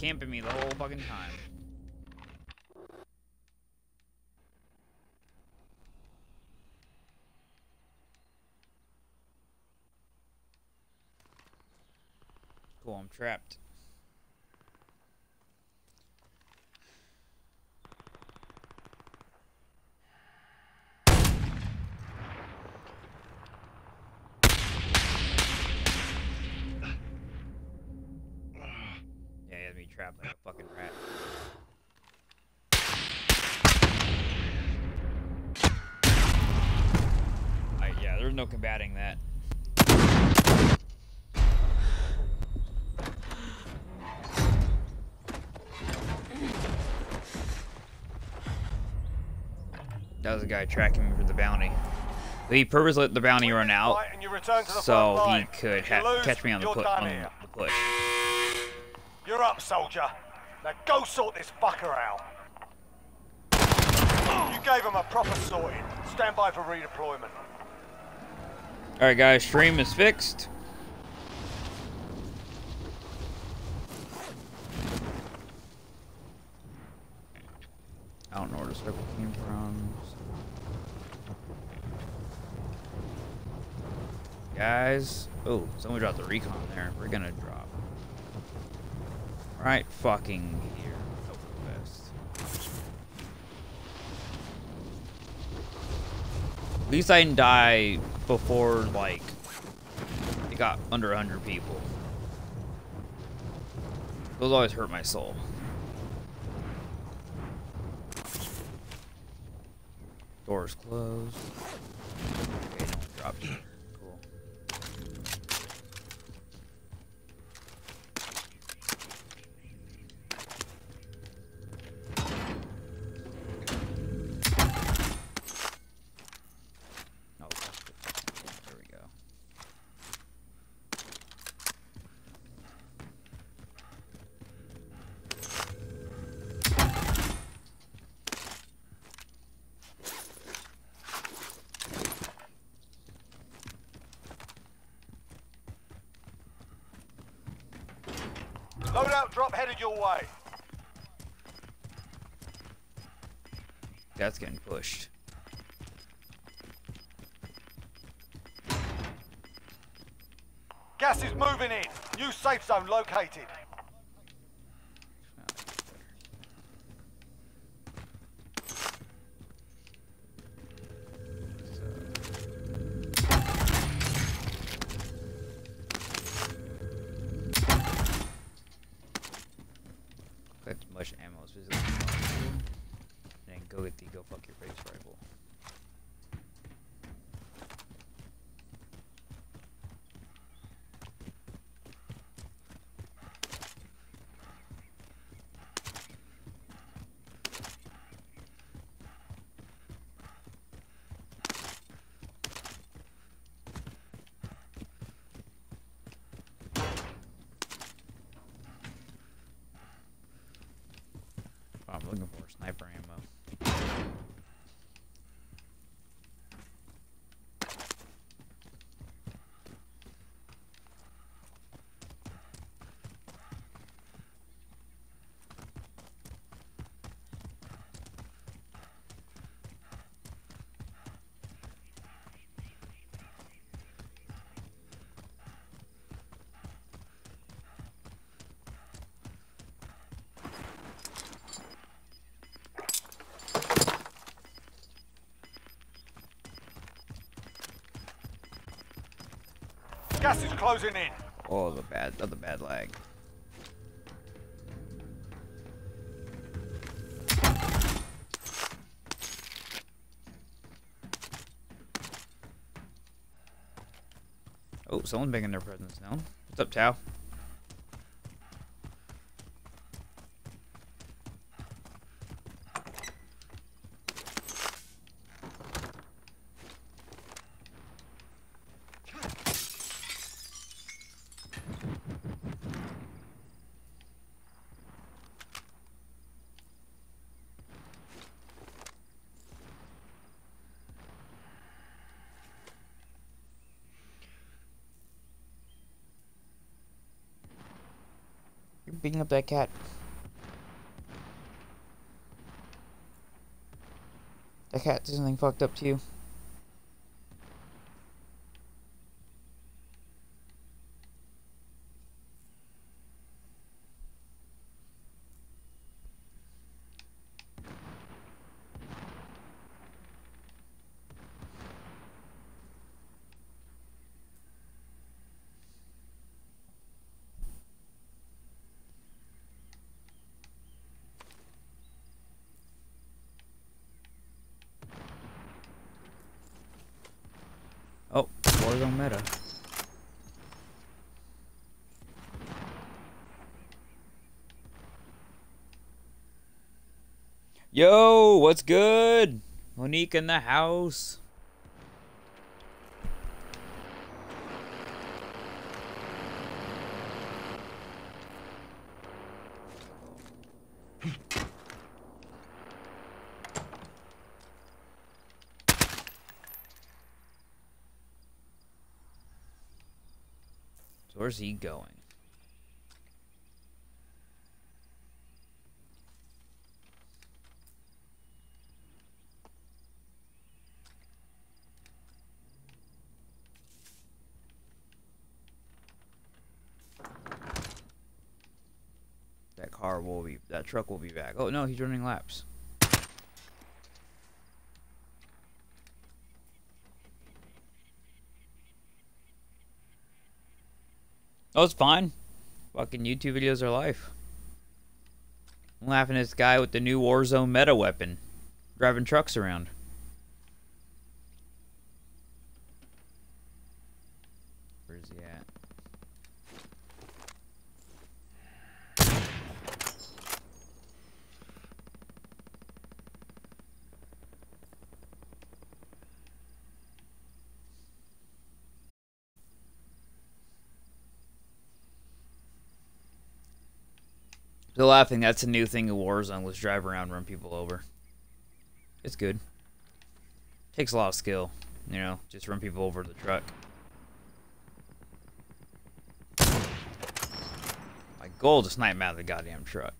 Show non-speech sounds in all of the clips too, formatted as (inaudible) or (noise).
camping me the whole fucking time. Cool, I'm trapped. Yeah, he has me trapped like a fucking rat. I, that. That was a guy tracking me for the bounty. He purposely let the bounty run out and you return to the so he could lose, catch me on the, you're pu- done on the push. You're up, soldier. Now go sort this fucker out. You gave him a proper sorting. Stand by for redeployment. Alright guys, stream is fixed. I don't know where the circle came from. Guys, oh, someone dropped the recon there. We're gonna drop. Right fucking here. At least I didn't die before, like, it got under 100 people. Those always hurt my soul. Doors closed. Okay, no one dropped yet. Cool. Oh, there we go. Loadout drop headed your way. That's getting pushed. Gas is moving in. New safe zone located. Collect as much ammo as physically possible. And then go get the go fuck your face rifle. Oh, I'm looking for sniper ammo. Gas is closing in. Oh, the bad, the bad lag. Oh, someone's making their presence known. What's up, Tao? Beating up that cat. That cat did something fucked up to you. Oh, Warzone meta. Yo, what's good? In the house. Where's he going? That car will be, that truck will be back. Oh no, he's running laps. Oh, it's fine. Fucking YouTube videos are life. I'm laughing at this guy with the new Warzone meta weapon, driving trucks around. Where's he at? So laughing, that's a new thing in Warzone. Let's drive around, run people over. It's good. Takes a lot of skill, you know, just run people over the truck. My goal is snipe 'em out of the goddamn truck.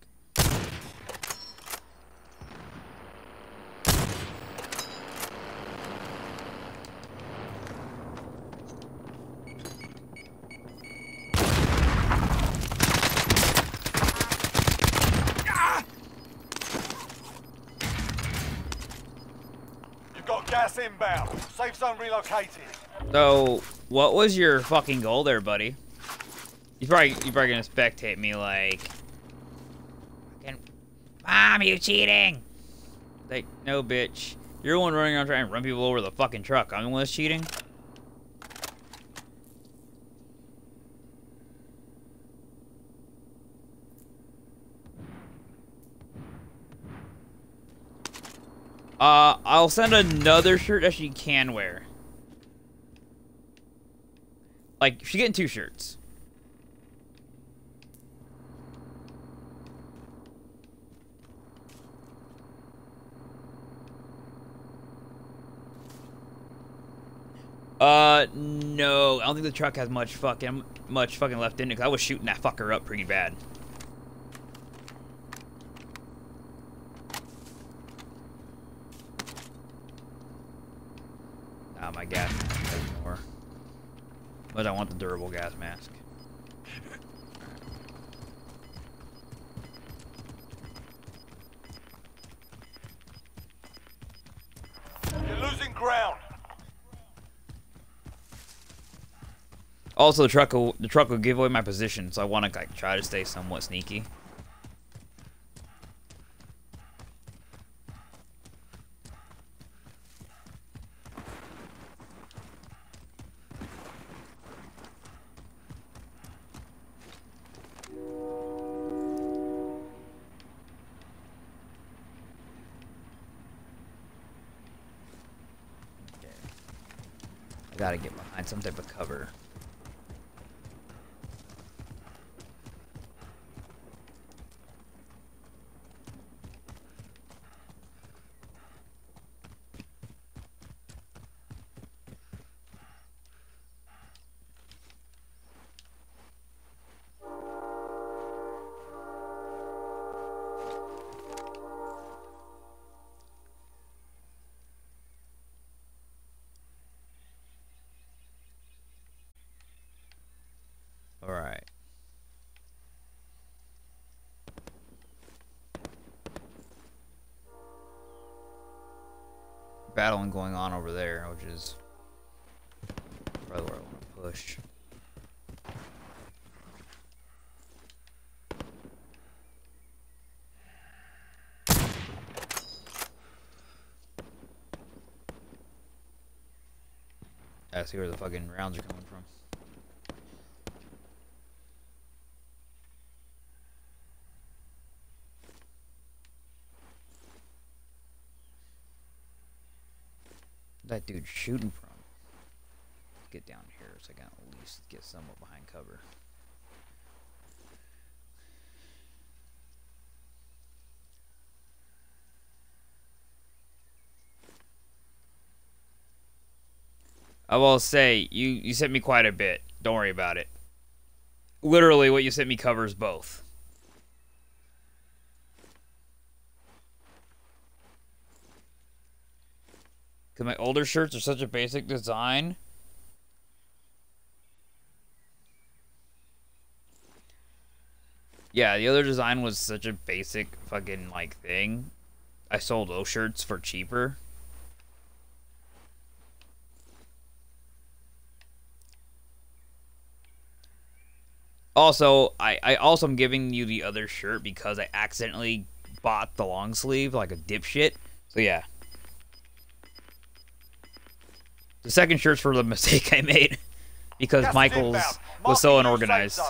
You've got gas inbound. Safe zone relocated. So, what was your fucking goal there, buddy? You probably you probably gonna spectate me like, fucking, mom, you cheating? Like, no, bitch. You're the one running around trying to run people over the fucking truck. I'm the one that's cheating. Uh, I'll send another shirt that she can wear. Like, she's getting two shirts. Uh, no. I don't think the truck has much fucking much fucking left in it. Cause I was shooting that fucker up pretty bad. Ah, my gas mask has more. But I want the durable gas mask. You're losing ground. Also, the truck will the truck will give away my position, so I want to like try to stay somewhat sneaky. Get battling going on over there, which is probably where I want to push. I see where the fucking rounds are coming from. that dude shooting from? Get down here so I can at least get somewhat behind cover. I will say, you, you sent me quite a bit. Don't worry about it. Literally, what you sent me covers both. Because my older shirts are such a basic design. Yeah, the other design was such a basic fucking, like, thing. I sold those shirts for cheaper. Also, I, I also am giving you the other shirt because I accidentally bought the long sleeve like a dipshit. So yeah. The second shirt's for the mistake I made (laughs) because is Michael's was so unorganized.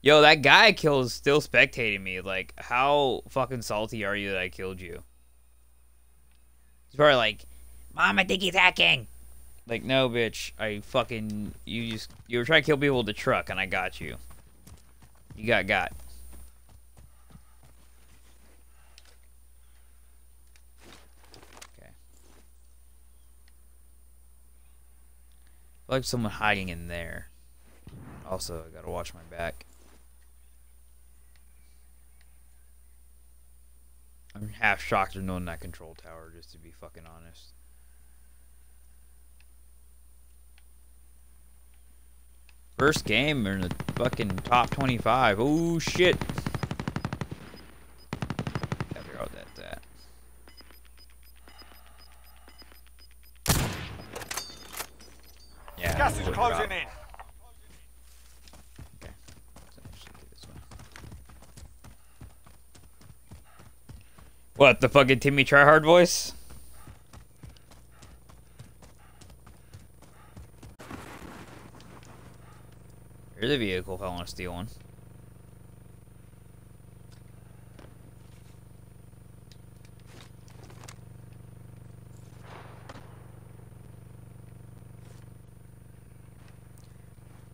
Yo, that guy I killed is still spectating me. Like, how fucking salty are you that I killed you? He's probably like, Mom, I think he's hacking. Like, no, bitch. I fucking you just you were trying to kill people with the truck, and I got you. You got got. Like someone hiding in there. Also, I gotta watch my back. I'm half shocked knowing that control tower, just to be fucking honest. First game, in the fucking top 25. Oh shit. Gotta figure out what that's at. Yeah. Gas is closing in. Okay. So I should get this one. What, the fucking Timmy Tryhard voice? Here's a vehicle if I want to steal one.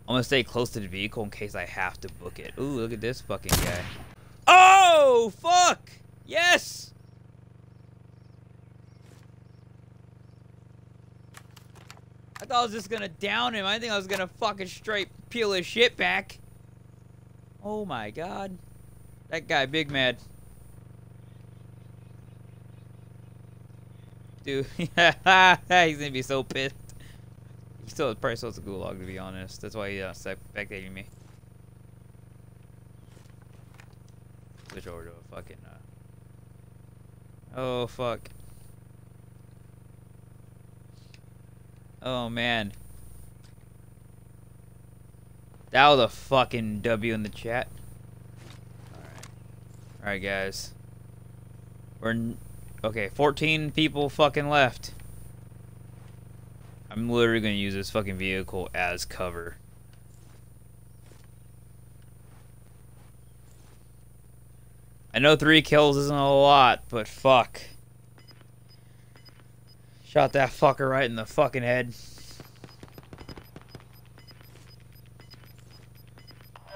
I'm gonna stay close to the vehicle in case I have to book it. Ooh, look at this fucking guy. Oh, fuck! Yes! I thought I was just gonna down him. I think I was gonna fucking straight peel his shit back. Oh my god. That guy, big mad. Dude, (laughs) he's gonna be so pissed. He still probably still has a gulag to be honest. That's why he uh, spectating me. Switch over to a fucking. Uh... Oh fuck. Oh man. That was a fucking W in the chat. Alright. Alright guys. We're okay, 14 people fucking left. I'm literally gonna use this fucking vehicle as cover. I know three kills isn't a lot, but fuck. Shot that fucker right in the fucking head.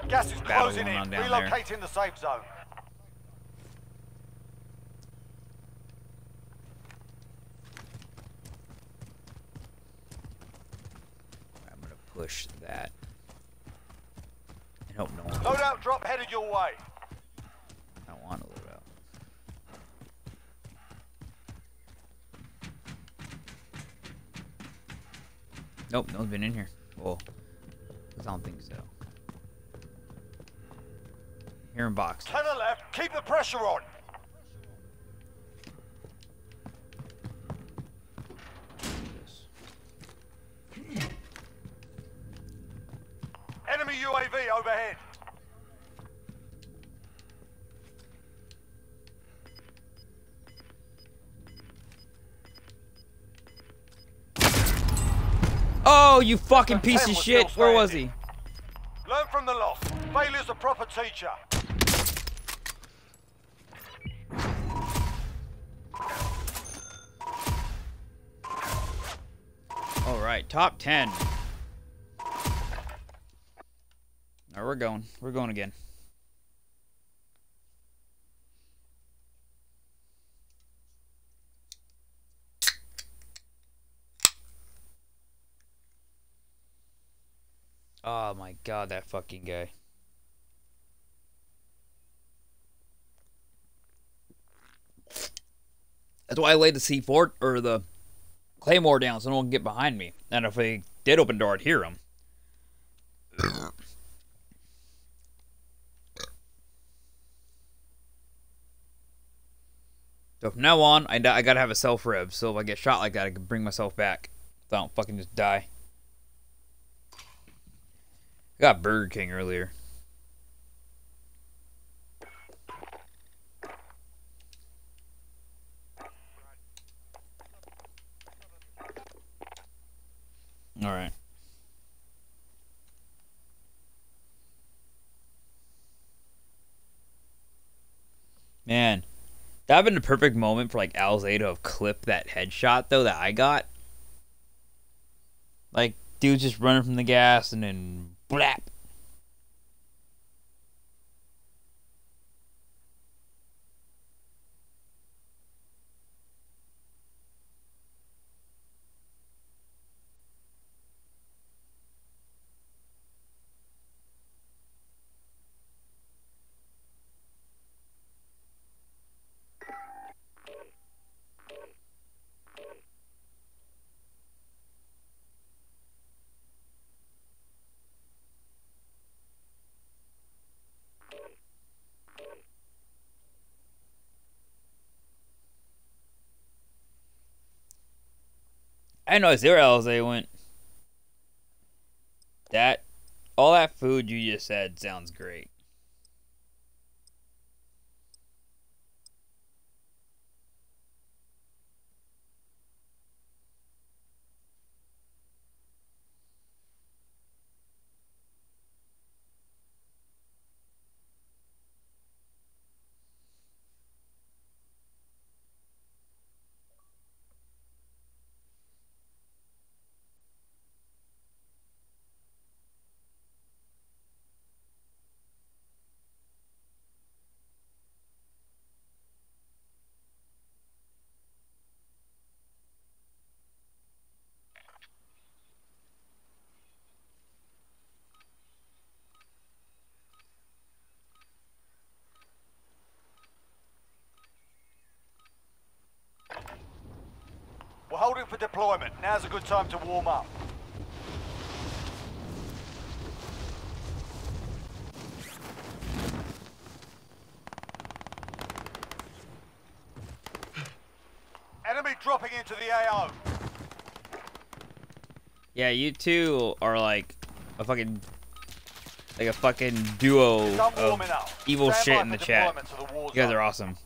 Gas is closing in. there. Relocating the safe zone. I'm gonna push that. And hope no one. Loadout drop headed your way. I want to load out. Nope, no one's been in here. Well, I don't think so. Here in box. The left. Keep the pressure on. Enemy UAV overhead. Oh, you fucking piece of shit. Where was he? Learn from the loss. Failure's a proper teacher. All right, top 10. Right, we're going. We're going again. Oh my god, that fucking guy. That's why I laid the C4 or the Claymore down so no one can get behind me. And if they did open door, I'd hear them. So from now on, I, I gotta have a self rev. So if I get shot like that, I can bring myself back. So I don't fucking just die. I got Burger King earlier. All right. Man, that been the perfect moment for like Alzay to have clipped that headshot though that I got. Like, dude just running from the gas and then blap. I know zero Alzay went. That all that food you just said sounds great. We're holding for deployment. Now's a good time to warm up. Enemy dropping into the AO. Yeah, you two are like a fucking like a fucking duo of evil Stand shit in the chat. the You guys are awesome.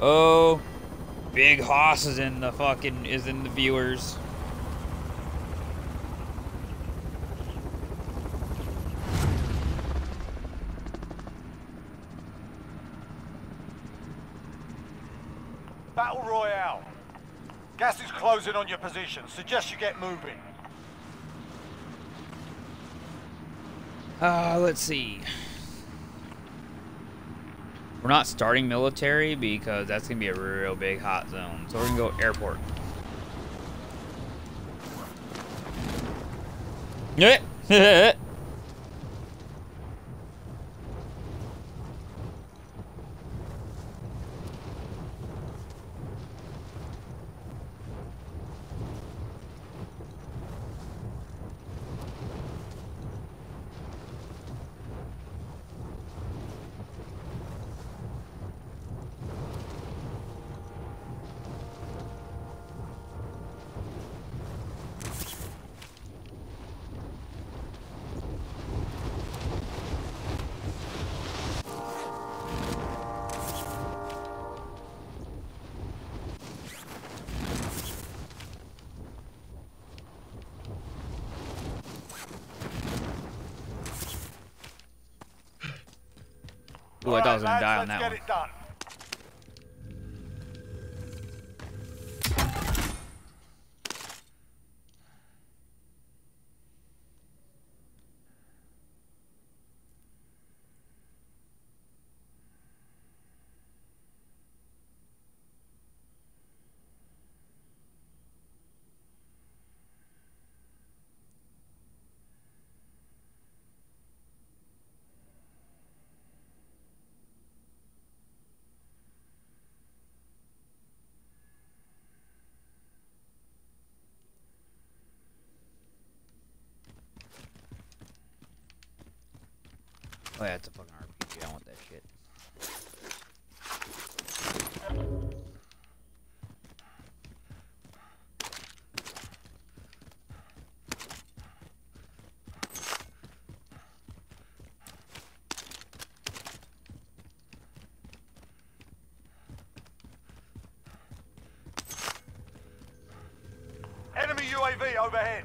Oh, Big is in the fucking is in the viewers. Battle Royale. Gas is closing on your position. Suggest you get moving. Uh, let's see. We're not starting military because that's gonna be a real big hot zone. So we're gonna go airport. Yeah. (laughs) was gonna die on that one. It's a fucking RPG. I want that shit. Enemy UAV overhead.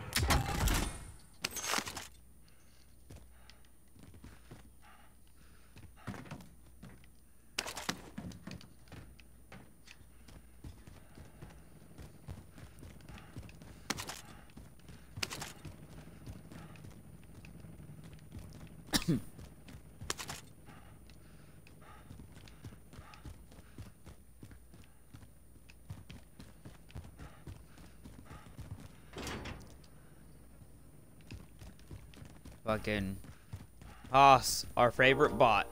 Fucking Haas, our favorite bot.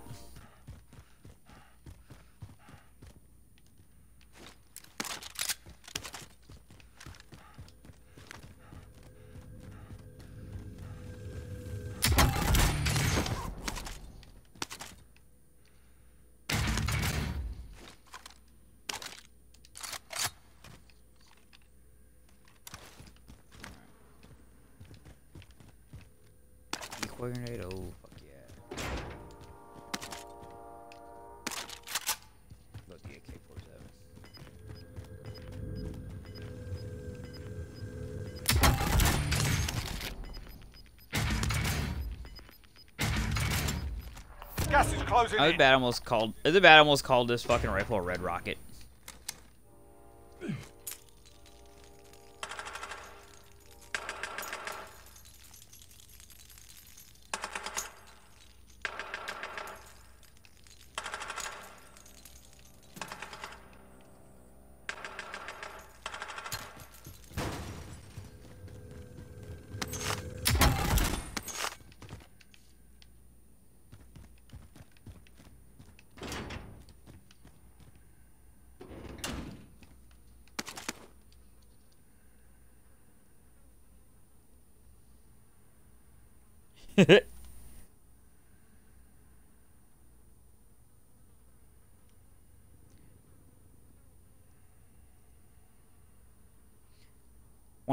Is closing I was in. bad almost called. Is it bad almost called this fucking rifle a red rocket?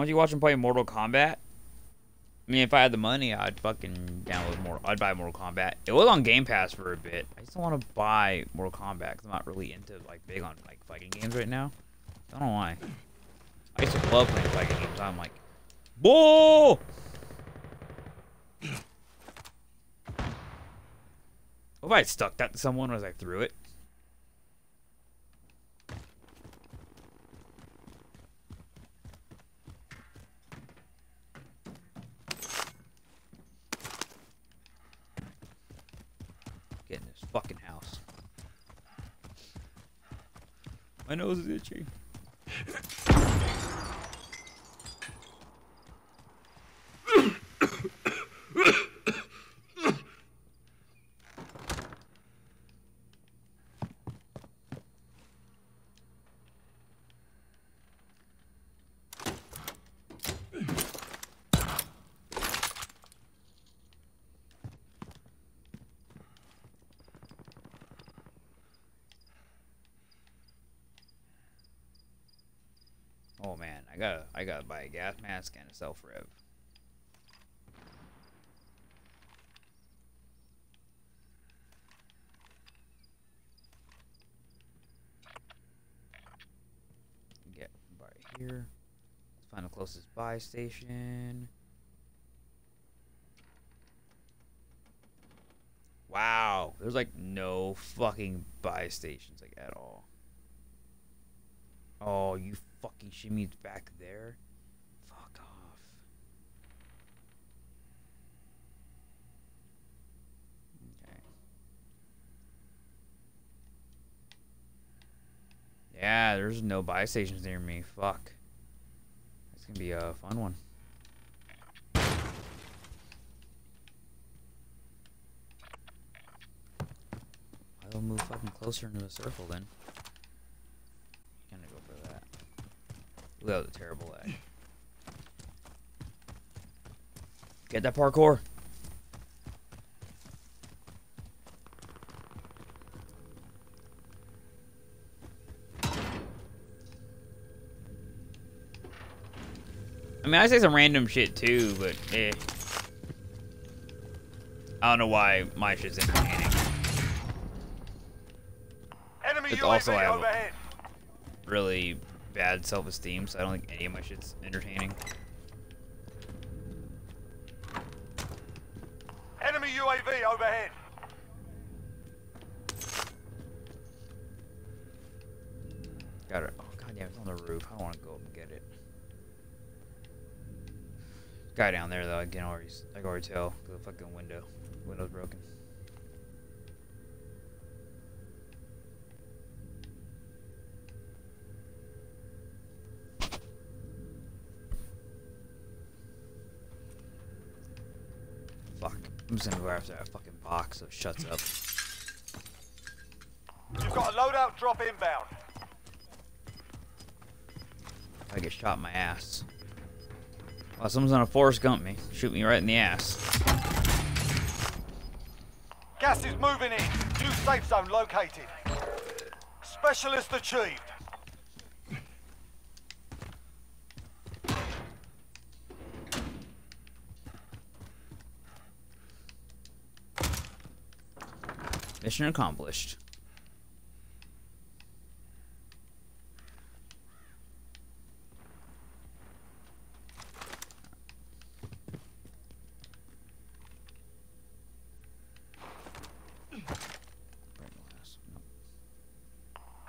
You watch him play Mortal Kombat? I mean, if I had the money, I'd fucking download more. I'd buy Mortal Kombat. It was on Game Pass for a bit. I just don't want to buy Mortal Kombat because I'm not really into like big on like fighting games right now. I don't know why. I used to love playing fighting games. I'm like, whoa! What if I stuck that to someone as I threw it? Get in this fucking house. My nose is itchy. Oh man, I gotta I gotta buy a gas mask and a self rev. Get by here. Let's find the closest buy station. Wow. There's like no fucking buy stations like at all. Oh, you fucking shimmied back there? Fuck off. Okay. Yeah, there's no buy stations near me. Fuck. It's gonna be a fun one. I'll move fucking closer into the circle then. Gonna go for that. Ooh, that was a terrible lag. Get that parkour. I mean, I say some random shit too, but eh. I don't know why my shit's entertaining. Enemy It's also I have a- really bad self-esteem, so I don't think any of my shit's entertaining. Enemy UAV overhead. Got it. Oh goddamn, it's on the roof. I don't want to go up and get it. Guy down there though, I can already, I can already tell. The fucking window, window's broken. Fuck. I'm just gonna go after that fucking box so it shuts up. You've got a loadout drop inbound. I get shot in my ass. Well, someone's gonna Forrest Gump me. Shoot me right in the ass. Gas is moving in. New safe zone located. Specialist achieved. Mission accomplished.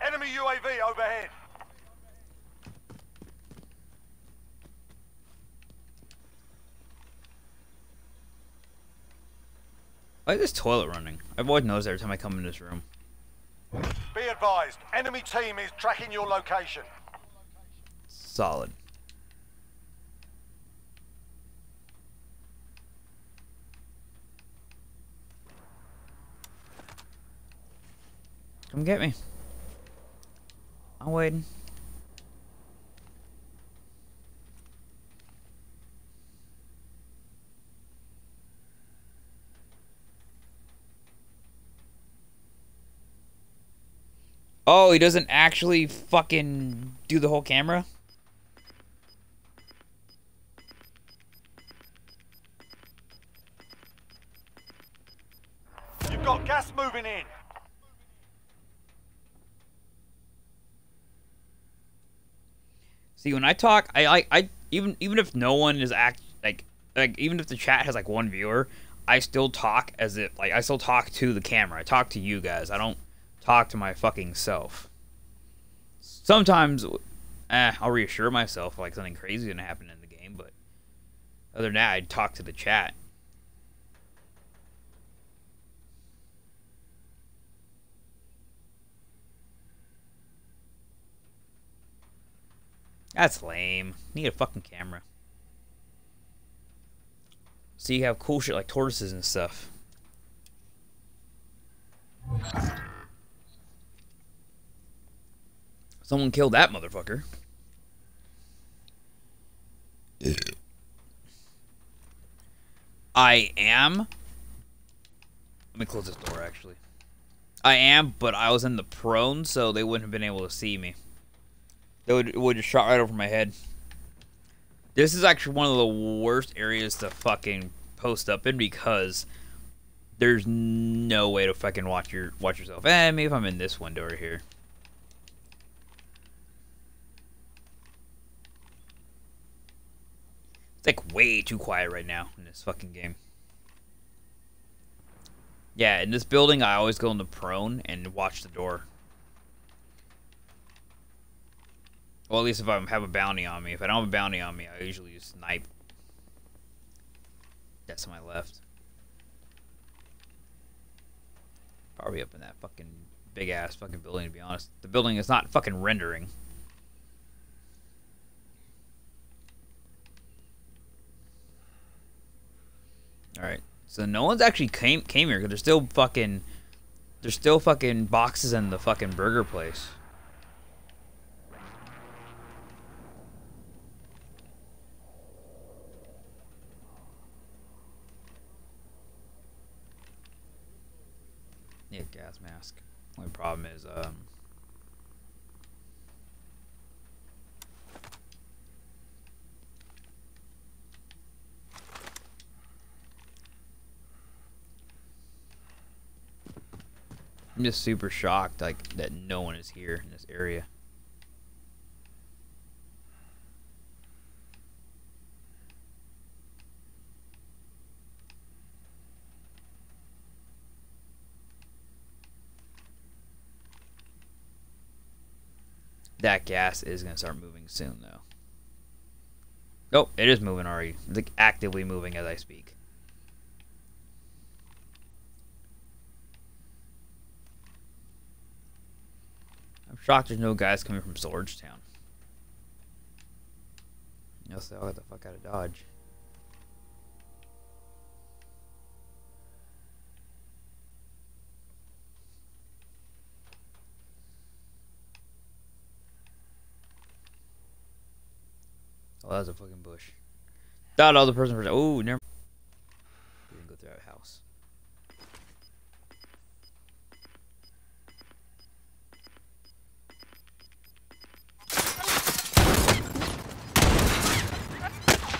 Enemy UAV overhead. Why is this toilet running? I've always noticed every time I come in this room. Be advised, enemy team is tracking your location. Solid. Come get me. I'm waiting. Oh, he doesn't actually fucking do the whole camera? You've got gas moving in. See, when I talk, I like I even even if no one is act like like even if the chat has like one viewer, I still talk as if like I still talk to the camera. I talk to you guys. I don't talk to my fucking self. Sometimes, eh, I'll reassure myself like something crazy gonna happen in the game, but other than that, I'd talk to the chat. That's lame. Need a fucking camera. So you have cool shit like tortoises and stuff. Someone killed that motherfucker. I am. Let me close this door actually. I am, but I was in the prone, so they wouldn't have been able to see me. They would would just shot right over my head. This is actually one of the worst areas to fucking post up in because there's no way to fucking watch your watch yourself. Eh, maybe if I'm in this window right here. It's like way too quiet right now in this fucking game. Yeah, in this building, I always go into prone and watch the door. Well, at least if I have a bounty on me. If I don't have a bounty on me, I usually just snipe. That's on my left. Probably up in that fucking big ass fucking building, to be honest. The building is not fucking rendering. Alright. So no one's actually came came here because there's still fucking there's still fucking boxes in the fucking burger place. Yeah, gas mask. Only problem is um I'm just super shocked like that no one is here in this area. That gas is gonna start moving soon though. Oh, it is moving already. It's like actively moving as I speak. I'm shocked there's no guys coming from Town. Else all got the fuck out of Dodge. Oh, that was a fucking bush. Thought all the person was. Oh, never. We didn't go through our house.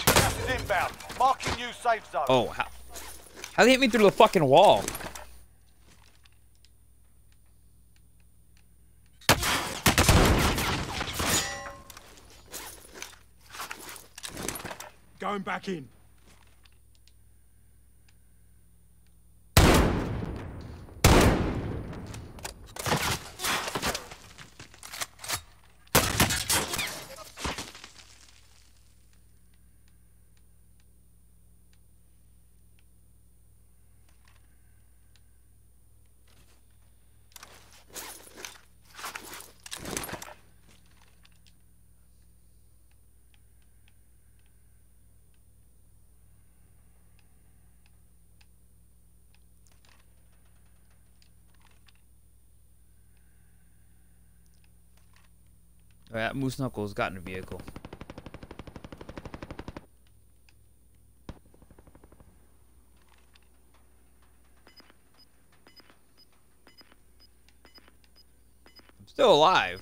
Gas is inbound. Marking new safe zone. Oh, how? How they hit me through the fucking wall? Going back in. That Moose Knuckles got in a vehicle. I'm still alive.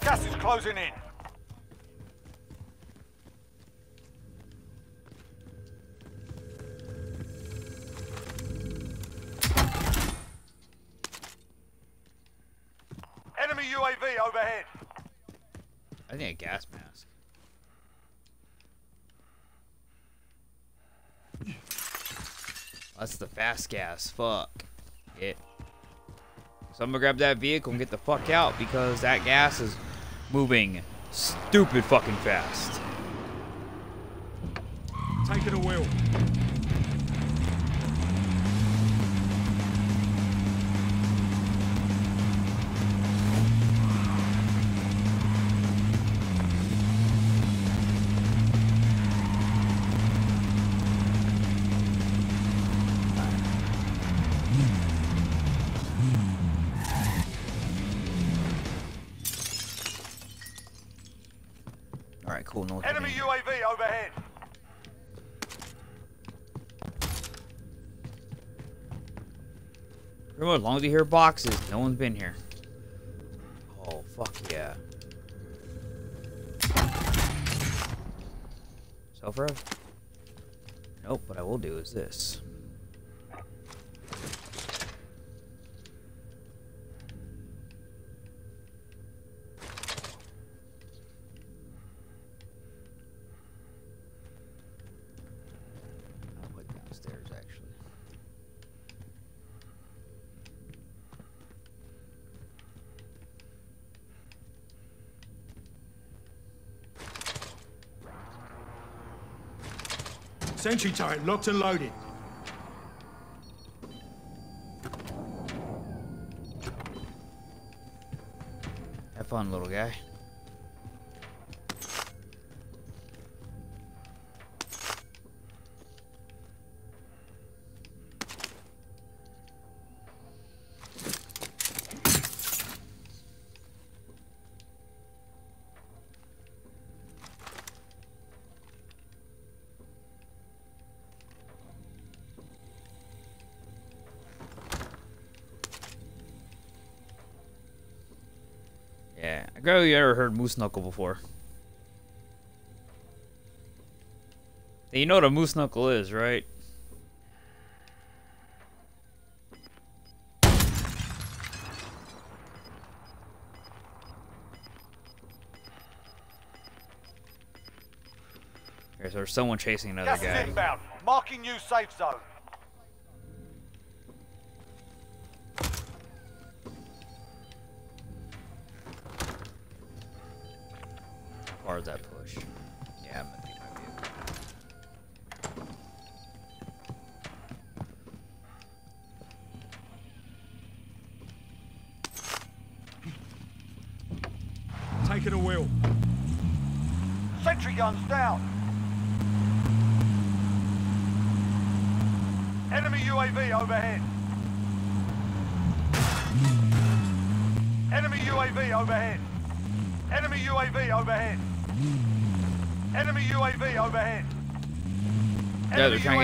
Gas is closing in. Gas mask. That's the fast gas. Fuck. It. So I'm gonna grab that vehicle and get the fuck out because that gas is moving stupid fucking fast. Taking a wheel. Long as you hear boxes, no one's been here. Oh, fuck yeah. Self rev? Nope, what I will do is this. Sentry turret locked and loaded. Have fun, little guy. Girl you ever heard moose knuckle before. You know what a moose knuckle is, right? There's someone chasing another Gas guy. is inbound. Marking new safe zone.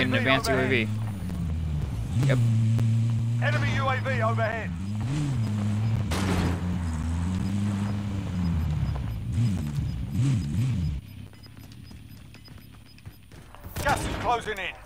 Get an advanced. UAV. Yep. Enemy UAV overhead. Gas is closing in.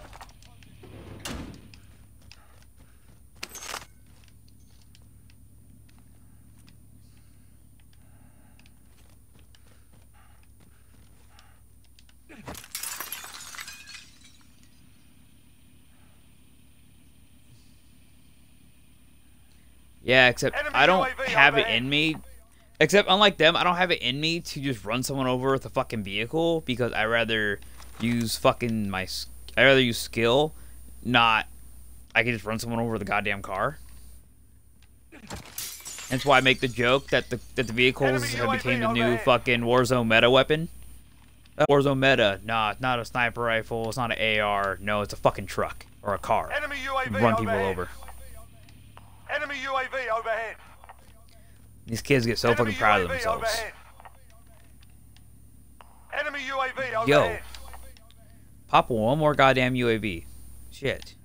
Yeah, except Enemy I don't UAV have it in me. Except unlike them, I don't have it in me to just run someone over with a fucking vehicle because I rather use fucking my. s- I rather use skill, not. I can just run someone over with a goddamn car. That's why I make the joke that the that the vehicles have became the new fucking Warzone meta weapon. Uh, Warzone meta, nah, it's not a sniper rifle, it's not an AR, no, it's a fucking truck or a car. Run people over. UAV overhead. These kids get so Enemy fucking proud of themselves. overhead. Enemy UAV Yo. Pop one more goddamn UAV. Shit.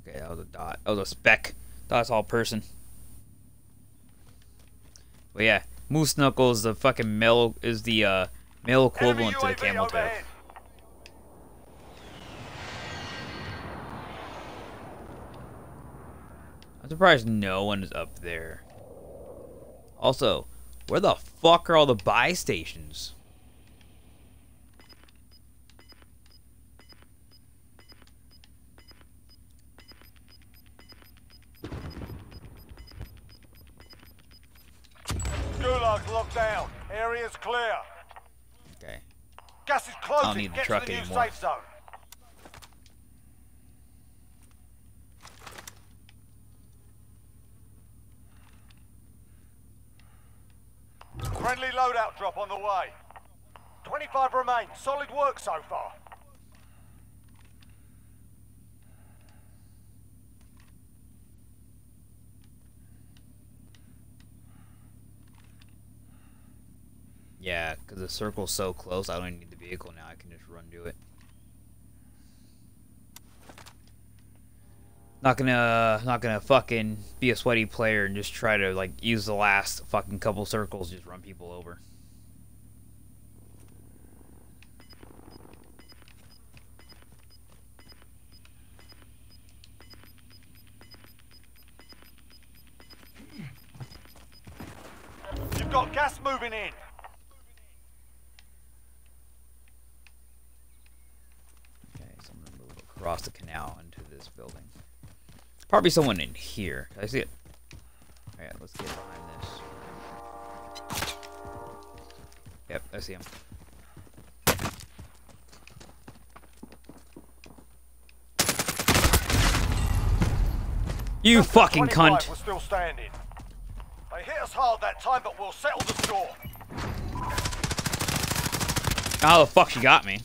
Okay, that was a dot. That was a speck. That's all person. But yeah, Moose Knuckles, the fucking male, is the uh, male equivalent to the camel toe. I'm surprised no one is up there. Also, where the fuck are all the buy stations? Gulag's locked down. Area's clear. Okay. Gas is closing. need the Get truck to the new anymore. safe zone. Friendly loadout drop on the way. 25 remain. Solid work so far. Yeah, because the circle's so close, I don't need the vehicle now. I can just run to it. Not gonna, not gonna fucking be a sweaty player and just try to like use the last fucking couple circles, just run people over. You've got gas moving in. Okay, so I'm gonna move across the canal into this building. Probably someone in here. I see it. Alright, let's get behind this. Yep, I see him. You than fucking cunt! We're still standing. They hit us hard that time, but we'll settle the score. How the fuck she got me?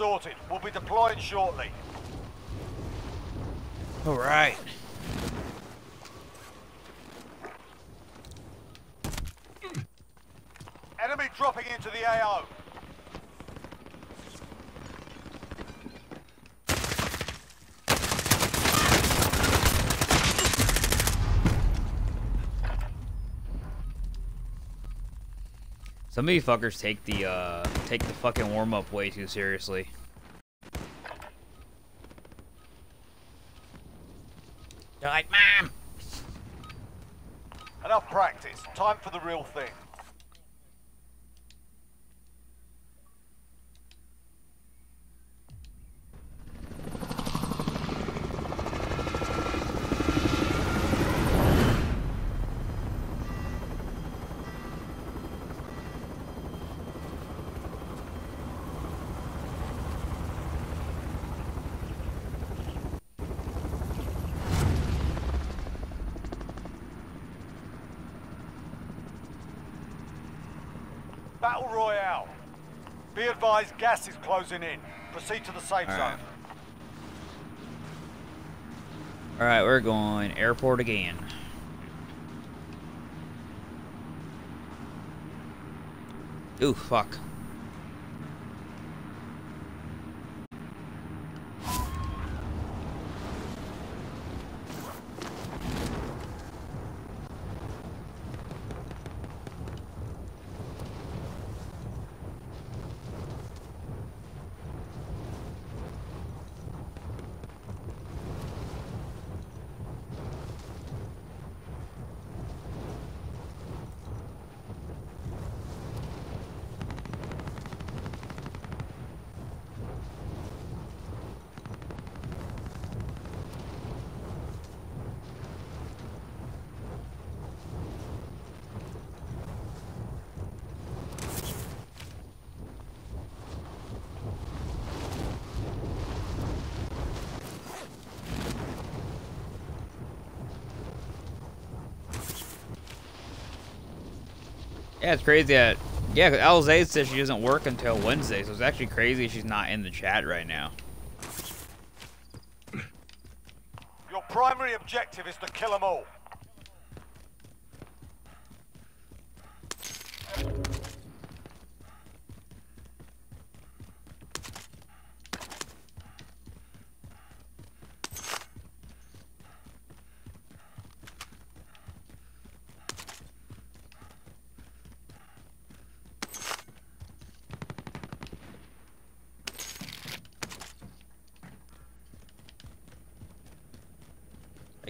Sorted. We'll be deploying shortly. Alright. Enemy dropping into the AO. Some of you fuckers take the uh take the fucking warm up way too seriously. They're like, Mom! Enough practice. Time for the real thing. Battle Royale. Gas is closing in. Proceed to the safe All zone. right. Alright, we're going airport again. Ooh, fuck. Yeah, it's crazy that. Yeah, Alzay says she doesn't work until Wednesday, so it's actually crazy she's not in the chat right now. Your primary objective is to kill them all.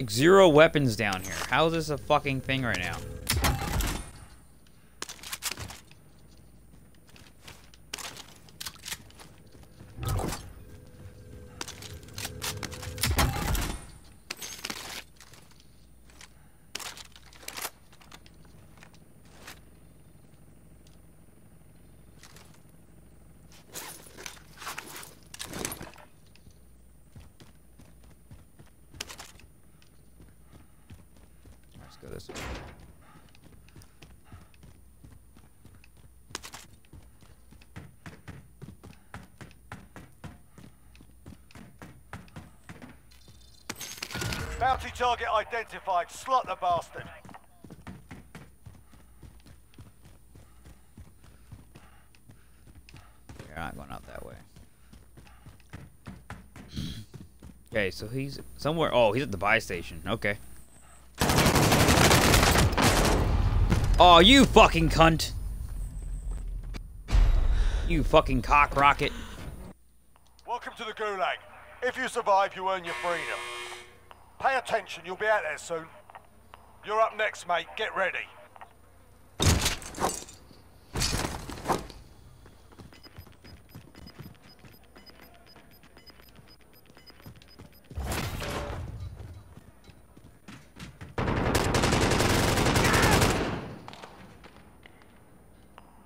Like zero weapons down here. How is this a fucking thing right now? Let's go this way. Bounty target identified. Slot the bastard. You're not going out that way. okay, so he's somewhere. Oh, he's at the buy station. Okay. Oh, you fucking cunt. You fucking cock rocket. Welcome to the Gulag. If you survive, you earn your freedom. Pay attention, you'll be out there soon. You're up next, mate. Get ready.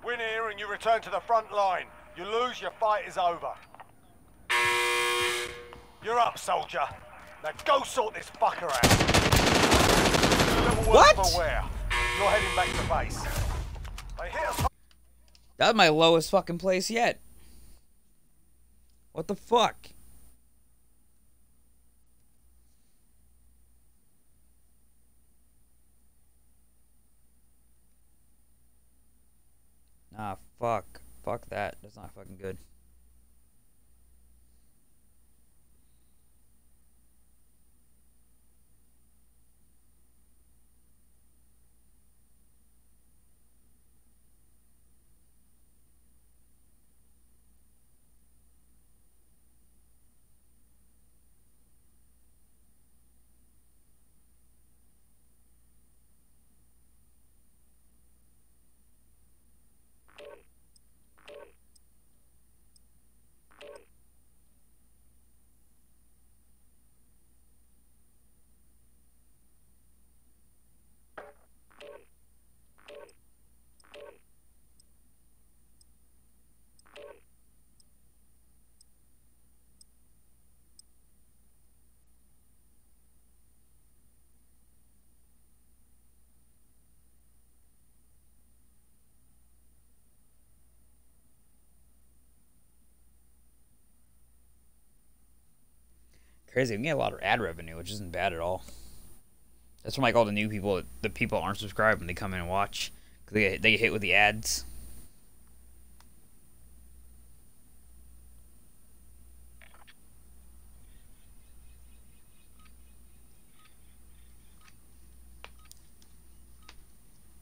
Win here and you return to the front line. You lose, your fight is over. You're up, soldier. Now go sort this fucker out. What? You're heading back to base. They hit us. That was my lowest fucking place yet. What the fuck? Nah, fuck. Fuck that. That's not fucking good. Crazy. We get a lot of ad revenue, which isn't bad at all. That's from like all the new people, the people aren't subscribed when they come in and watch. 'Cause they get, they get hit with the ads.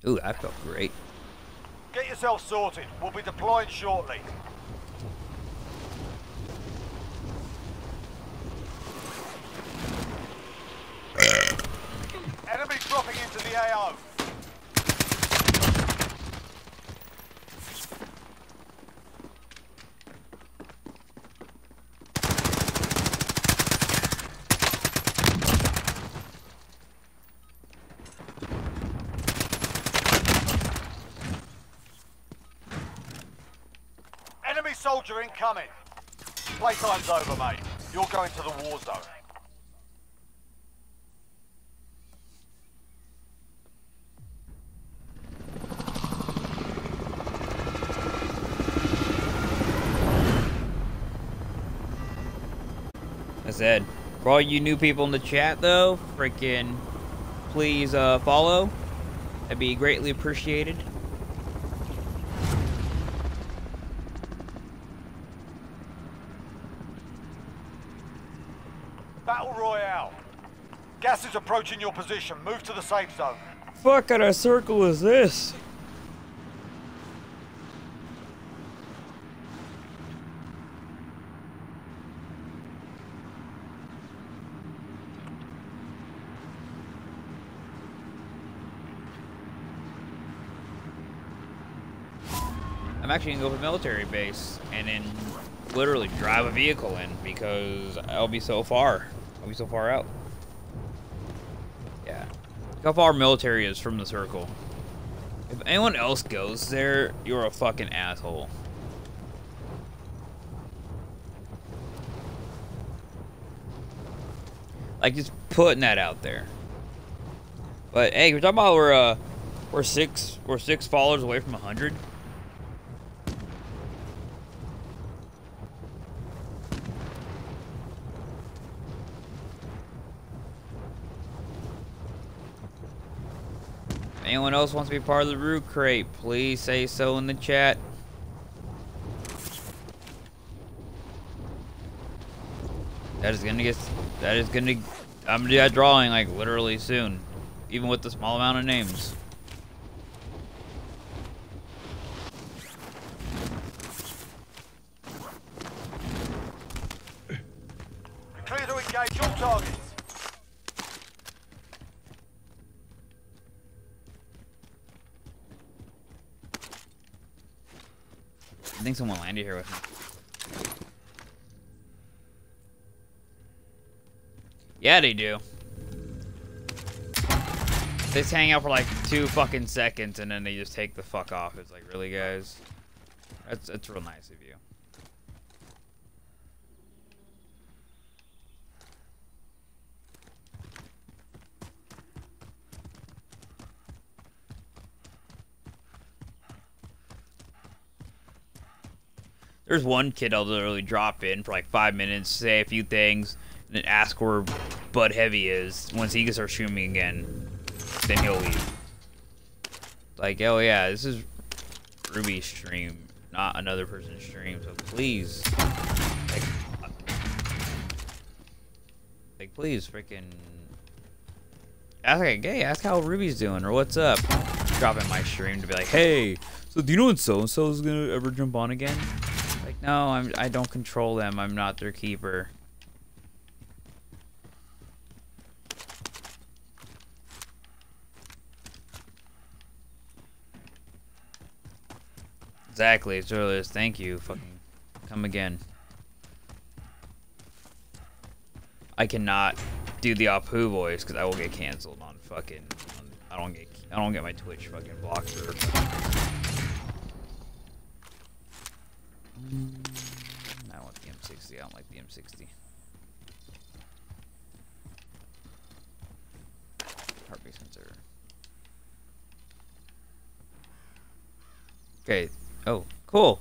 Ooh, that felt great. Get yourself sorted. We'll be deploying shortly. Enemy dropping into the AO. Enemy soldier incoming. Playtime's over, mate. You're going to the war zone. I said, for all you new people in the chat, though, freaking please uh, follow. That'd be greatly appreciated. Battle Royale. Gas is approaching your position. Move to the safe zone. Fuck kind of circle is this? actually gonna go to a military base and then literally drive a vehicle in because I'll be so far. I'll be so far out. Yeah. Look how far military is from the circle. If anyone else goes there, you're a fucking asshole. Like, just putting that out there. But, hey, we're talking about we're, uh, we're six, we're six followers away from a 100. Else wants to be part of the root crate, please say so in the chat. That is gonna get that is gonna I'm gonna do that drawing like literally soon. Even with the small amount of names. Clear to engage all targets. I think someone landed here with me. Yeah, they do. They just hang out for like two fucking seconds and then they just take the fuck off. It's like, really, guys? That's that's real nice of you. There's one kid I'll literally drop in for like five minutes, say a few things, and then ask where Bud Heavy is. Once he gets start shooting me again, then he'll leave. Like, oh yeah, this is Ruby's stream, not another person's stream. So please, like, like please, freaking ask like, hey, ask how Ruby's doing or what's up. Drop in my stream to be like, hey, so do you know when so and so is gonna ever jump on again? No, I'm I don't control them. I'm not their keeper. Exactly, it's earliest. Thank you. Fucking come again. I cannot do the Apu voice because I will get canceled on fucking. On, I don't get. I don't get my Twitch fucking blocked or. Mm, I want the M60. I don't like the M60. Heartbeat sensor. Okay. Oh, cool.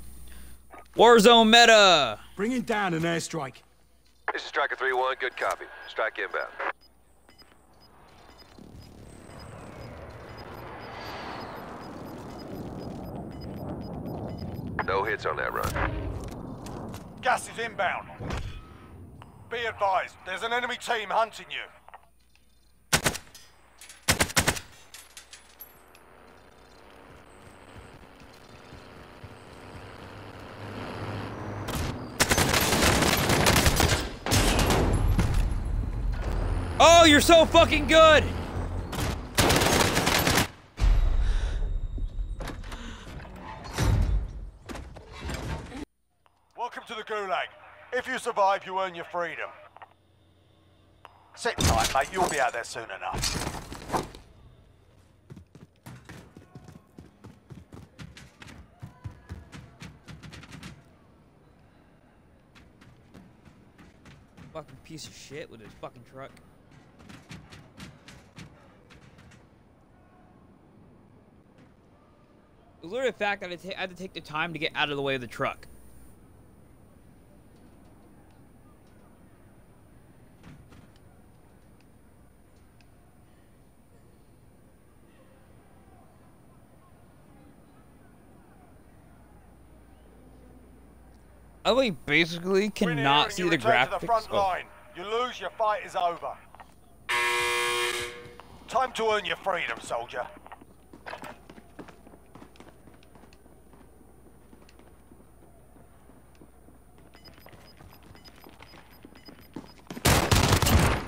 Warzone meta. Bringing down an airstrike. This is Striker 3-1, good copy. Strike inbound. No hits on that run. Gas is inbound. Be advised, there's an enemy team hunting you. Oh, you're so fucking good. Gulag. If you survive, you earn your freedom. Sit tight, mate. You'll be out there soon enough. Fucking piece of shit with his fucking truck. The fact that I had to take the time to get out of the way of the truck. Like basically cannot see the graphics. the front oh. line. You lose, your fight is over. Time to earn your freedom, soldier.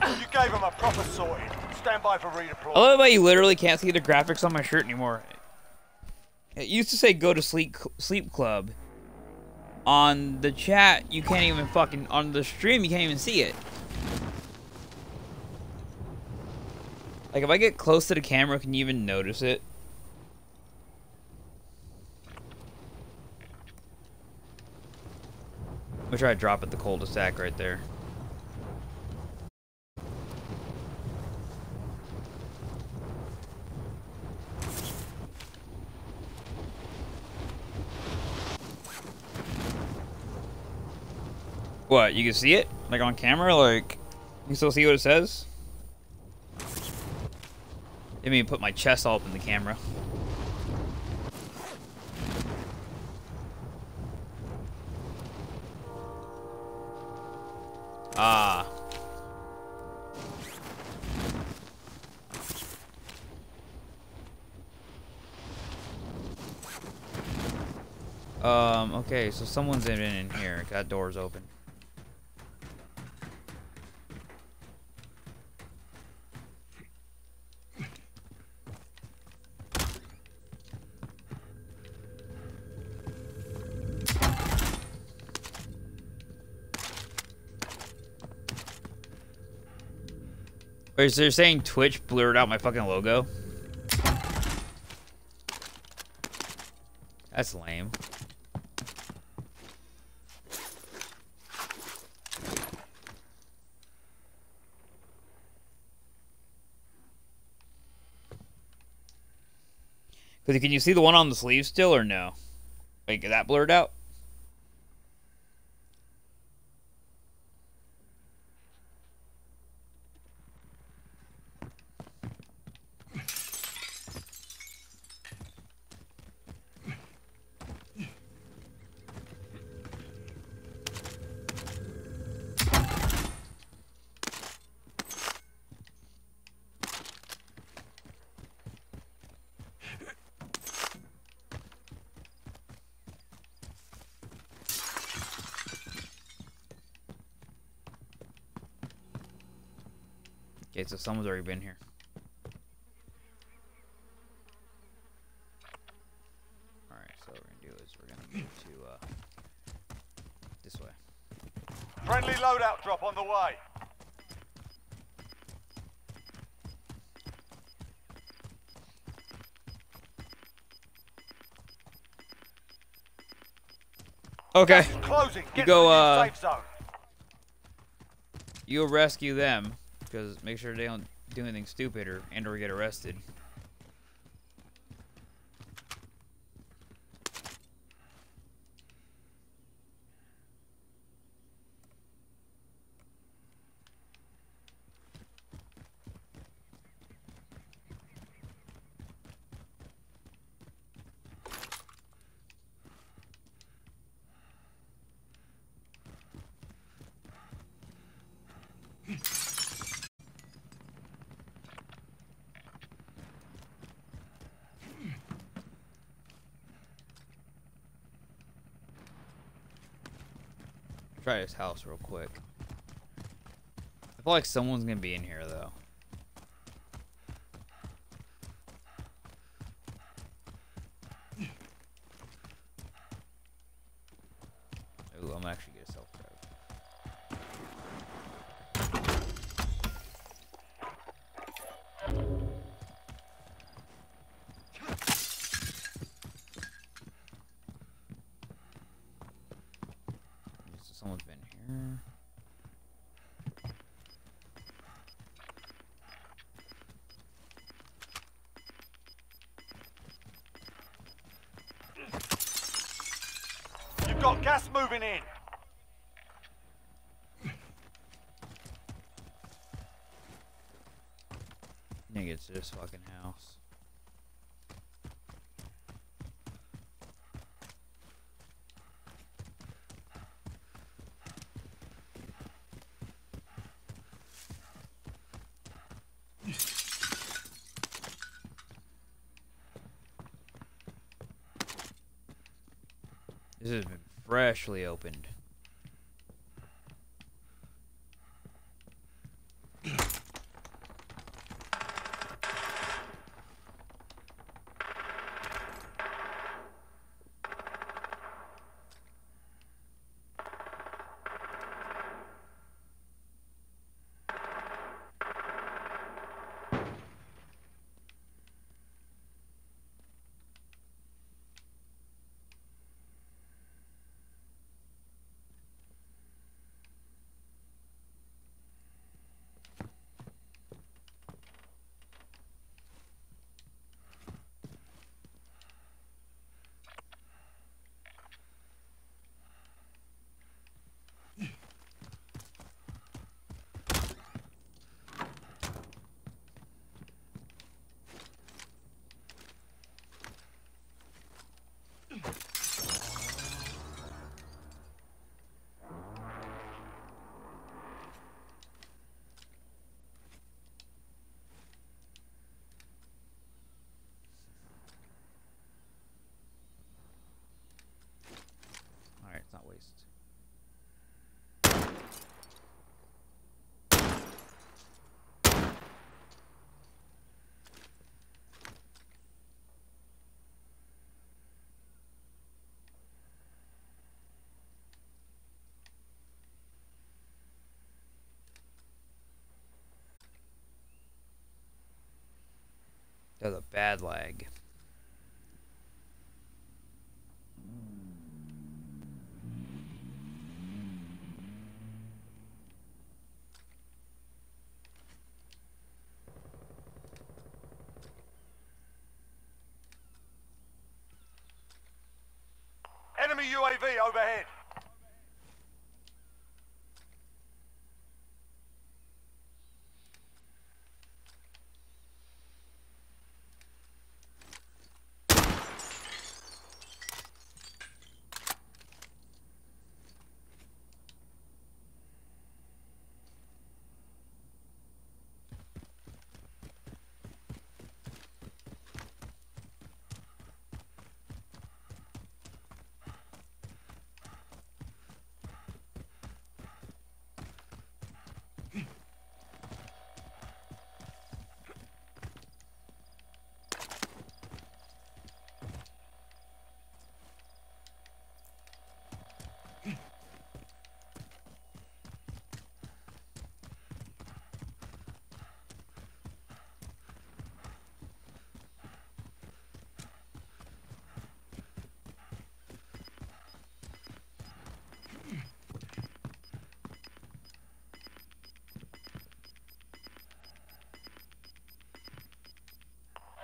You gave him a proper sorting. Stand by for redeployment. I love how you literally can't see the graphics on my shirt anymore. It used to say go to sleep sleep club. On the chat, you can't even fucking on the stream you can't even see it. Like if I get close to the camera, can you even notice it? Gonna try to drop at the cul-de-sac right there. What, you can see it? Like on camera? Like, you can still see what it says? Let me put my chest all up in the camera. Ah. Um, okay, so someone's in, in here. Got doors open. So they're saying Twitch blurred out my fucking logo? That's lame. Cause can you see the one on the sleeve still or no? Like, is that blurred out? Okay, so someone's already been here. Alright, so what we're gonna do is we're gonna move to, uh, this way. Friendly loadout drop on the way. Okay. Closing. Get go, to the new uh. You rescue them, because make sure they don't do anything stupid or and or get arrested. House real quick. I feel like someone's gonna be in here though. Ooh, I'm actually gonna self drive. So someone's been here. You've got gas moving in. I think it's this fucking house. This has been freshly opened. Bad lag. Enemy UAV overhead.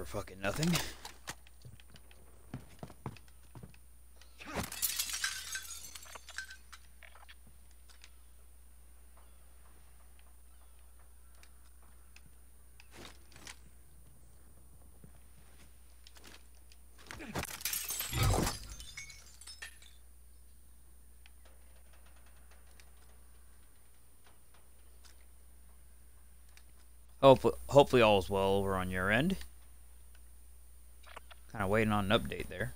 for fucking nothing. Hopefully, hopefully all's well over on your end. Of waiting on an update there.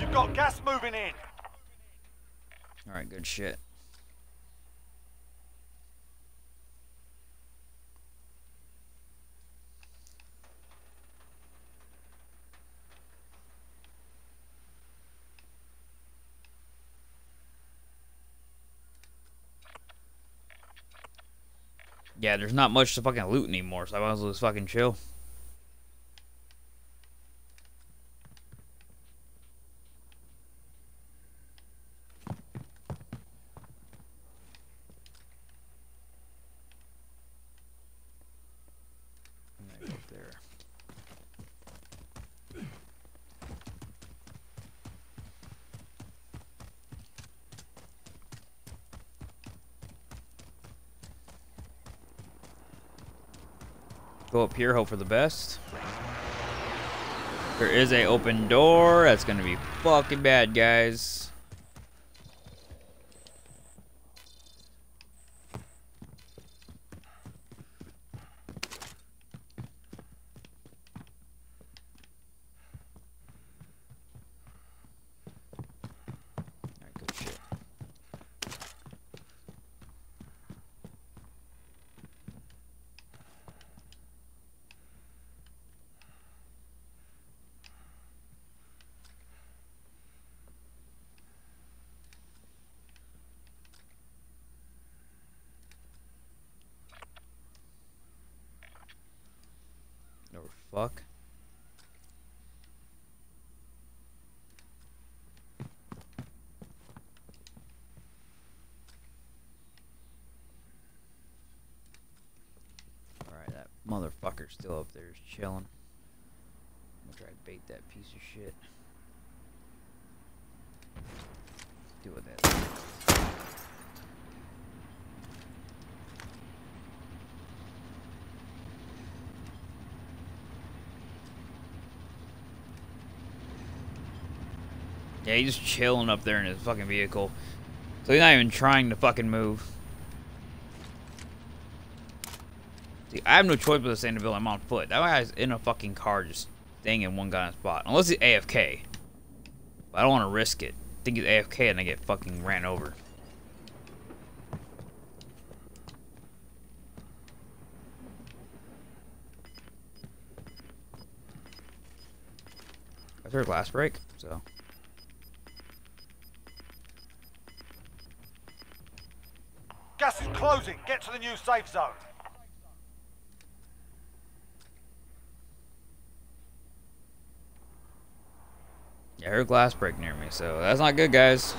You've got gas moving in. All right, good shit. There's not much to fucking loot anymore, so I might as well just fucking chill. I'm gonna go up there. Go here, hope for the best. There is a open door. That's gonna be fucking bad, guys. Alright, good shit. Or fuck. Alright, that motherfucker's still up there, just chilling. I'm gonna try to bait that piece of shit. Do with that. Yeah, he's just chilling up there in his fucking vehicle. So he's not even trying to fucking move. I have no choice but to stay in the building. I'm on foot. That guy's in a fucking car just staying in one guy's spot. Unless he's AFK. But I don't want to risk it. I think he's AFK and I get fucking ran over. Is there a glass break? So. Gas is closing. Get to the new safe zone. Heard glass break near me, so that's not good, guys.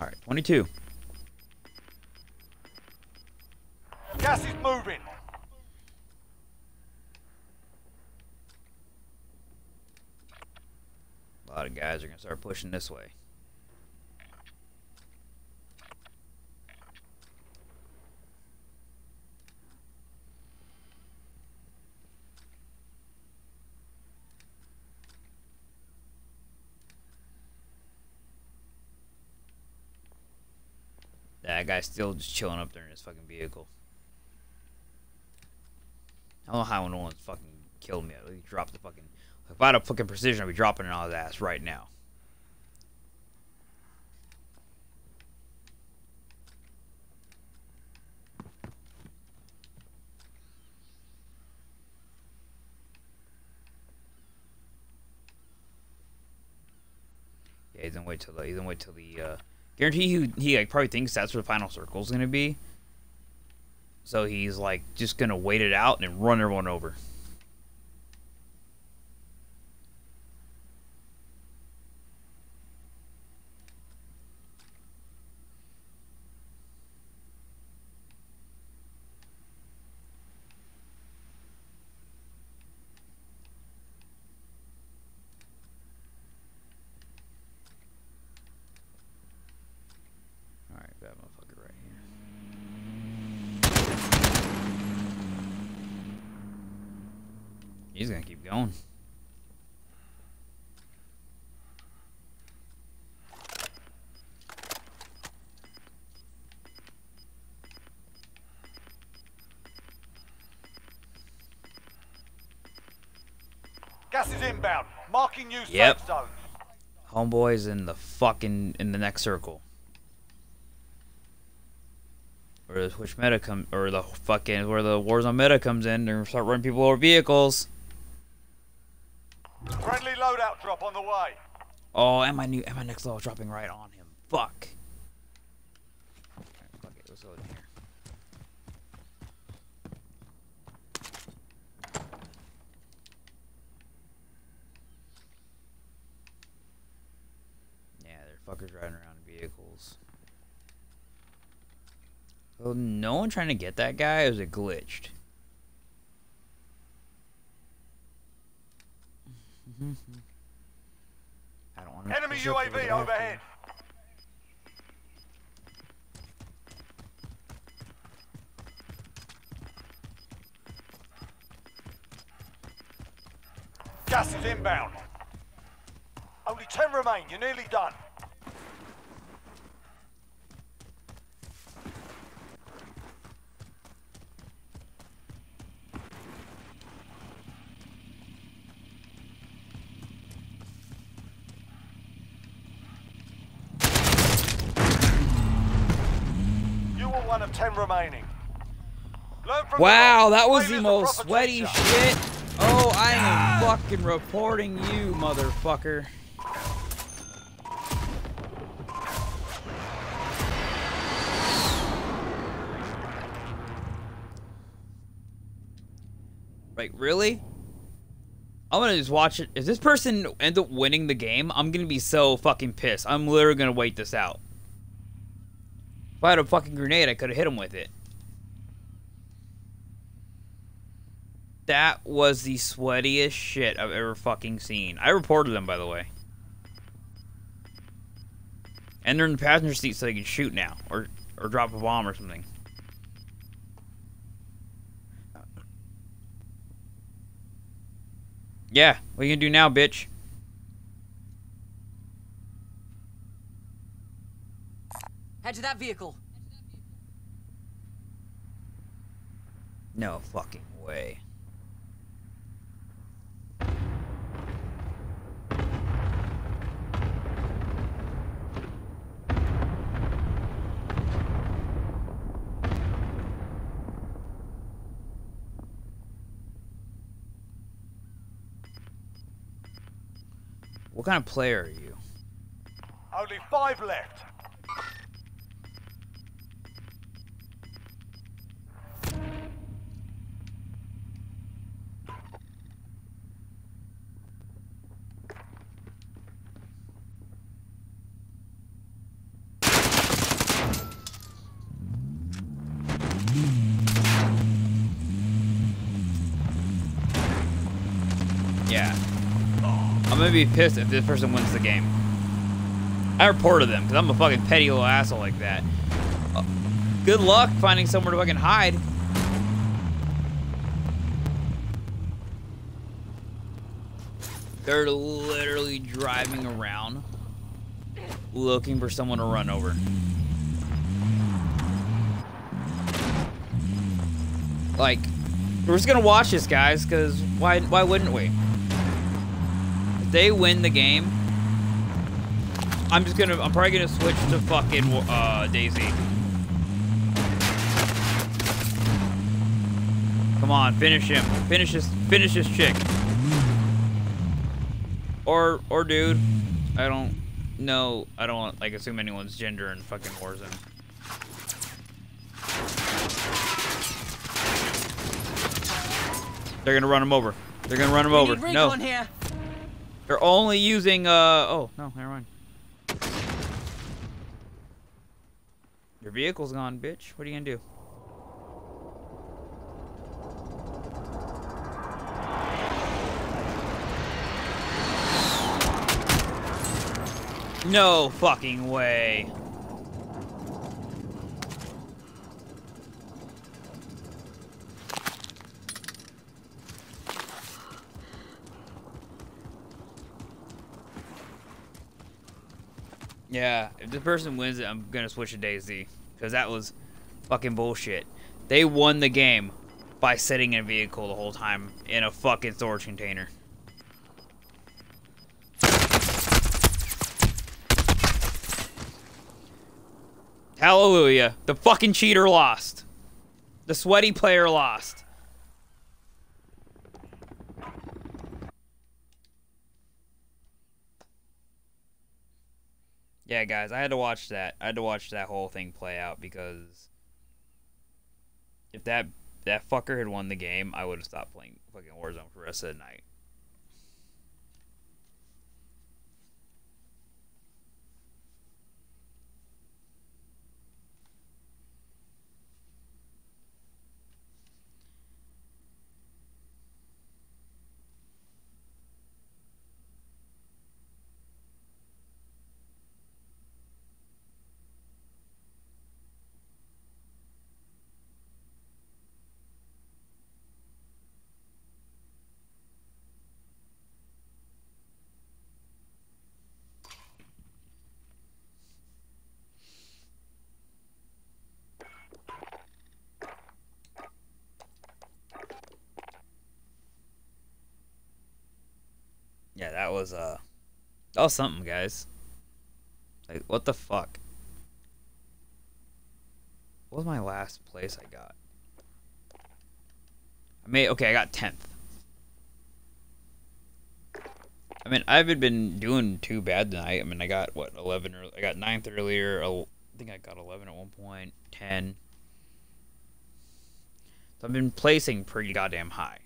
All right, 22. Gas is moving. A lot of guys are gonna start pushing this way. That still just chilling up there in his fucking vehicle. I don't know how no one's fucking killed me. He dropped the fucking. If I had a fucking precision, I'd be dropping it on his ass right now. Yeah, he's gonna wait till the. He's gonna wait till the. Uh, guarantee he he like probably thinks that's where the final circle is gonna be. So he's like just gonna wait it out and run everyone over. Alright, that motherfucker right here. He's gonna keep going. Gas is inbound. Marking new Yep. Homeboy's in the fucking in the next circle. Or the- which meta come or the fucking where the Warzone meta comes in, gonna start running people over vehicles. Friendly loadout drop on the way. Oh, and my new and my next level dropping right on him. Fuck. Alright, fuck it, let's go in here. Yeah, they're fuckers riding around in vehicles. So no one trying to get that guy, or is it glitched? I don't want to. Enemy UAV overhead. Gas is inbound. Only 10 remain. You're nearly done. remaining. Wow, that was the most sweaty shit. Oh, I am ah. fucking reporting you, motherfucker. Like, really? I'm gonna just watch it. If this person ends up winning the game, I'm gonna be so fucking pissed. I'm literally gonna wait this out. If I had a fucking grenade, I could have hit him with it. That was the sweatiest shit I've ever fucking seen. I reported them, by the way. And they're in the passenger seat so they can shoot now. Or, or drop a bomb or something. Yeah, what you gonna do now, bitch? Head to that vehicle. No fucking way. What kind of player are you? Only five left. Yeah. I'm gonna be pissed if this person wins the game. I reported them because I'm a fucking petty little asshole like that. Uh, good luck finding somewhere to fucking hide. They're literally driving around looking for someone to run over. Like, we're just gonna watch this, guys, because why, why wouldn't we? They win the game, I'm just gonna, I'm probably gonna switch to fucking uh, DayZ. Come on, finish him. Finish this, finish this chick. Or, or dude. I don't know. I don't like assume anyone's gender in fucking Warzone. They're gonna run him over. They're gonna run him over. No, here. They're only using. Uh oh no, never mind. Your vehicle's gone, bitch. What are you gonna do? No fucking way. Yeah, if this person wins it, I'm gonna switch to DayZ. Because that was fucking bullshit. They won the game by sitting in a vehicle the whole time in a fucking storage container. Hallelujah. The fucking cheater lost. The sweaty player lost. Yeah, guys, I had to watch that. I had to watch that whole thing play out because if that that fucker had won the game, I would have stopped playing fucking Warzone for the rest of the night. Yeah, that was uh something, guys. Like what the fuck? What was my last place I got? I made okay, I got tenth. I mean, I haven't been doing too bad tonight. I mean, I got what eleven? Or I got ninth earlier. I think I got eleven at one point, 10. So I've been placing pretty goddamn high.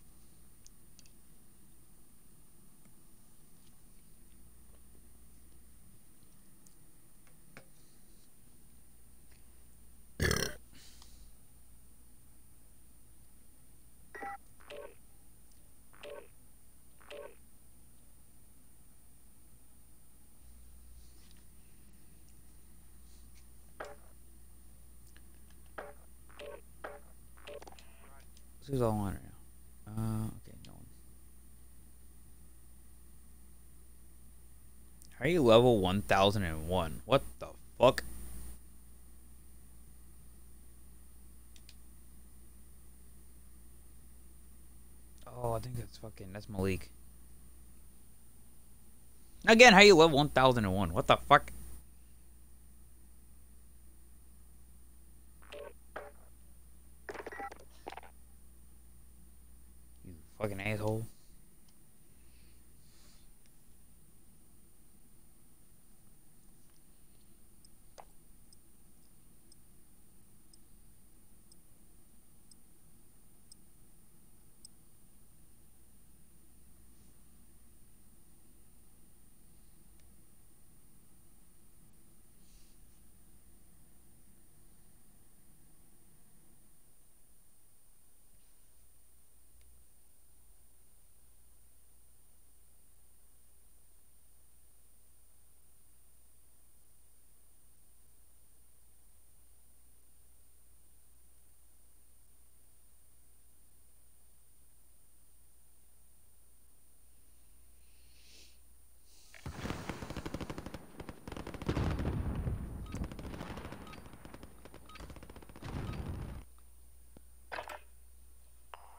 Who's all on it now? Uh, okay, no one. How are you level 1001? What the fuck? Oh, I think that's fucking, that's Malik. Again, how you level 1001? What the fuck? You fucking asshole.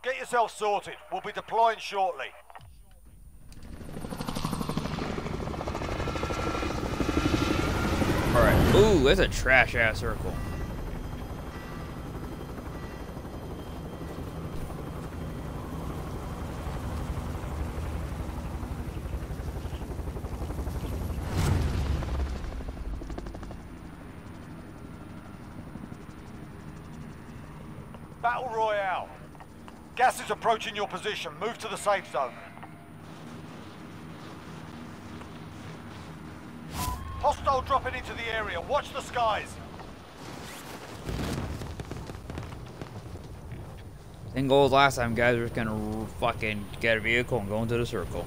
Get yourself sorted. We'll be deploying shortly. Alright. Ooh, that's a trash ass circle. Battle Royale. Is approaching your position. Move to the safe zone. Hostile dropping into the area. Watch the skies. Same goal as last time, guys. We're just gonna fucking get a vehicle and go into the circle.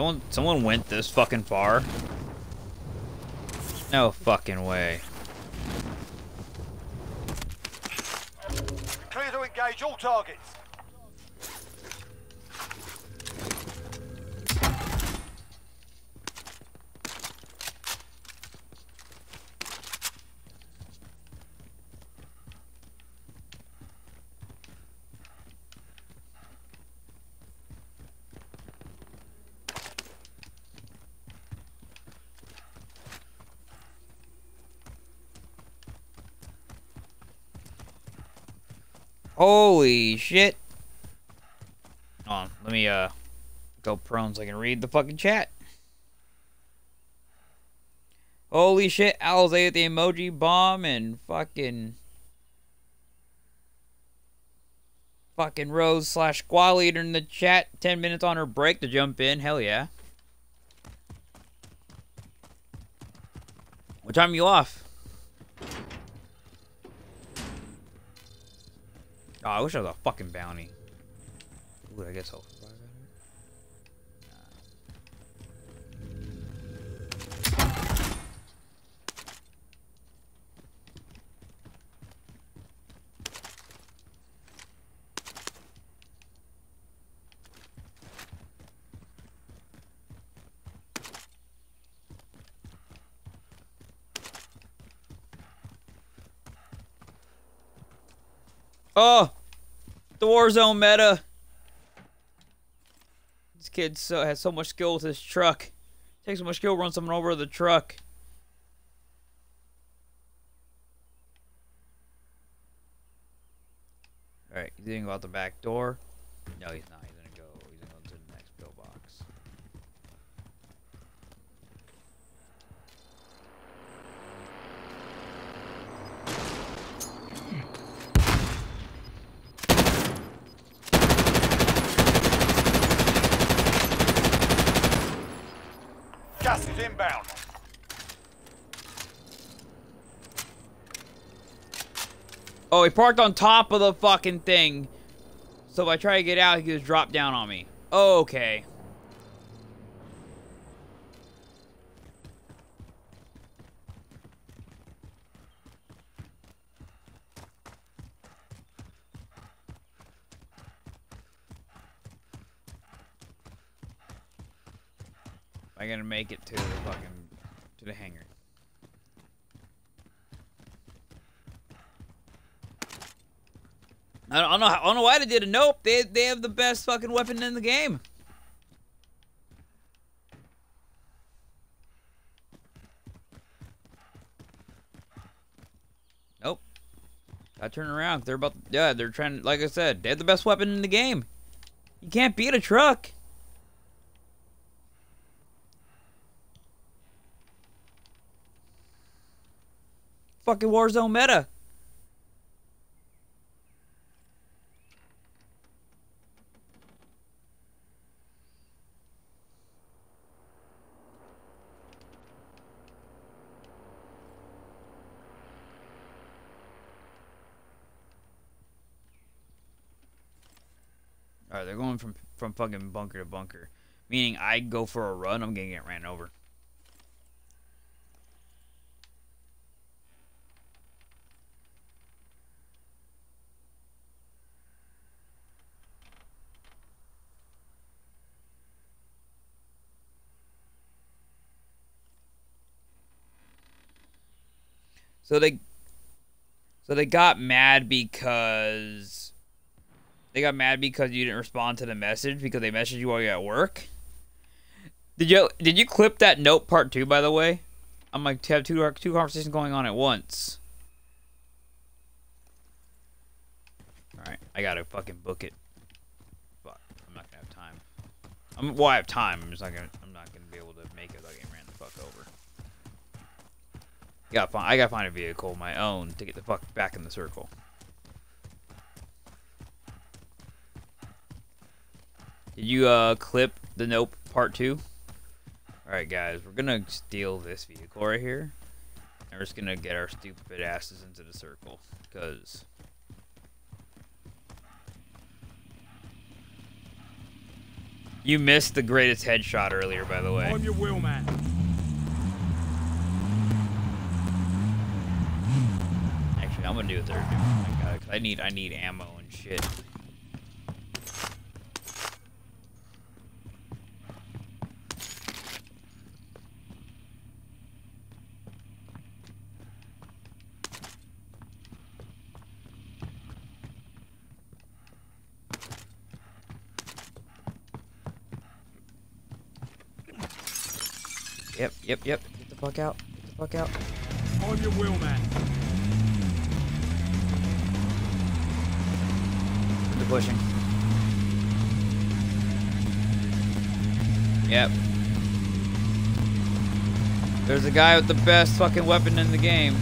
Someone, someone went this fucking far. No fucking way. Clear to engage all targets. Holy shit. Hold on, let me uh go prone so I can read the fucking chat. Holy shit, Alizé with the emoji bomb and fucking fucking Rose slash squad leader in the chat. Ten minutes on her break to jump in. Hell yeah. What time are you off? I wish I was a fucking bounty. Ooh, I guess I'll Oh! Warzone meta. This kid so, has so much skill with his truck. Takes so much skill, to run someone over the truck. Alright, he's gonna go out the back door. No, he's not. He's gonna go. He's gonna go to the next pillbox. Gas is inbound. Oh, he parked on top of the fucking thing. So if I try to get out, he just drop down on me. Okay. I gonna make it to the fucking to the hangar? I don't, know. How, I don't know why they did it. Nope, they they have the best fucking weapon in the game. Nope. I turn around. They're about. Yeah, they're trying. Like I said, they have the best weapon in the game. You can't beat a truck. Fucking Warzone meta. Going from from fucking bunker to bunker. Meaning I go for a run, I'm gonna get ran over. So they so they got mad because they got mad because you didn't respond to the message because they messaged you while you're at work. Did you did you clip that note part two by the way? I'm like to have two two conversations going on at once. All right, I gotta fucking book it. Fuck, I'm not gonna have time. I'm well, I have time. I'm just not gonna. I'm not gonna be able to make it without getting ran the fuck over. Gotta find. I gotta find a vehicle of my own to get the fuck back in the circle. Did you uh clip the nope part two? Alright guys, we're gonna steal this vehicle right here. And we're just gonna get our stupid asses into the circle. Cause You missed the greatest headshot earlier, by the way. On your wheel, man. Actually, I'm gonna do what they're doing. I, gotta, I need I need ammo and shit. Yep, yep, yep. Get the fuck out. Get the fuck out. On your wheel, man. They're pushing. Yep. There's a guy with the best fucking weapon in the game.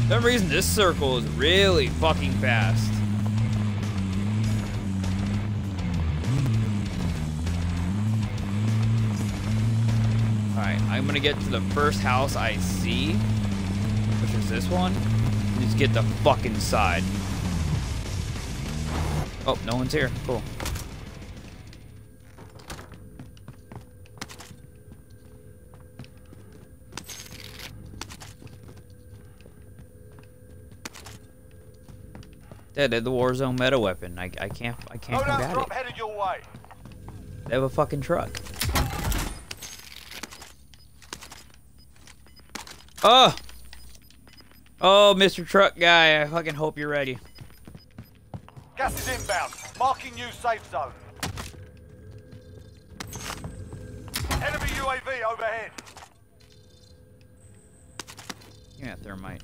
For some reason, this circle is really fucking fast. Alright, I'm gonna get to the first house I see, which is this one. Just get the fuck inside. Oh, no one's here. Cool. Yeah, they're the Warzone meta weapon. I, I can't I can't Loadout combat it. headed your way. They have a fucking truck. Oh! Oh, Mr. Truck Guy, I fucking hope you're ready. Gas is inbound. Marking new safe zone. Enemy UAV overhead. Yeah, thermite.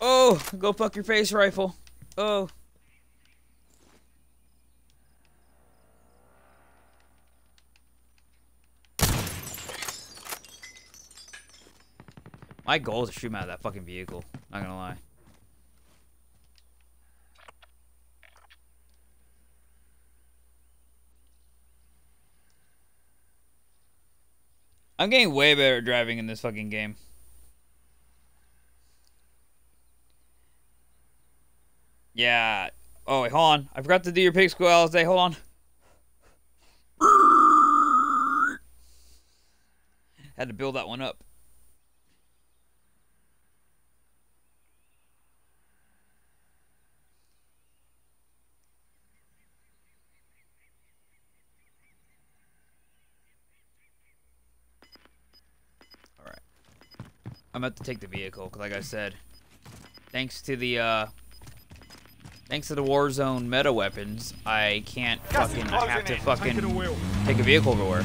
Oh, go fuck your face, rifle. Oh. My goal is to shoot him out of that fucking vehicle. Not gonna lie. I'm getting way better at driving in this fucking game. Yeah. Oh, wait, hold on. I forgot to do your pig squeal, LSA. Hold on. Had to build that one up. Alright. I'm about to take the vehicle, 'cause like I said, thanks to the, uh, thanks to the Warzone meta weapons, I can't Gas fucking, I have to in. Fucking take a vehicle everywhere.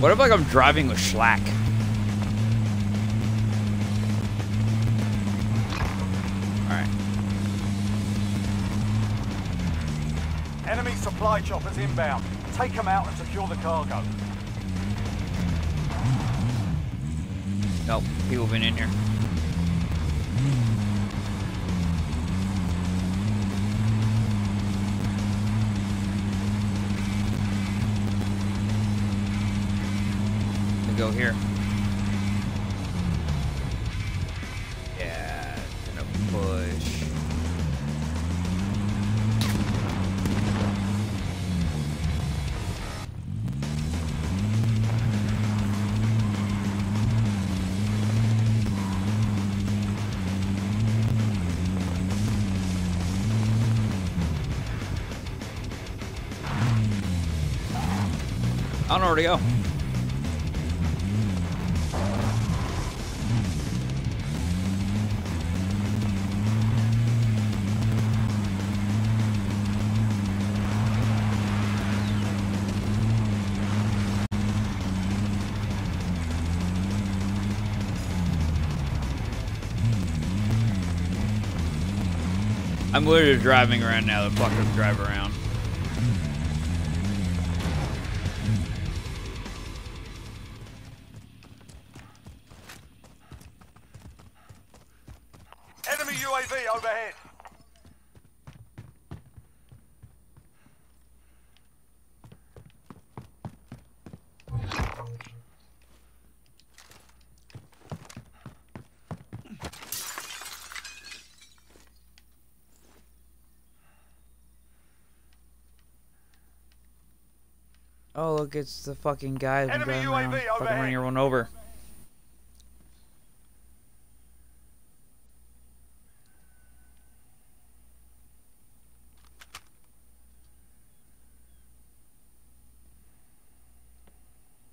What if like I'm driving with Schlack? Alright. Enemy supply choppers inbound. Take them out and secure the cargo. Nope, people have been in here. Go here. To go. I'm literally driving around now. The fuckers drive around. Look, it's the fucking guy that's Enemy driving around, fucking running everyone over.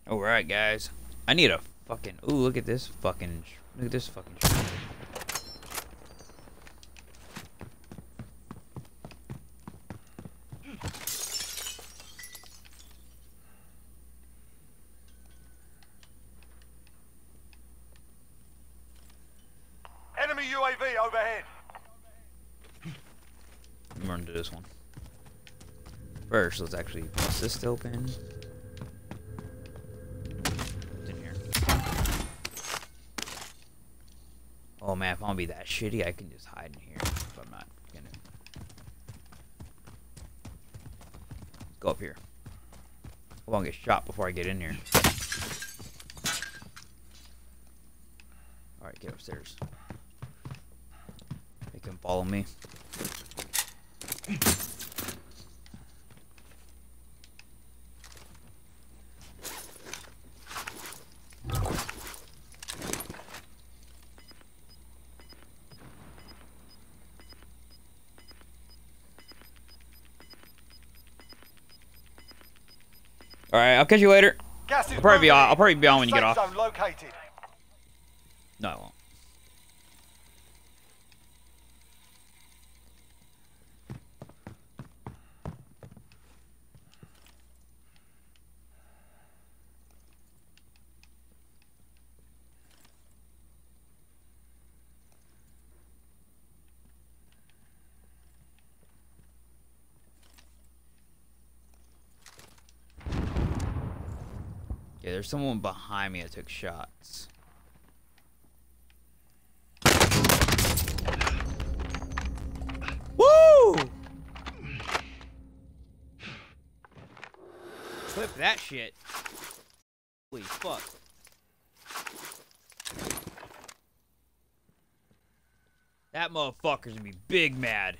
All right, guys. I need a fucking. Ooh, look at this fucking. Look at this fucking. sh- Enemy UAV overhead. Let me run to this one. First, let's this open. It's in here. Oh man, if I'm gonna be that shitty, I can just hide in here. If I'm not gonna. Go up here. I won't get shot before I get in here. Alright, get upstairs. They can follow me. right, I'll catch you later. I'll probably be on. I'll probably be on when you get off. There's someone behind me that took shots. Woo! Clip that shit. Holy fuck. That motherfucker's gonna be big mad.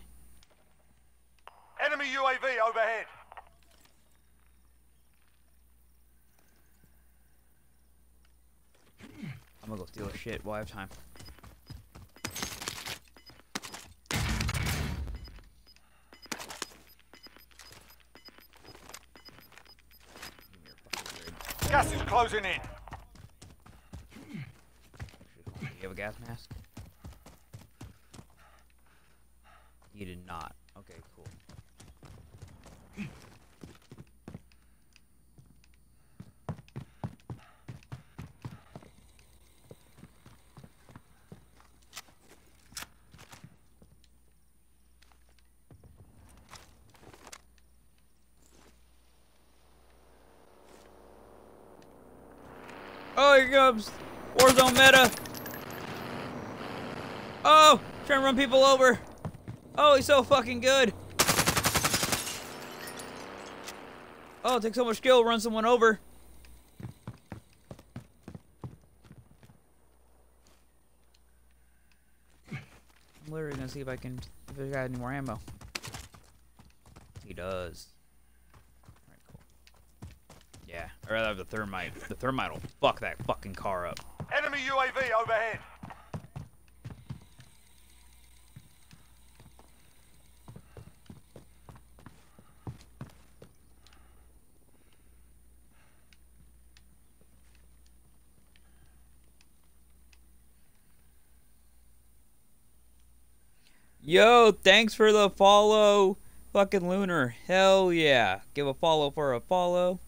Enemy UAV overhead. I'm gonna steal shit while I have time. Give me your fucking grid. Gas is closing in. Do you have a gas mask? You did not. Okay, cool. Oh, here comes Warzone meta. Oh, trying to run people over. Oh, he's so fucking good. Oh, it takes so much skill to run someone over. I'm literally gonna see if I can if there's got any more ammo. He does. Yeah, I'd rather have the thermite. The thermite will fuck that fucking car up. Enemy UAV overhead. Yo, thanks for the follow. Fucking Lunar. Hell yeah. Give a follow for a follow.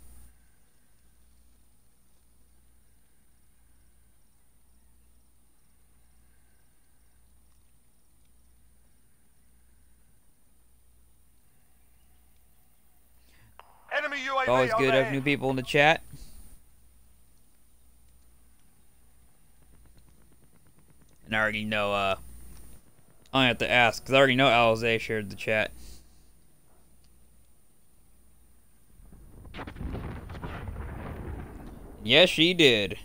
Enemy UAV Always good to have new people in the chat. And I already know, uh, I have to ask, because I already know Alize shared the chat. Yes, she did.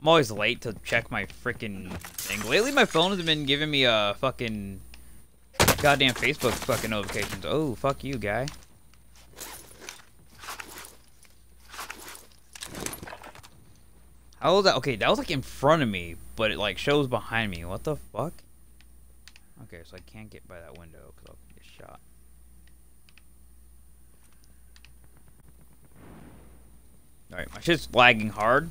I'm always late to check my freaking thing. Lately, my phone has been giving me a fucking goddamn Facebook fucking notifications. Oh, fuck you, guy. How was that? Okay, that was like in front of me, but it like shows behind me. What the fuck? Okay, so I can't get by that window because I'll get shot. Alright, my shit's lagging hard.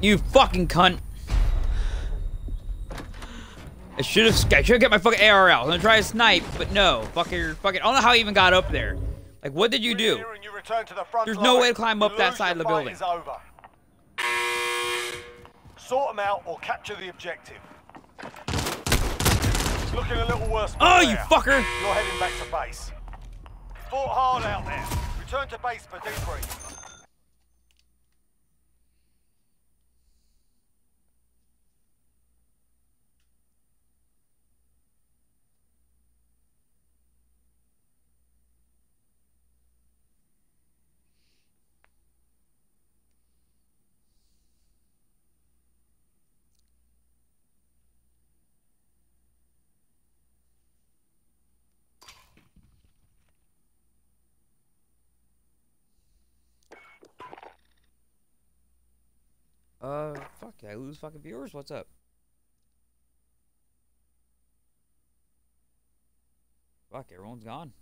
You fucking cunt. I should have I should have get my fucking ARL. I was gonna try to snipe, but no. Fucker fucking I don't know how I even got up there. Like what did you do? You return to the front There's no way to climb up that lose, side of the building. Over. Sort them out or capture the objective. Looking a little worse. Oh you there. fucker! You're heading back to base. Fought hard out there. Return to base for debrief. I lose fucking viewers? What's up? Fuck, everyone's gone.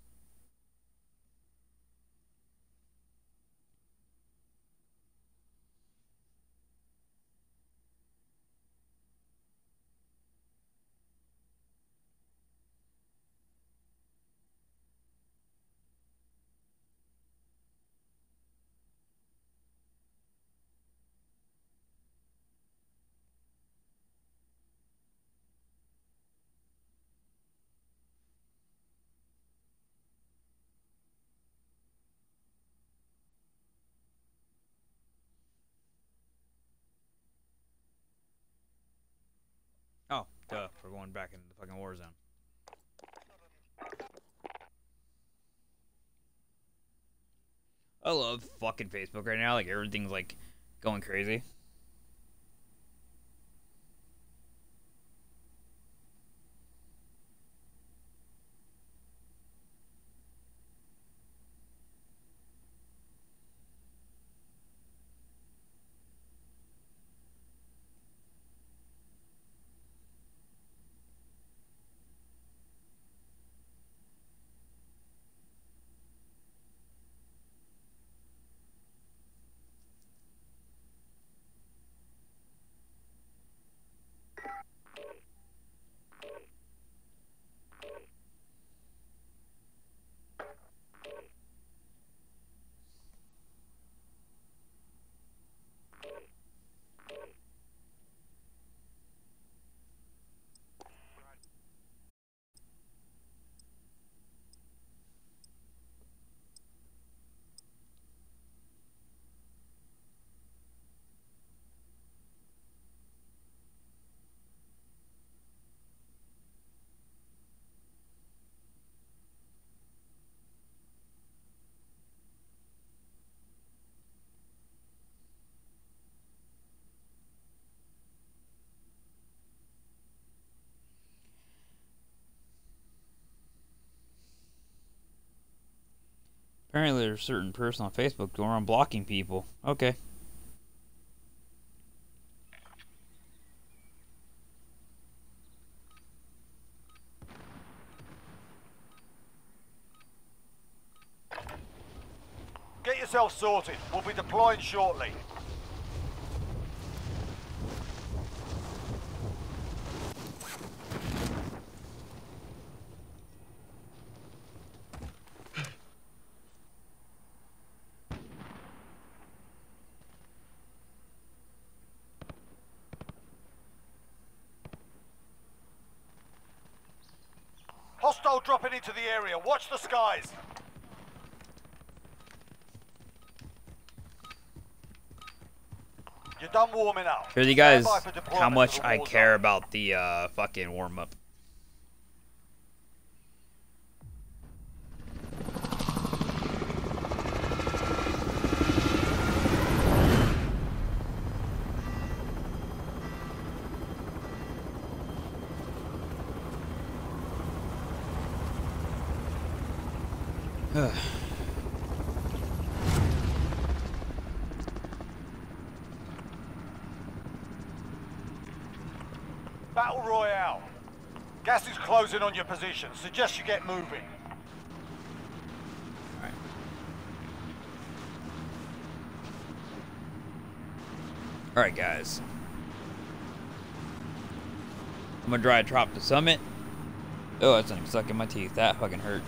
We're going back into the fucking war zone. I love fucking Facebook right now. Like everything's like going crazy. Apparently, there's a certain person on Facebook going around blocking people. Okay. Get yourself sorted. We'll be deploying shortly. Hostile dropping into the area. Watch the skies. You're done warming up. You guys Stand by for how much I care about the uh, fucking warm up. Battle Royale. Gas is closing on your position. Suggest you get moving. Alright, guys. I'm gonna dry drop the summit. Oh, that's like stuck in my teeth. That fucking hurt.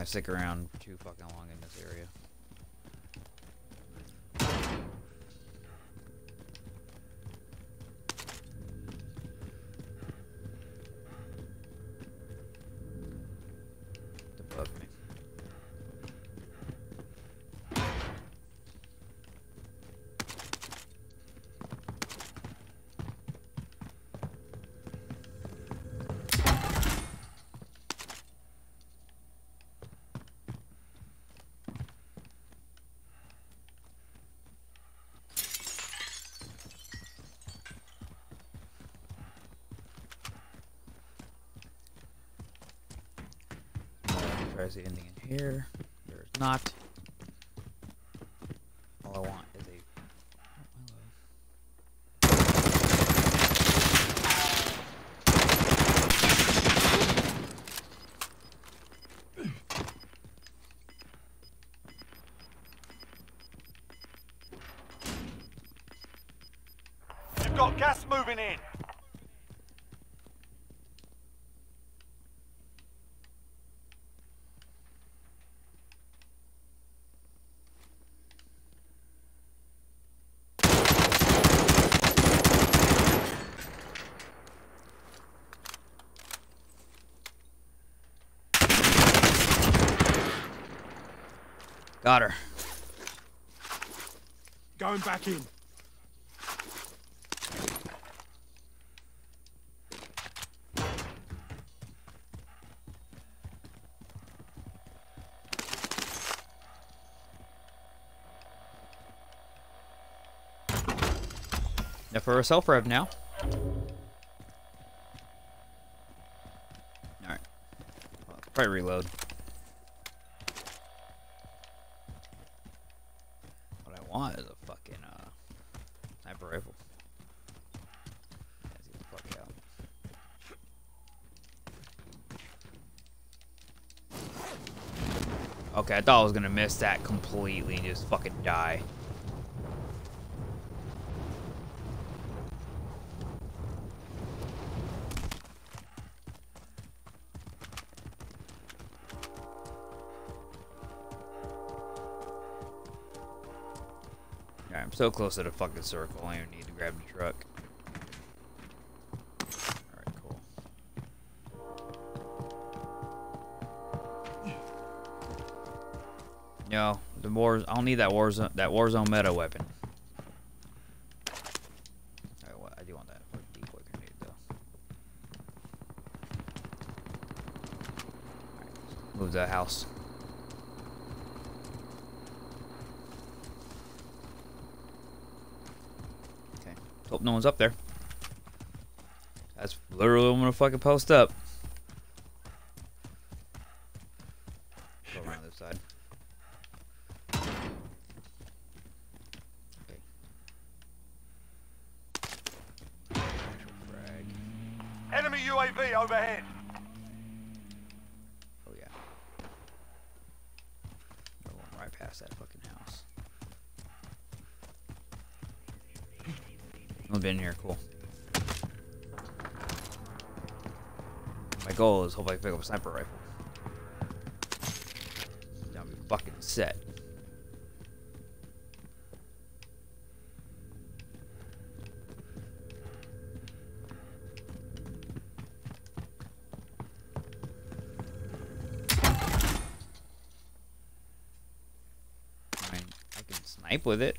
Gonna stick around too fucking long in this area. Above me. Uh, To see anything in here. There's not. All I want is a. You've got gas moving in. Got her. Going back in. Now for a self rev now. Alright. Probably reload. What I want is a fucking uh sniper rifle. Let's get the fuck out. Okay, I thought I was gonna miss that completely and just fucking die. I'm so close to the fucking circle, I don't need to grab the truck. The. I don't need that war zone. That war zone meta weapon. I do want that move the house. Okay. Hope no one's up there. That's literally what I'm gonna fucking post up. Go around this side. Okay. Actual frag. Enemy UAV overhead. Oh yeah. We're going right past that fucking house. I've been here, cool. My goal is hopefully I pick up a sniper rifle. Now be fucking set. Snipe with it.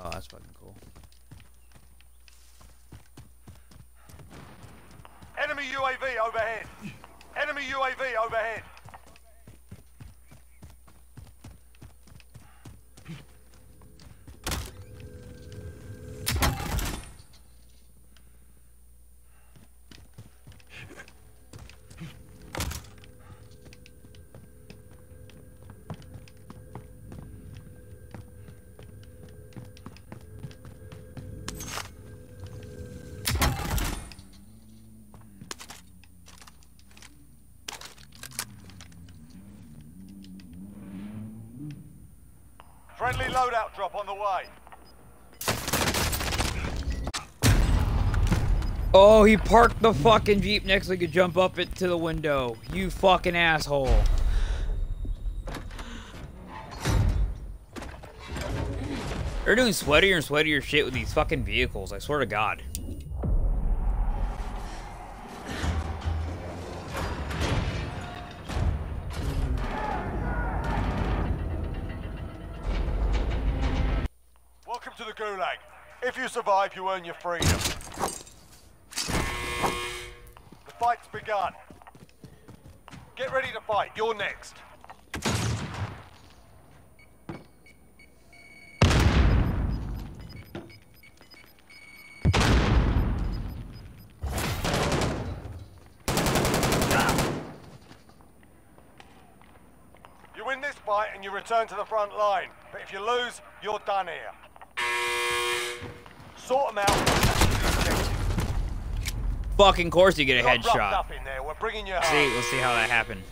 Oh, that's fucking cool. Enemy UAV overhead. Enemy UAV overhead. Friendly loadout drop on the way. Oh, he parked the fucking Jeep next so he could jump up it to the window. You fucking asshole. They're doing sweatier and sweatier shit with these fucking vehicles, I swear to God. You earn your freedom. The fight's begun. Get ready to fight. You're next. You win this fight and you return to the front line. But if you lose, you're done here. Sort them out. Fucking course you get a headshot. up in there. We're bringing you home. See, see how that happened.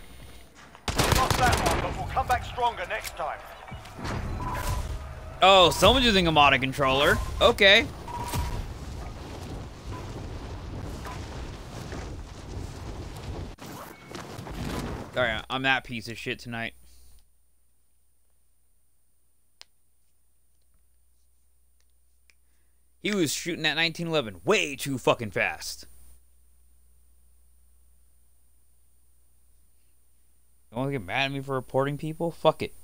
That one, we'll come back stronger next time. Oh, someone's using a modded controller. Okay. Alright, I'm that piece of shit tonight. He was shooting at 1911 way too fucking fast. You want to get mad at me for reporting people? Fuck it.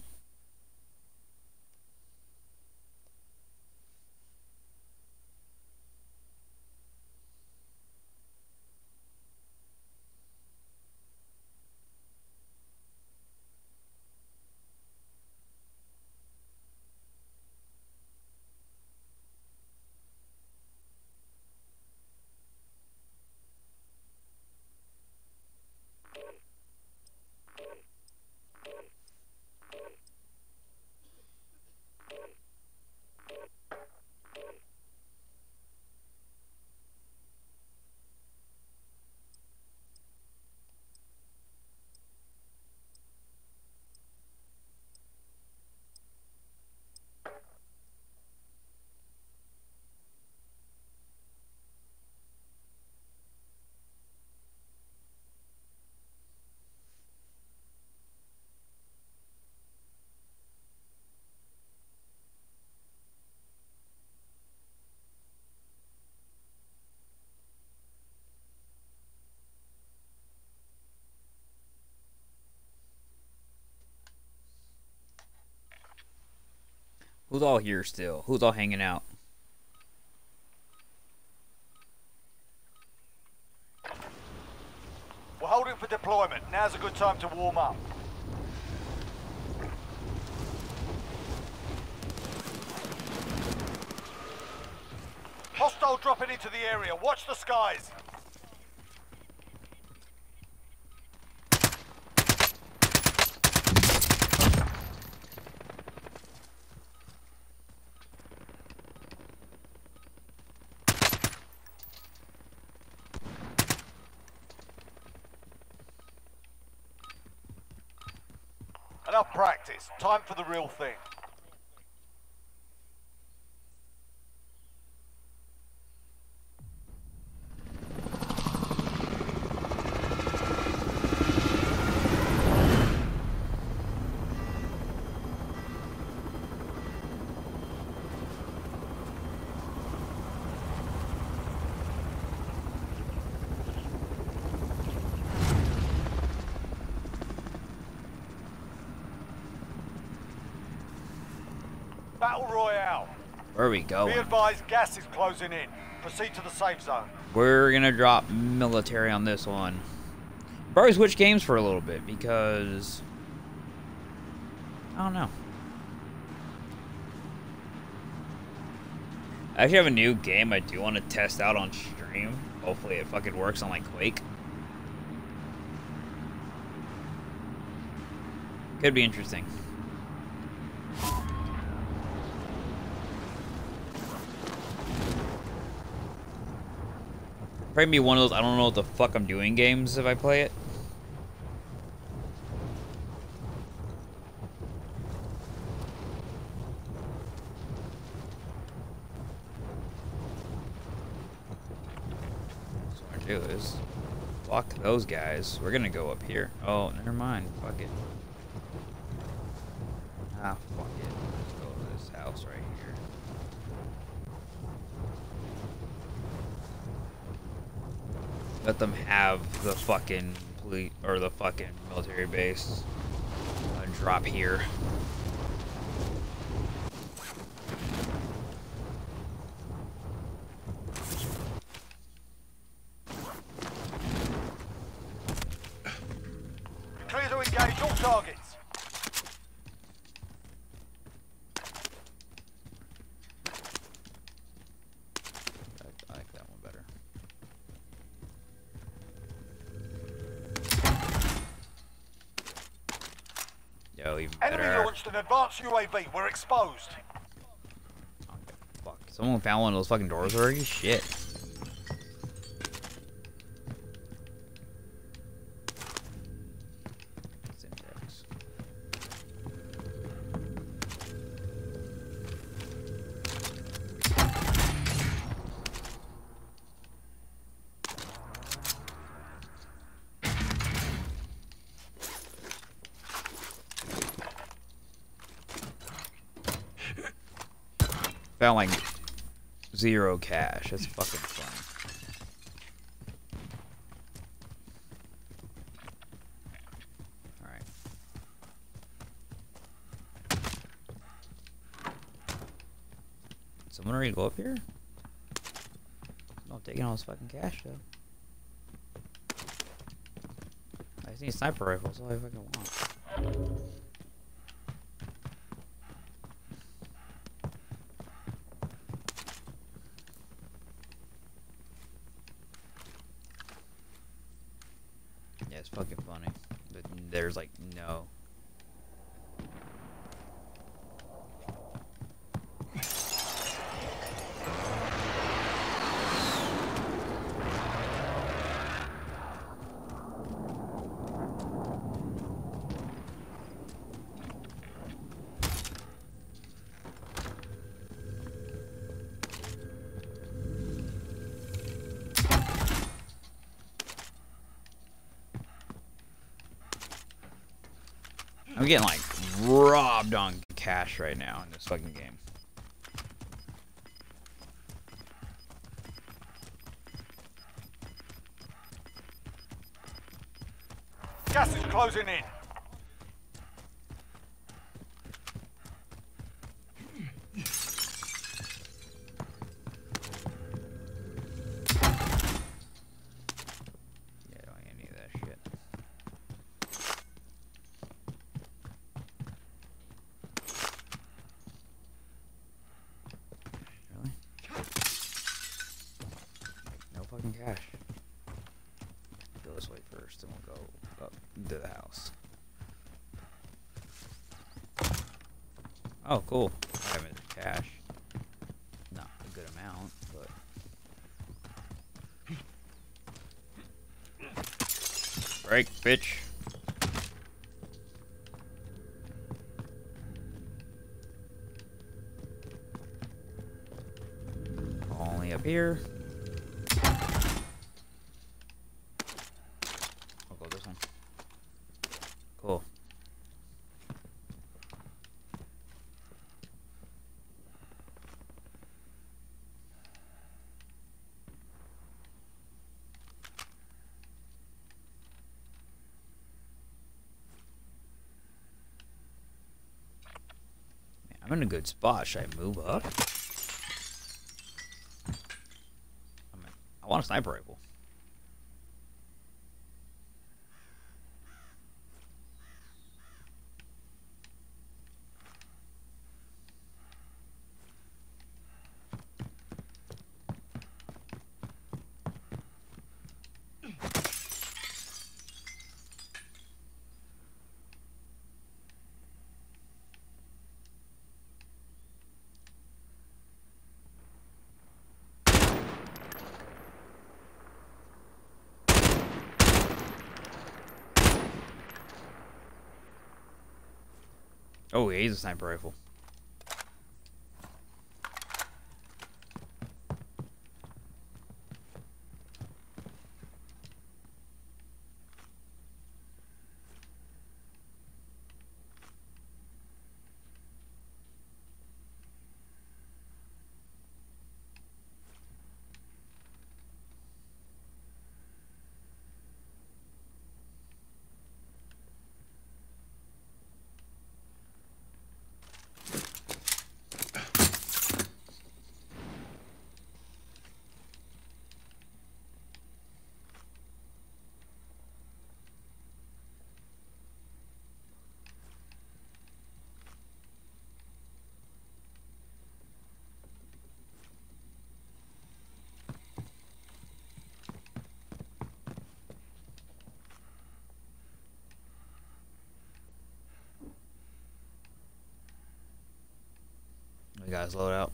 Who's all here still? Who's all hanging out? We're holding for deployment. Now's a good time to warm up. Hostile dropping into the area. Watch the skies. Time for the real thing. Battle Royale. Where are we Be going? advised, gas is closing in. Proceed to the safe zone. We're gonna drop military on this one. Probably switch games for a little bit because I don't know. I actually have a new game I do want to test out on stream. Hopefully it fucking works on like Quake. Could be interesting. Probably be one of those I don't know what the fuck I'm doing games if I play it. So what I do is fuck those guys. We're gonna go up here. Oh, never mind. Fuck it. Ah, fuck it. Let's go to this house right here. Let them have the fucking police or the fucking military base. Uh, drop here. Clear to engage all targets. I, I like that one better. Yo, even Enemy better. launched an advanced UAV. We're exposed. Fuck. Someone found one of those fucking doors already? Shit. Like zero cash. That's fucking. Alright. Someone ready to go up here? No, taking all this fucking cash though. I just need sniper rifle, that's all I fucking want. Fucking funny. But there's like no. I'm getting like robbed on cash right now in this fucking game. Gas is closing in. Yeah, I don't need any of that shit. Really? No fucking cash. Go this way first, and we'll go up to the house. Oh, cool. I have it cash. Not a good amount, but. Break, bitch. up here. I'll go this one. Cool. Man, I'm in a good spot. Should I move up? I, I want a sniper rifle. Yeah, he's a sniper rifle. You guys load out.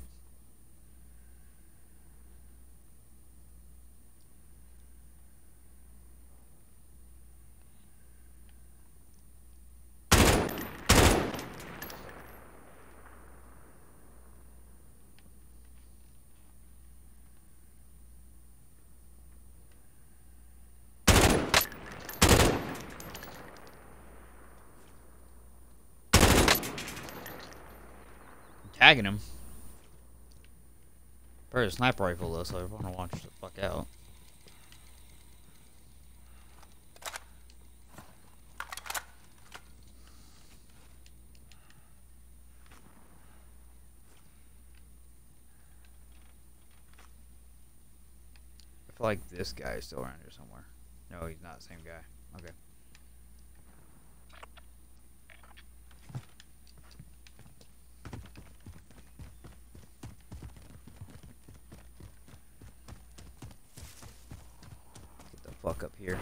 tagging him. Probably a sniper rifle though, so I want to watch the fuck out. I feel like this guy is still around here somewhere. No, he's not the same guy. Okay. Get the fuck up here.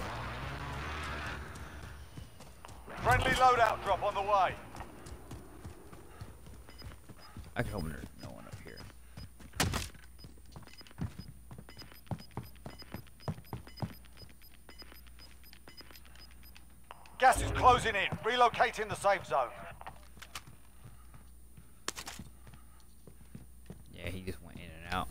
Friendly loadout drop on the way. I can hope there's no one up here. Gas is closing in. Relocating the safe zone. Yeah, he just went in and out.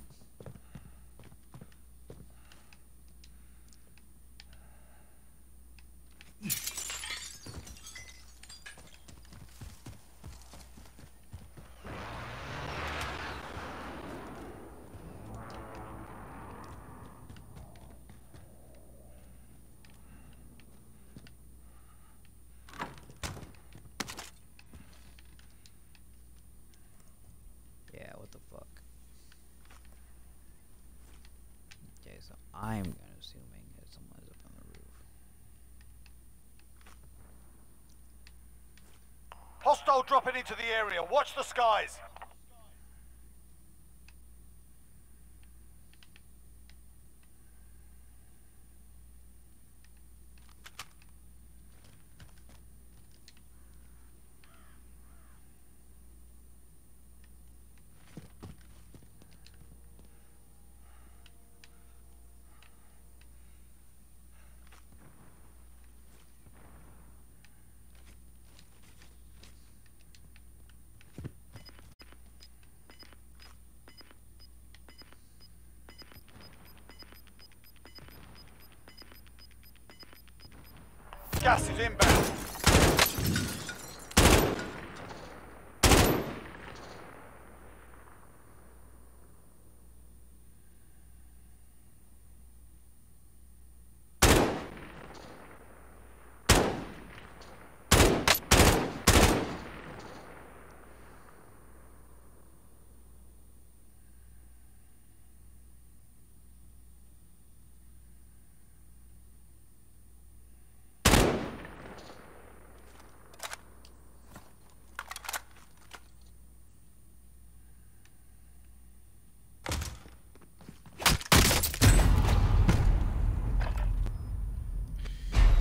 Yeah, what the fuck? Okay, so I'm gonna assuming that someone is up on the roof. Hostile dropping into the area. Watch the skies.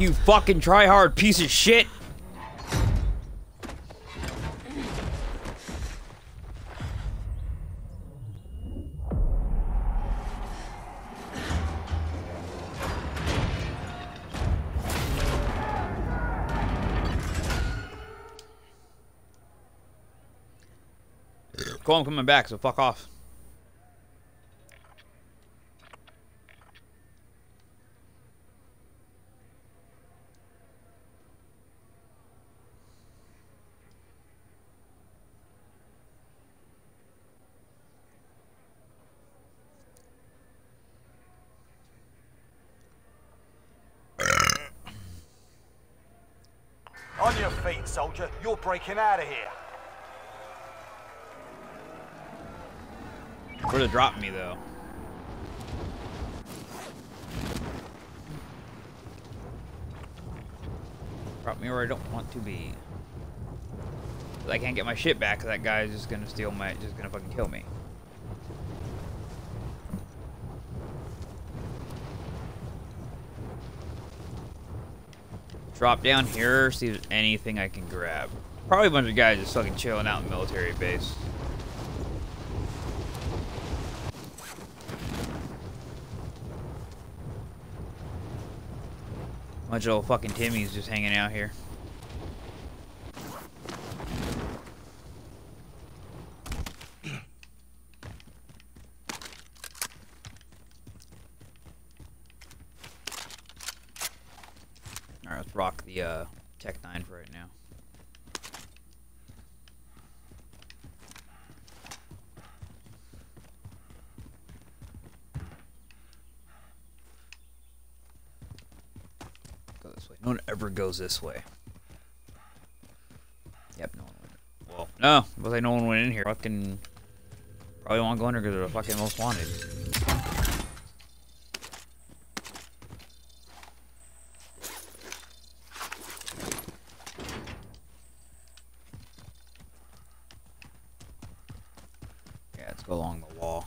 You fucking try hard piece of shit. Cool, I'm coming back, so fuck off. On your feet, soldier. You're breaking out of here. Where to drop me though? Drop me where I don't want to be. I can't get my shit back. that guy's just gonna steal my, just gonna fucking kill me. Drop down here, see if there's anything I can grab. Probably a bunch of guys just fucking chilling out in military base. Bunch of old fucking Timmy's just hanging out here. Alright, let's rock the uh, Tech 9 for right now. Go this way. No one ever goes this way. Yep, no one went. Well, no, was like no one went in here. Fucking probably won't go in here because they're the fucking most wanted. Yeah, let's go along the wall.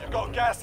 You've got gas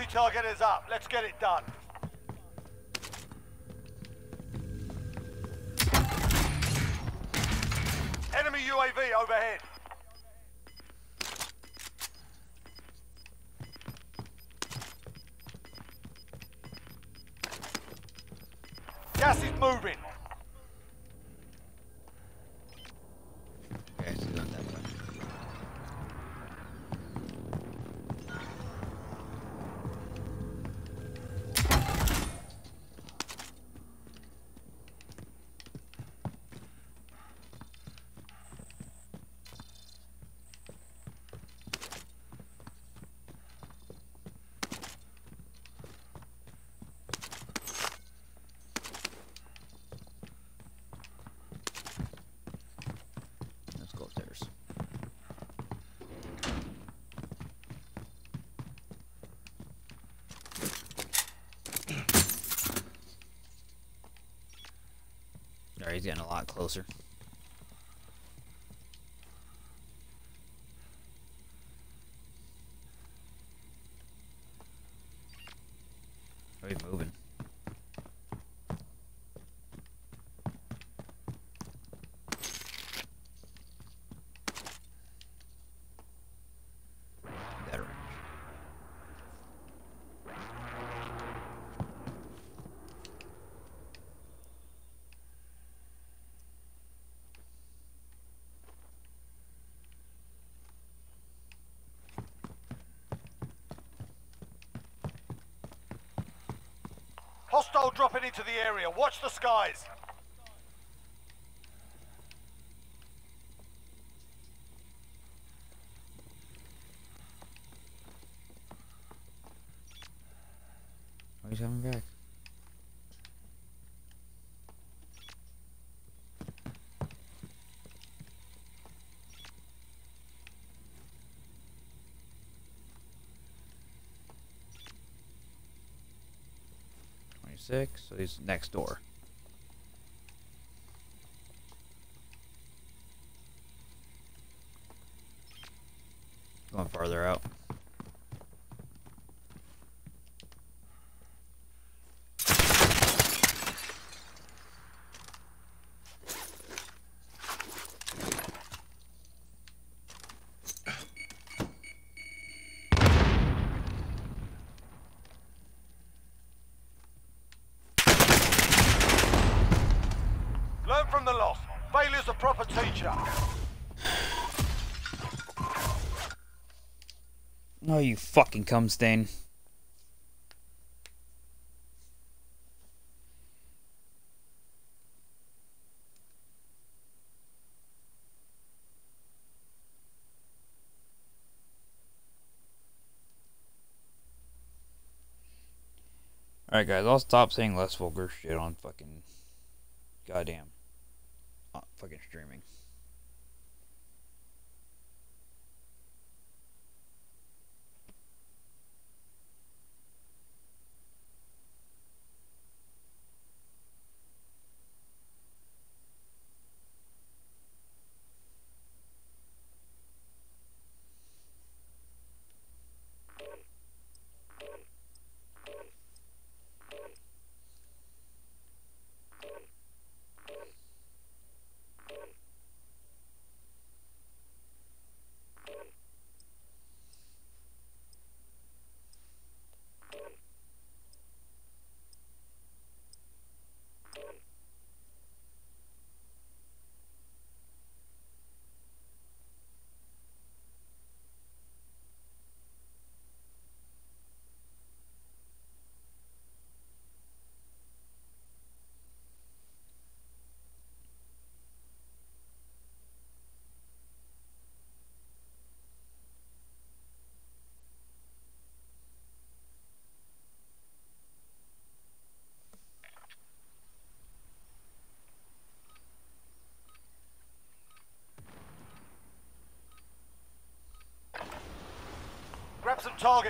Bounty target is up. Let's get it done. Enemy UAV overhead. Gas is moving. Okay, so not that way. He's getting a lot closer. Oh, he's moving. Dead range. Hostile dropping into the area. Watch the skies. Oh, he's coming back. Twenty-six. So he's next door. Going farther out. Learn from the loss. Failure's a proper teacher. No, you fucking cum stain. Alright, guys, I'll stop saying less vulgar shit on fucking. Goddamn. Uh, fucking streaming. Grab some target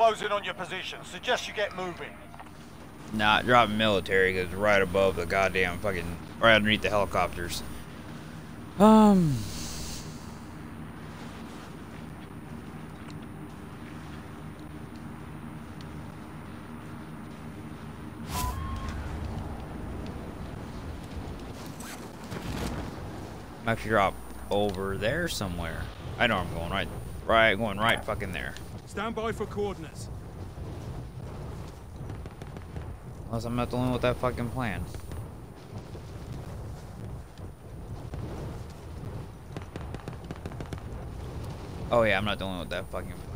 closing on your position. Suggest you get moving. Nah, dropping military because right above the goddamn fucking, right underneath the helicopters. Um. I have to drop over there somewhere. I know I'm going right, right, going right fucking there. Stand by for coordinates. Unless I'm not the only one with that fucking plan. Oh yeah, I'm not the only one with that fucking plan.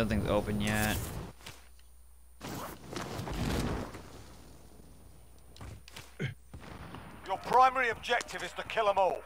Nothing's open yet. Your primary objective is to kill them all.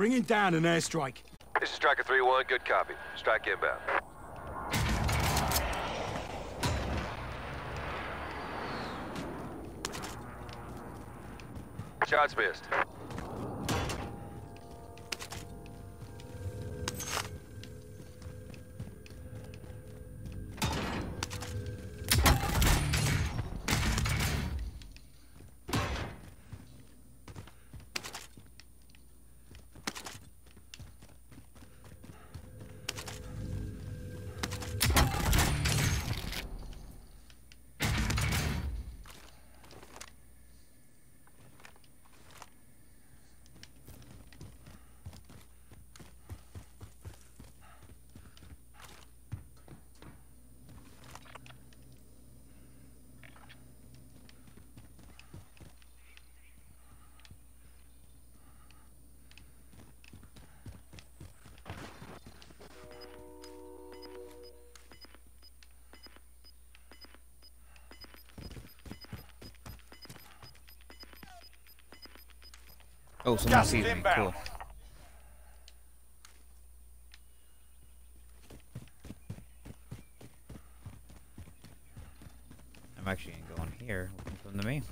Bringing down an airstrike. This is Striker 3-1, good copy. Strike inbound. Shots missed. Oh, someone Gas inbound. Cool. I'm actually going here. Looking for them to me.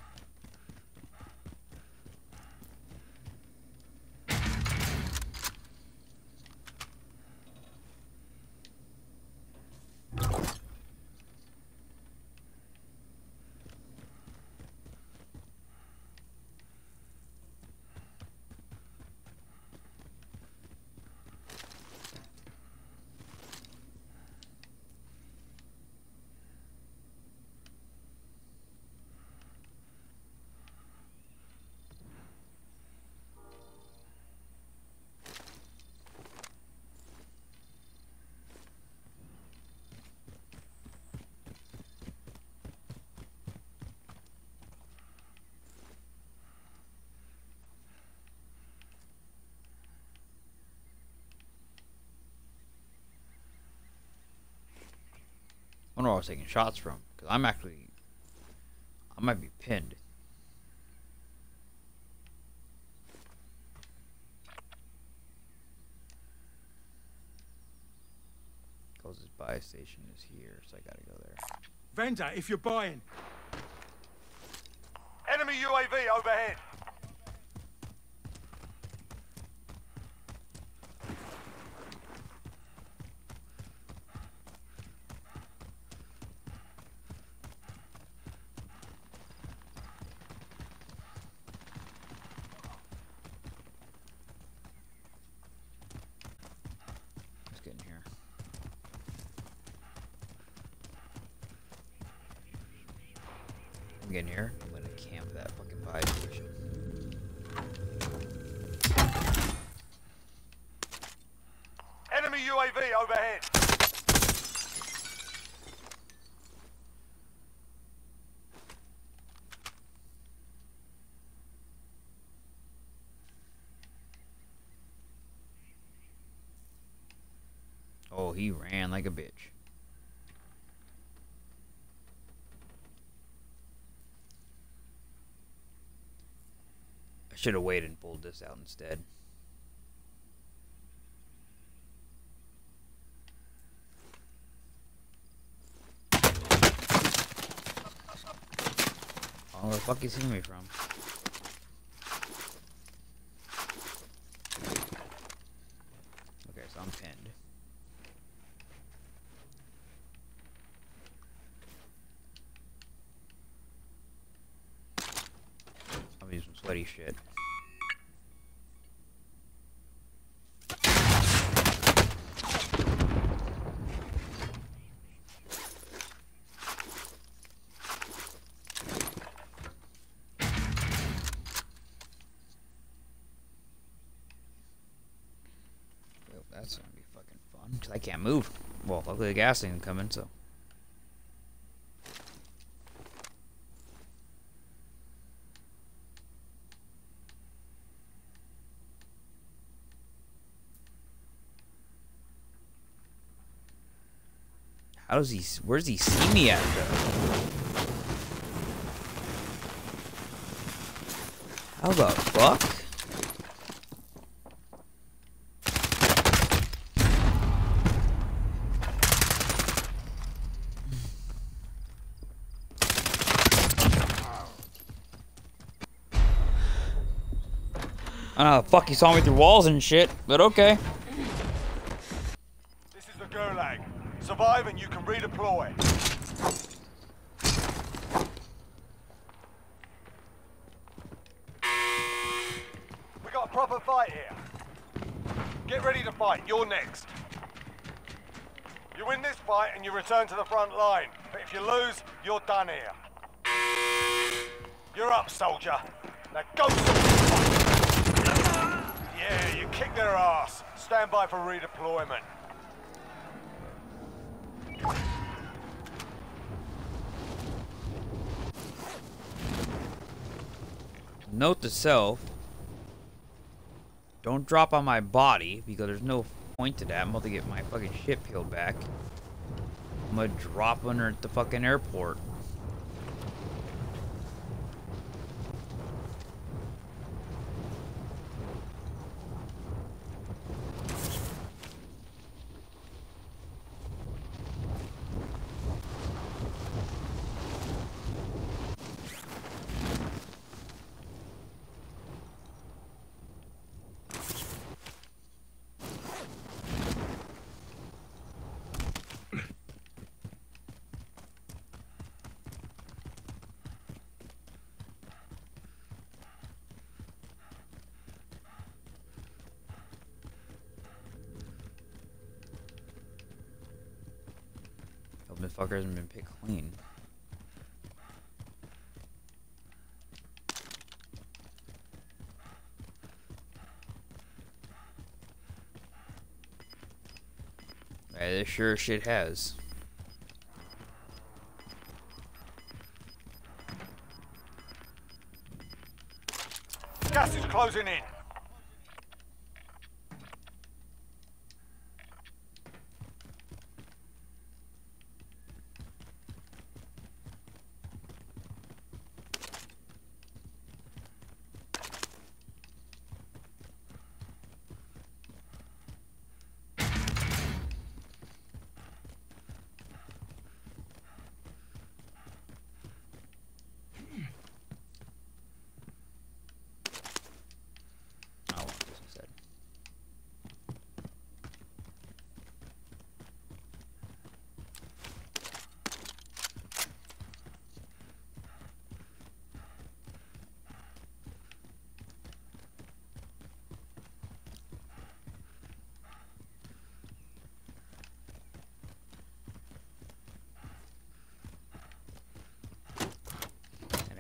wonder where I was taking shots from. Because I'm actually. I might be pinned. Closest buy station is here, so I gotta go there. Vendor, if you're buying. Enemy UAV overhead. I'm getting here. I'm gonna camp that fucking buy station. Enemy UAV overhead. Oh, he ran like a bitch. I should have waited and pulled this out instead. Oh, where the fuck you seeing me from? Okay, so I'm pinned. I'm using some sweaty shit. Well, that's gonna be fucking fun. Cause I can't move. Well, luckily the gas ain't coming, so. How does he? Where's he see me at though? How the fuck? I don't know how the fuck he saw me through walls and shit, but okay. This is the Gulag. Survive and you can redeploy. We got a proper fight here. Get ready to fight. You're next. You win this fight and you return to the front line. But if you lose, you're done here. You're up, soldier. Now go. Yeah, you kicked their ass. Stand by for redeployment. Note to self. Don't drop on my body because there's no point to that. I'm about to get my fucking shit peeled back. I'm gonna drop under at the fucking airport. Hope this fucker hasn't been picked clean. Right, this sure shit has.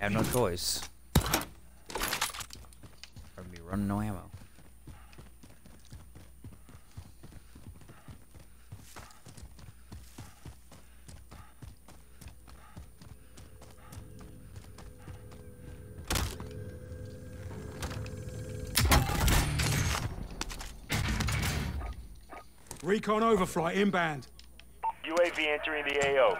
I have no choice. I'd be running no ammo. Recon overflight inbound. UAV entering the AO.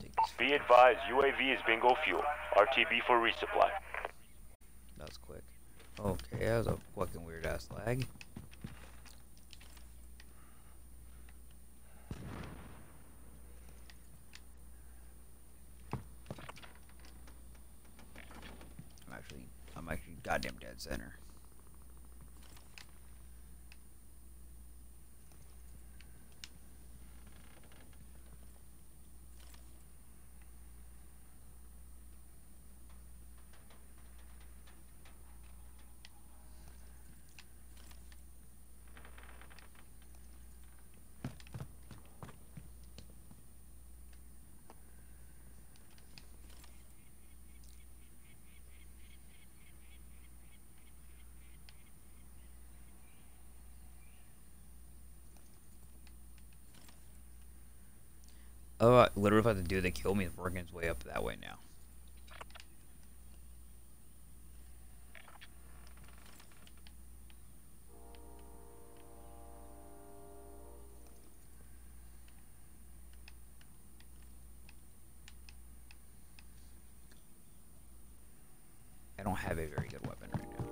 Take this- Be advised, UAV is bingo fuel. RTB for resupply. That was quick. Okay, that was a fucking weird ass lag. I'm actually, I'm actually goddamn dead center. Oh, literally if I have to do the kill me, it's working its way up that way now. I don't have a very good weapon right now.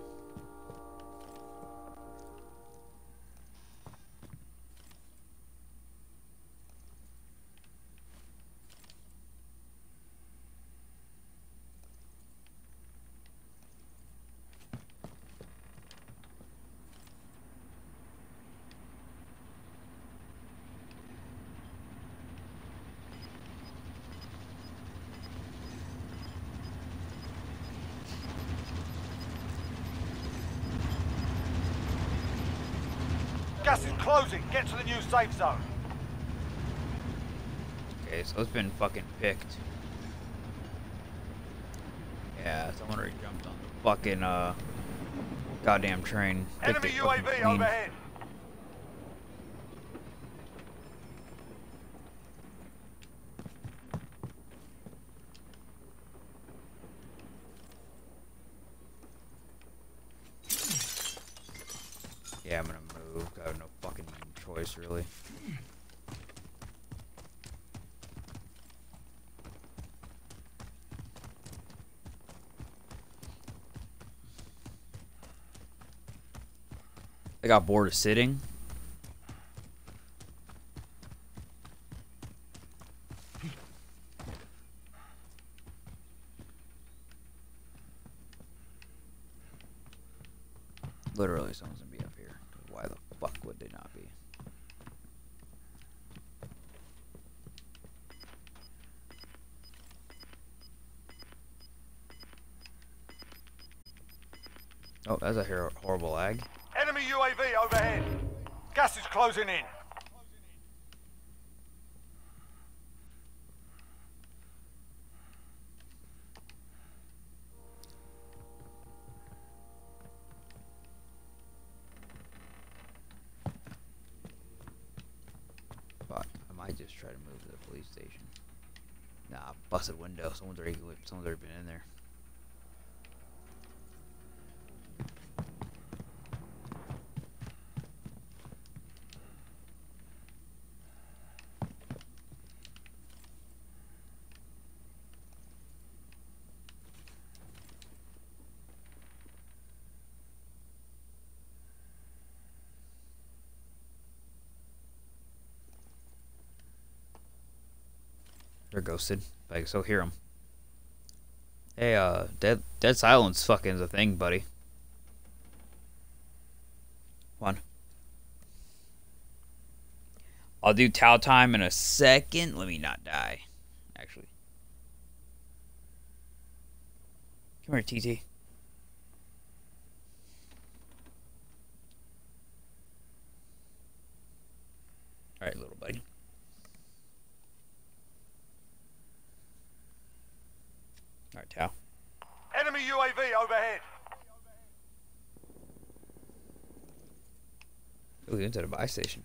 Gas is closing. Get to the new safe zone. Okay, so it's been fucking picked. Yeah, someone already jumped on the fucking uh goddamn train. Picked Enemy UAV overhead. Yeah, I'm gonna move. I have no fucking choice really. I got bored of sitting. Literally, someone's gonna be up here. Why the fuck would they not be? Oh, that's a horrible lag. Enemy UAV overhead. Gas is closing in. Fuck, I might just try to move to the police station. Nah, window. Someone's already, someone's already been in there. They're ghosted, Can still hear them. Hey, uh, dead dead silence fucking is a thing, buddy. Come on. I'll do Tao time in a second. Let me not die. Actually. Come here, TT. Alright, little buddy. Alright, Tao. Enemy UAV overhead. Ooh, into the buy station.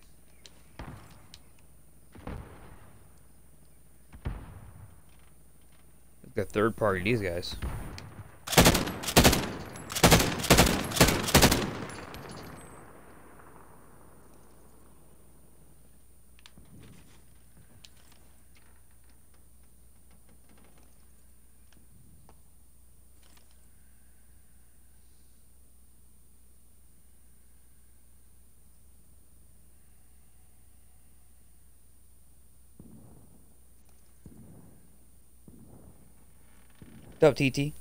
The third party, these guys. Up, TT?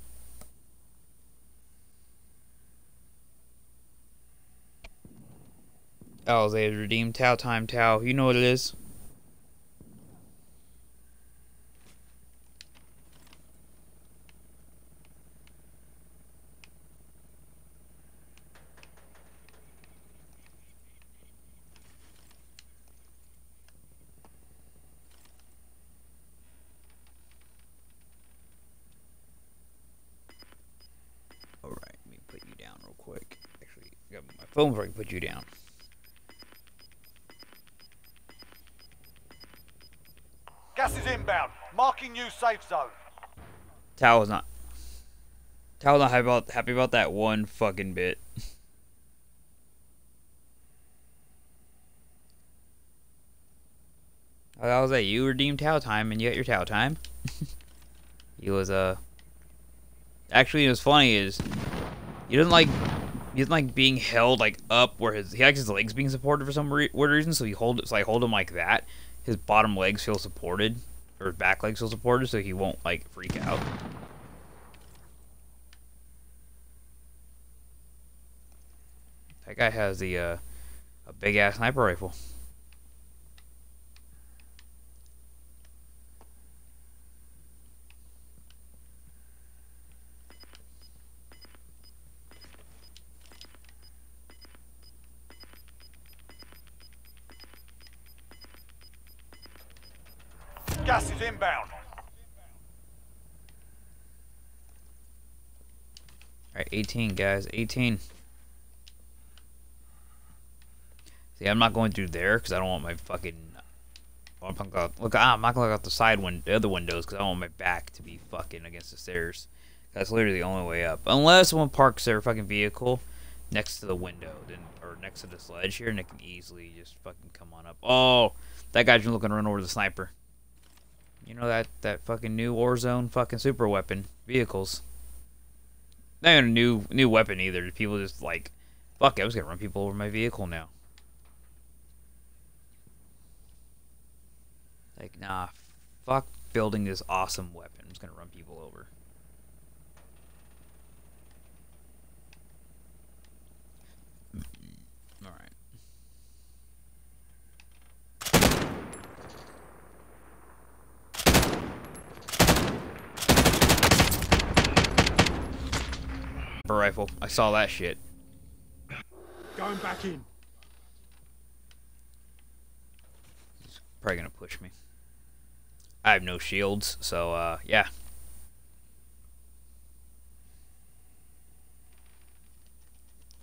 Oh, they redeemed Tao Time Tao. You know what it is. Alright, let me put you down real quick. Actually, I got my phone before I can put you down. Gas is inbound. Marking new safe zone. Tao was not. Tao was not happy about, happy about that one fucking bit. Oh, that was that you redeemed Tao time and you got your Tao time. (laughs) he was uh actually what's funny is he doesn't like he doesn't like being held like up where his he likes his legs being supported for some re- weird reason so he hold so I hold him like that his bottom legs feel supported or his back legs feel supported so he won't like freak out. That guy has the uh a big ass sniper rifle Gas is inbound. Alright, 18, guys. 18. See, I'm not going through there because I don't want my fucking. Look, ah, I'm not going to look out the side window, the other windows because I want my back to be fucking against the stairs. That's literally the only way up. Unless someone parks their fucking vehicle next to the window, then or next to the sledge here, and it can easily just fucking come on up. Oh, that guy's been looking to run over the sniper. You know that that fucking new Warzone fucking super weapon vehicles. Not even a new new weapon either. People just like, fuck, it, I was gonna run people over my vehicle now. Like, nah, fuck building this awesome weapon. I'm just gonna run people over. Alright. Rifle. I saw that shit. Going back in. Probably gonna push me. I have no shields, so uh, yeah.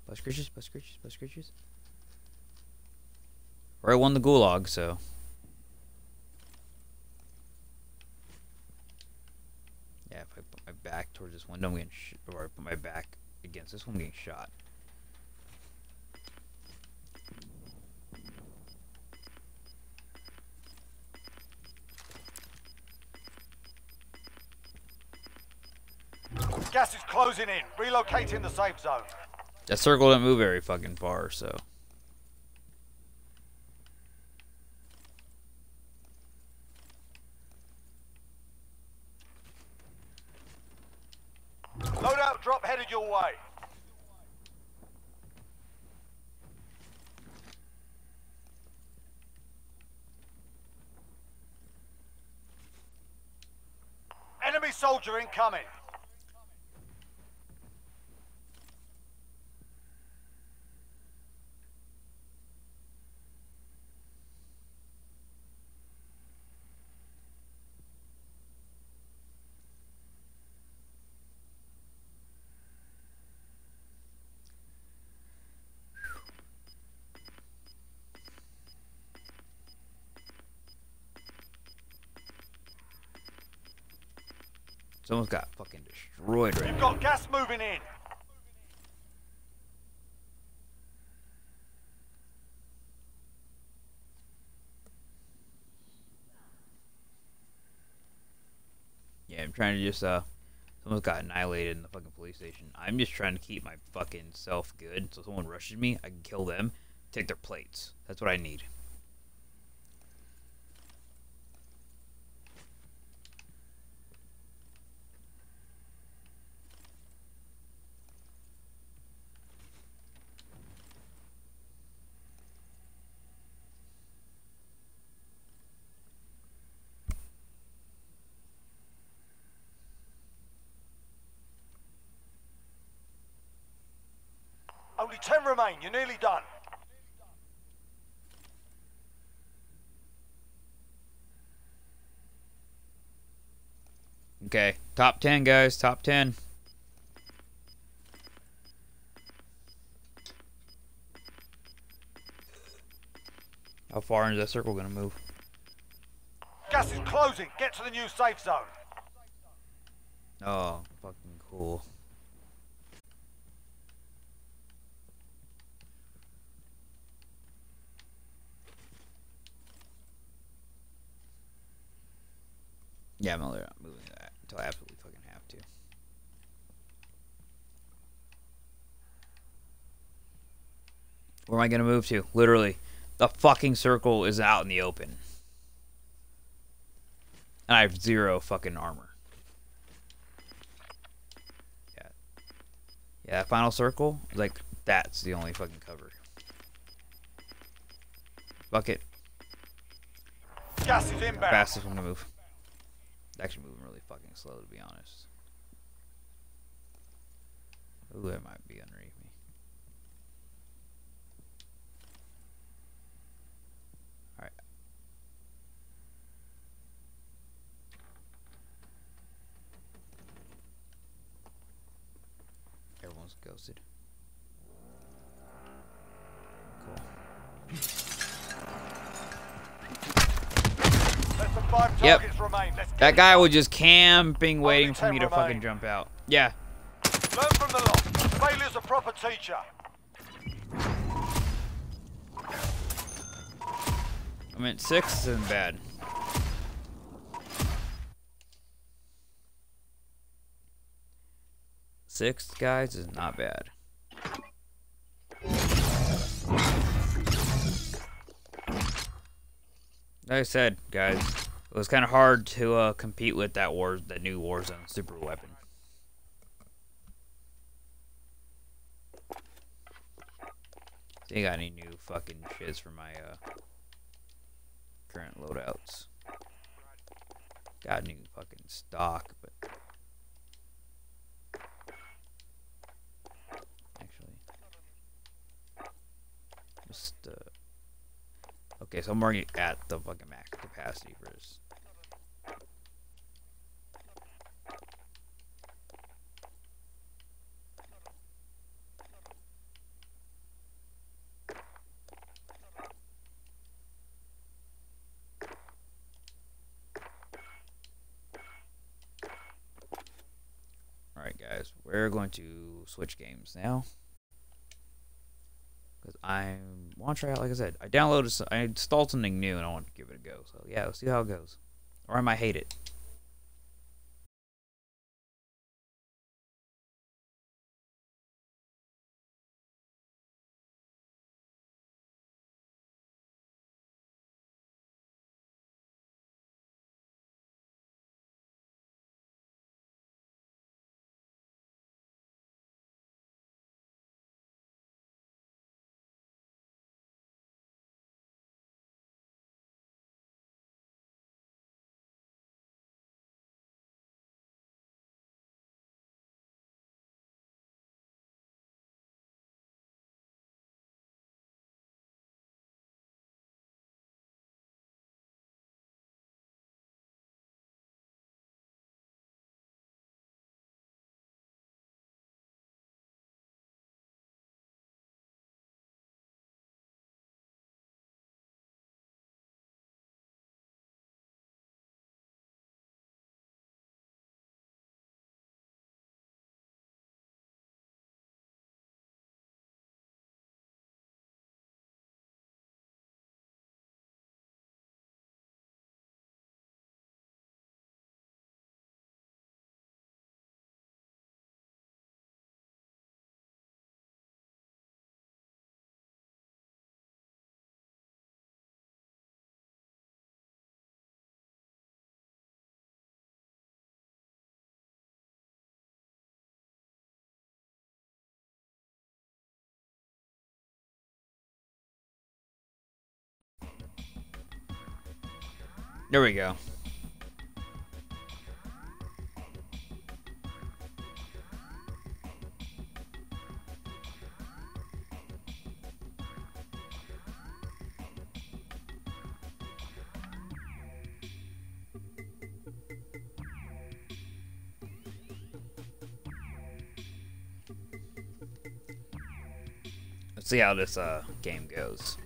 Bus creatures, bus creatures, bus creatures. Or I won the gulag, so. Yeah, if I put my back towards this window, I'm getting sh or I put my back against this one, I'm getting shot. Gas is closing in. Relocating the safe zone. That circle didn't move very fucking far, so. way. Enemy soldier incoming. Someone's got fucking destroyed right You've now. got gas moving in. Yeah, I'm trying to just uh someone's got annihilated in the fucking police station. I'm just trying to keep my fucking self good so someone rushes me, I can kill them, take their plates. That's what I need. Only ten remain. You're nearly done. Okay, top 10 guys, top 10. How far is that circle gonna move? Gas is closing. Get to the new safe zone. Oh, fucking cool. Yeah, I'm not moving that until I absolutely fucking have to. Where am I gonna move to? Literally, the fucking circle is out in the open. And I have zero fucking armor. Yeah. Yeah, that final circle, like, that's the only fucking cover. Bucket, Gas is inbound. fastest one to move. Actually moving really fucking slow, to be honest. Ooh, it might be underneath me. Alright. Everyone's ghosted. Yep. remain. That guy was just camping, waiting for me to fucking jump out. Yeah. Learn from the lot. Failure's a proper teacher. I mean, six isn't bad. Six guys is not bad. Like I said, guys, it was kind of hard to uh, compete with that war, that new Warzone super weapon. They got any new fucking shits for my uh, current loadouts. Got new fucking stock, but actually, just uh, okay. So I'm already at the fucking max capacity for this. Alright, guys, we're going to switch games now. Because I want to try out, like I said, I downloaded, I installed something new and I want to give it a go. So, yeah, let's see how it goes. Or I might hate it. There we go. Let's see how this uh game goes.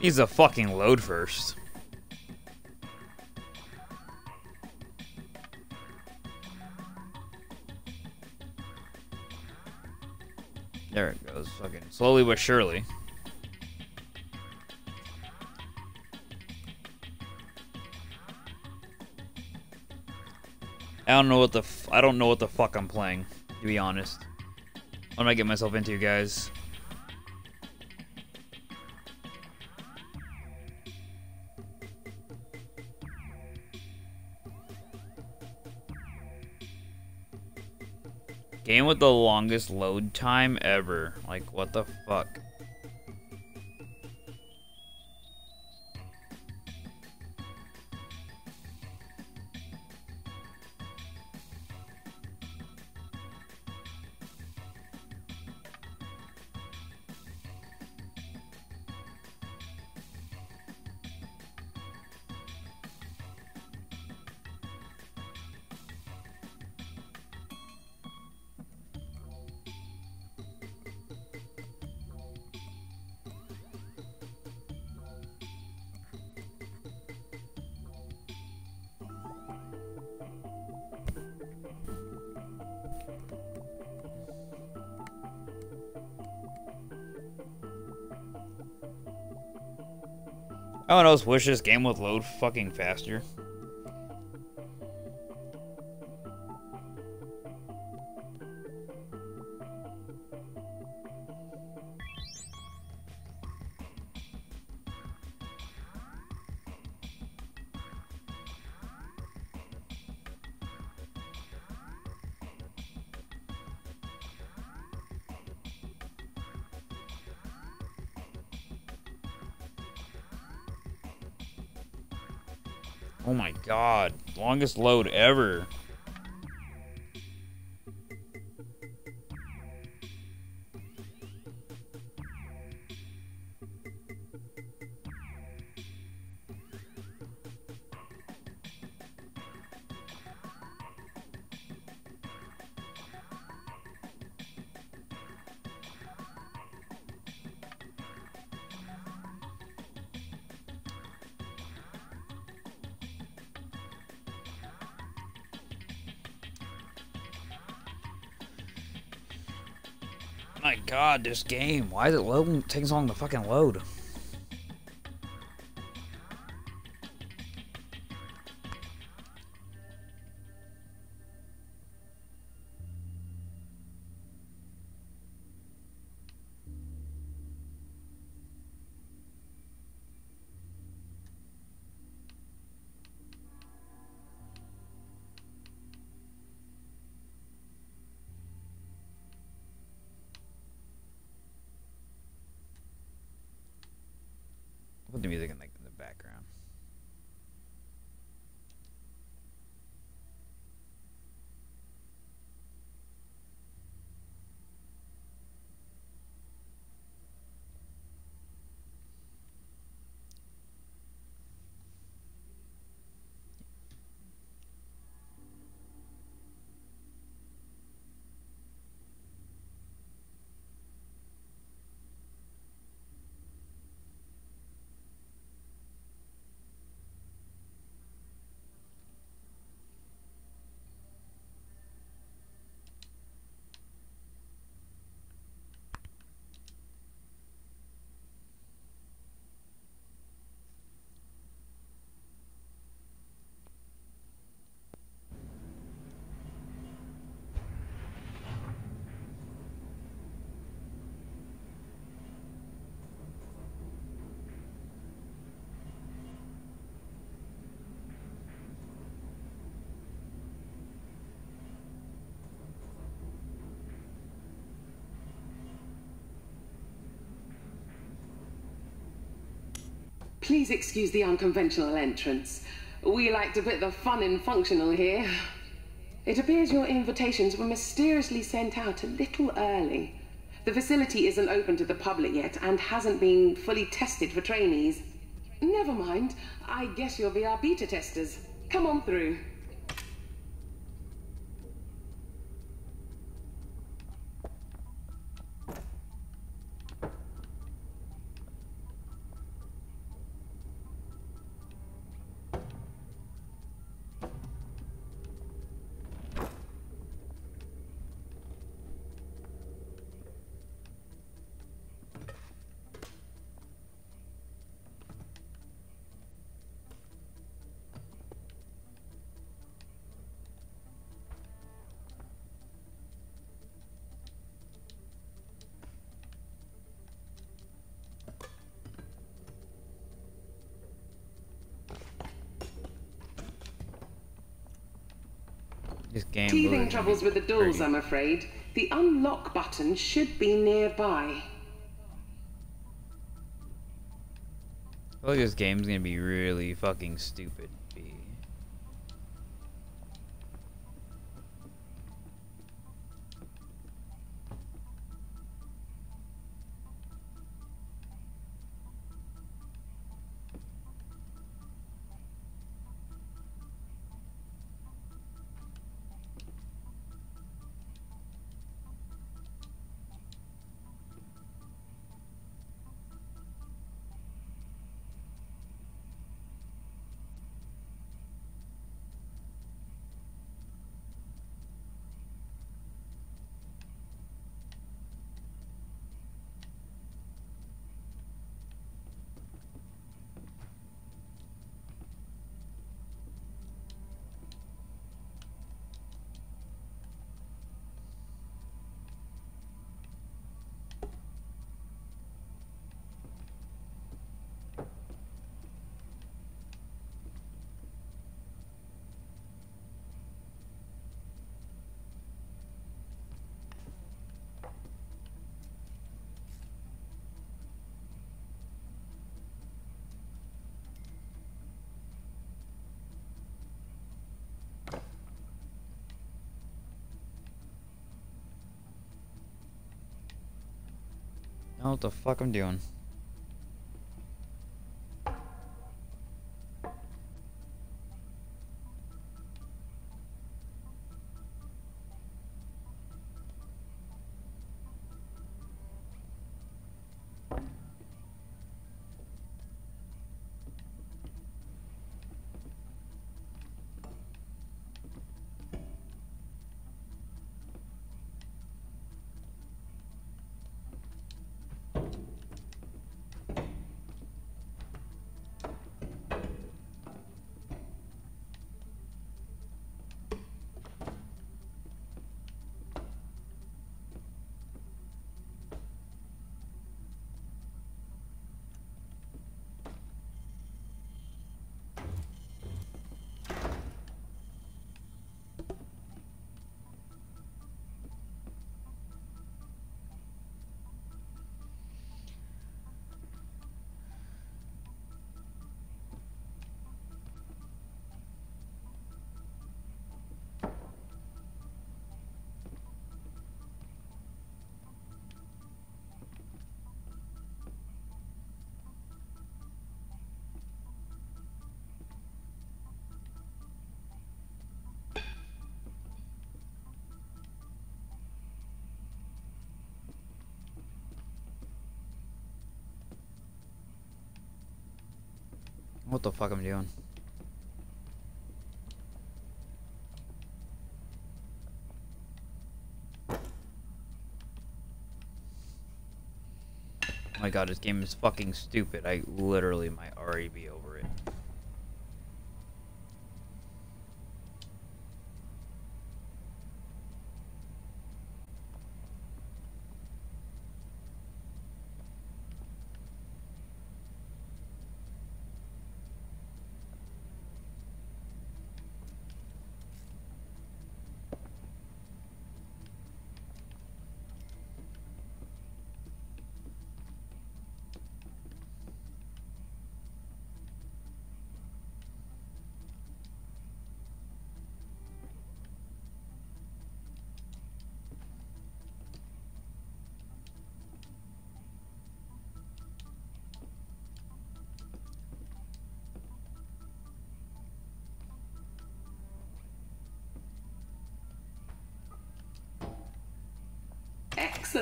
Needs a fucking load first. There it goes. Fucking slowly but surely. I don't know what the f I don't know what the fuck I'm playing, to be honest. What am I getting myself into, you guys? Game with the longest load time ever. Like, what the fuck? I know, wish this game would load fucking faster. Longest load ever. God, this game. Why is it loading taking so long to fucking load? Please excuse the unconventional entrance. We like to put the fun in functional here. It appears your invitations were mysteriously sent out a little early. The facility isn't open to the public yet and hasn't been fully tested for trainees. Never mind. I guess you'll be our beta testers. Come on through. This game. Teething really troubles with the doors. I'm afraid. The unlock button should be nearby. I feel like this game's gonna be really fucking stupid. B. know what the fuck I'm doing. What the fuck am I'm doing? Oh my god, this game is fucking stupid. I literally might already be over it.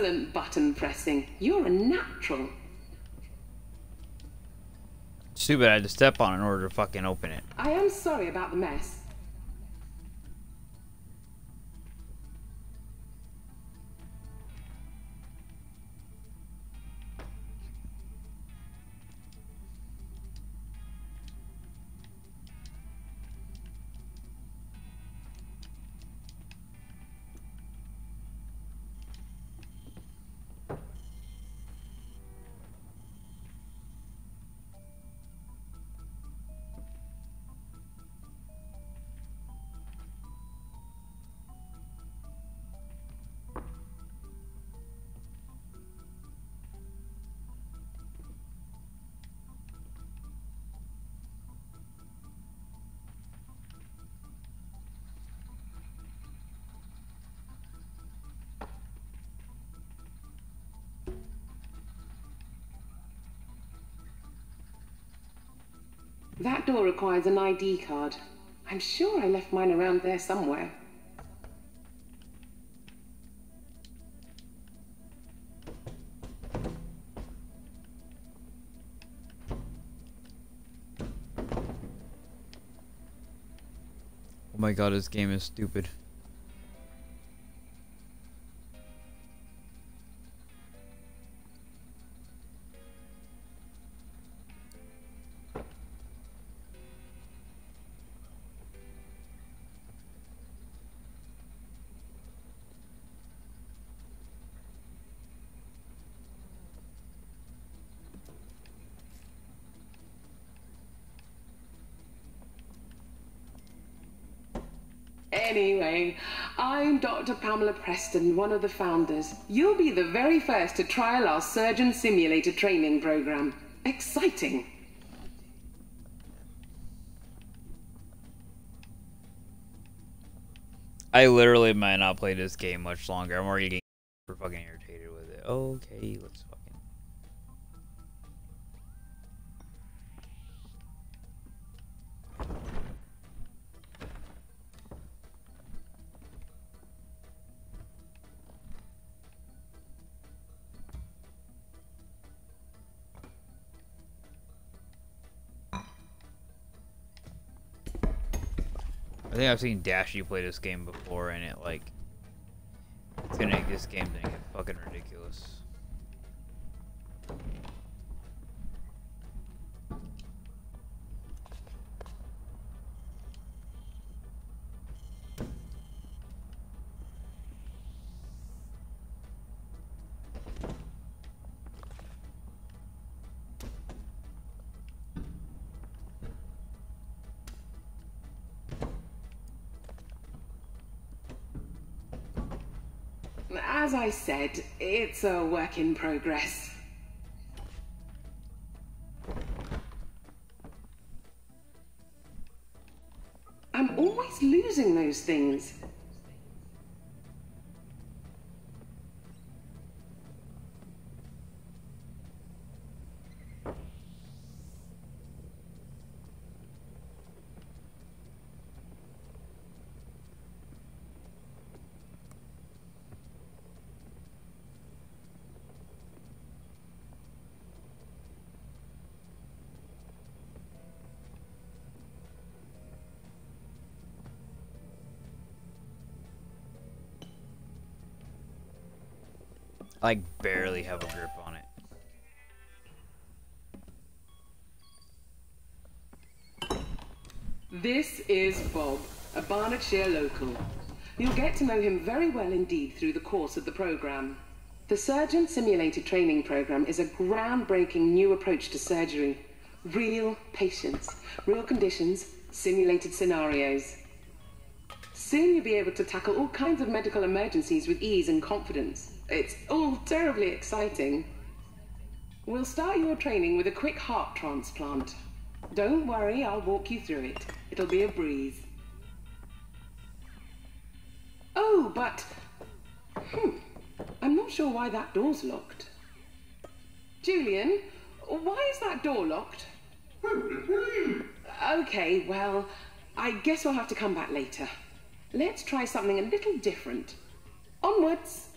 Excellent button pressing. You're a natural. Stupid, I had to step on it in order to fucking open it. I am sorry about the mess. That door requires an ID card. I'm sure I left mine around there somewhere. Oh my god, this game is stupid. I'm Dr. Pamela Preston, one of the founders. You'll be the very first to trial our surgeon simulator training program. Exciting. I literally might not play this game much longer. I'm already getting super fucking irritated with it. Okay, let's I think I've seen Dashy play this game before, and it like it's gonna make this game get fucking ridiculous. I said, it's a work in progress. I'm always losing those things. Like barely have a grip on it. This is Bob, a Barnardshire local. You'll get to know him very well indeed through the course of the program. The Surgeon Simulated Training Program is a groundbreaking new approach to surgery. Real patients, real conditions, simulated scenarios. Soon you'll be able to tackle all kinds of medical emergencies with ease and confidence. It's all terribly exciting. We'll start your training with a quick heart transplant. Don't worry, I'll walk you through it. It'll be a breeze. Oh, but. Hmm. I'm not sure why that door's locked. Julian, why is that door locked? okay, well, I guess we'll have to come back later. Let's try something a little different. Onwards!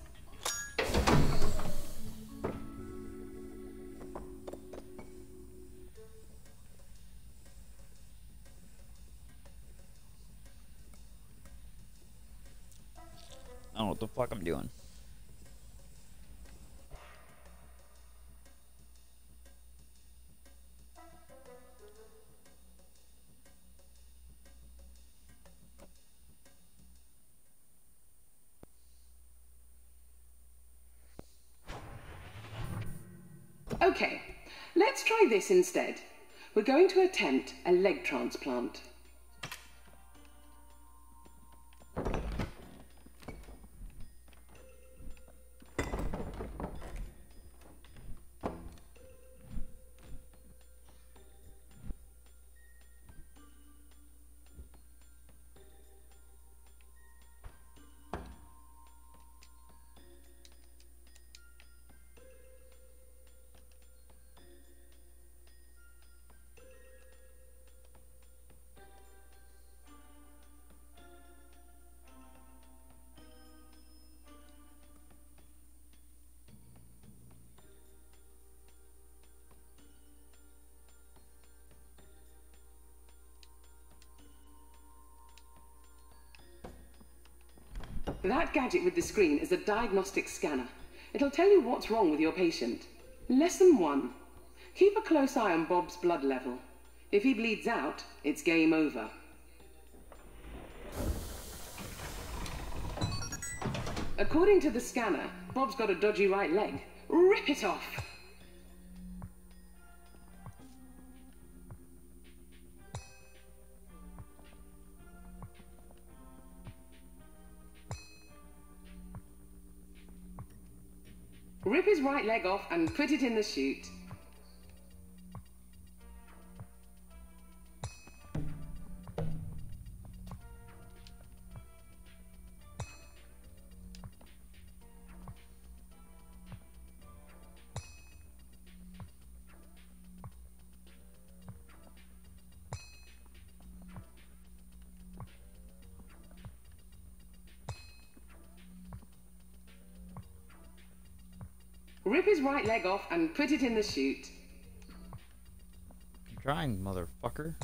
What the fuck I'm doing. Okay, let's try this instead. We're going to attempt a leg transplant. That gadget with the screen is a diagnostic scanner. It'll tell you what's wrong with your patient. Lesson one. Keep a close eye on Bob's blood level. If he bleeds out, it's game over. According to the scanner, Bob's got a dodgy right leg. Rip it off! Rip his right leg off and put it in the chute. Rip his right leg off and put it in the chute. Trying, motherfucker.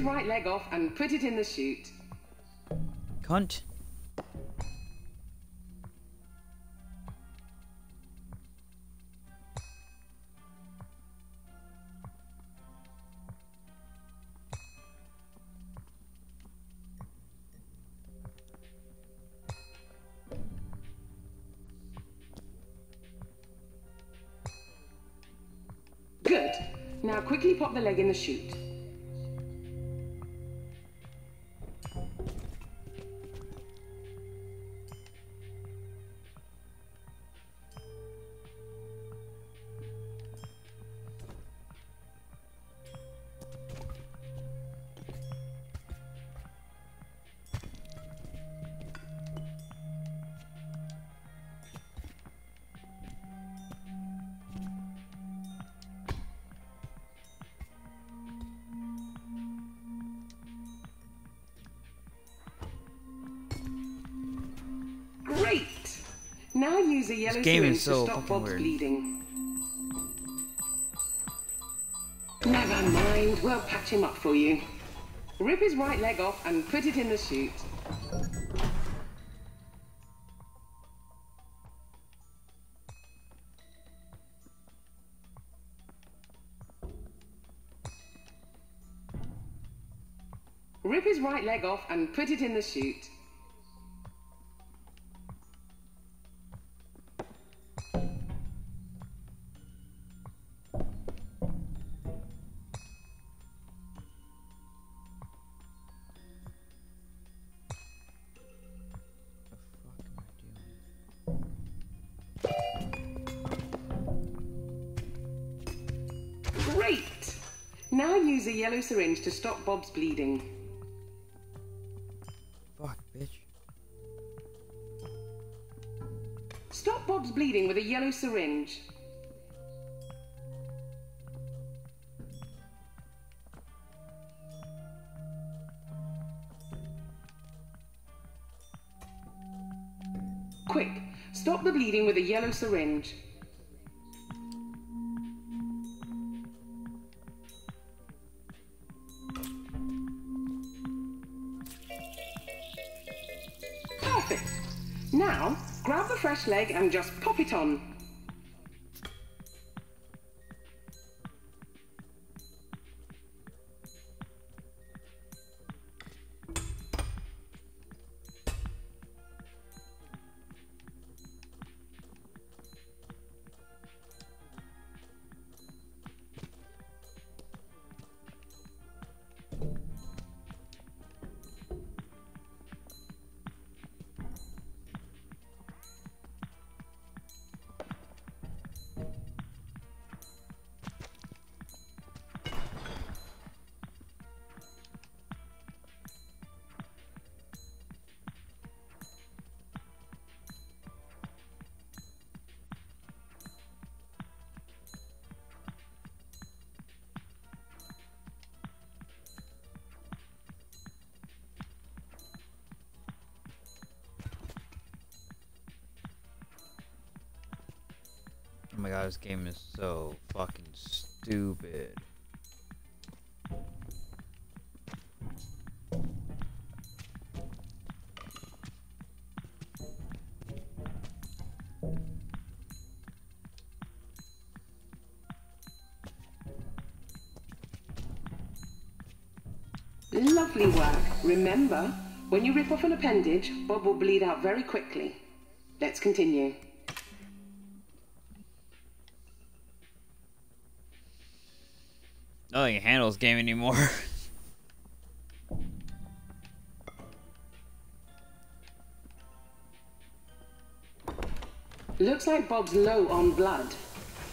His right leg off and put it in the chute. Cunt. Good. Now quickly pop the leg in the chute. Use a yellow game syringe is so to stop Bob's weird. bleeding. Never mind, we'll patch him up for you. Rip his right leg off and put it in the chute. Rip his right leg off and put it in the chute. yellow syringe to stop Bob's bleeding. Fuck, bitch. Stop Bob's bleeding with a yellow syringe. Quick, stop the bleeding with a yellow syringe. Leg and just pop it on. This game is so fucking stupid. Lovely work. Remember, when you rip off an appendage, Bob will bleed out very quickly. Let's continue. Handles game anymore. (laughs) Looks like Bob's low on blood.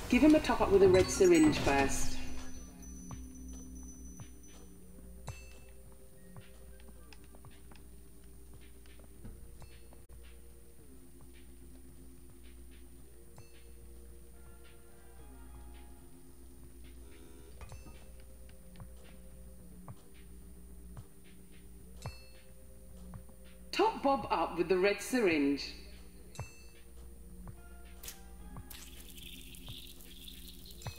Give him a top up with a red syringe first. With the red syringe.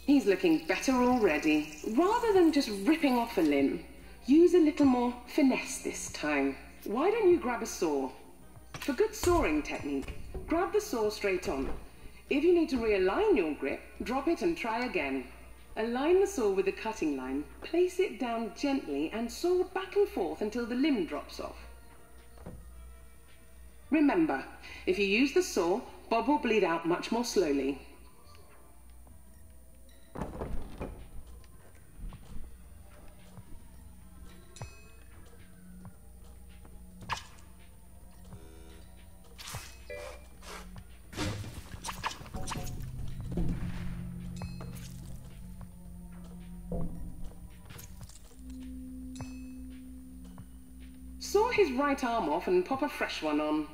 He's looking better already. Rather than just ripping off a limb, use a little more finesse this time. Why don't you grab a saw? For good sawing technique, grab the saw straight on. If you need to realign your grip, drop it and try again. Align the saw with the cutting line, place it down gently, and saw back and forth until the limb drops off. Remember, if you use the saw, Bob will bleed out much more slowly. Arm off and pop a fresh one on.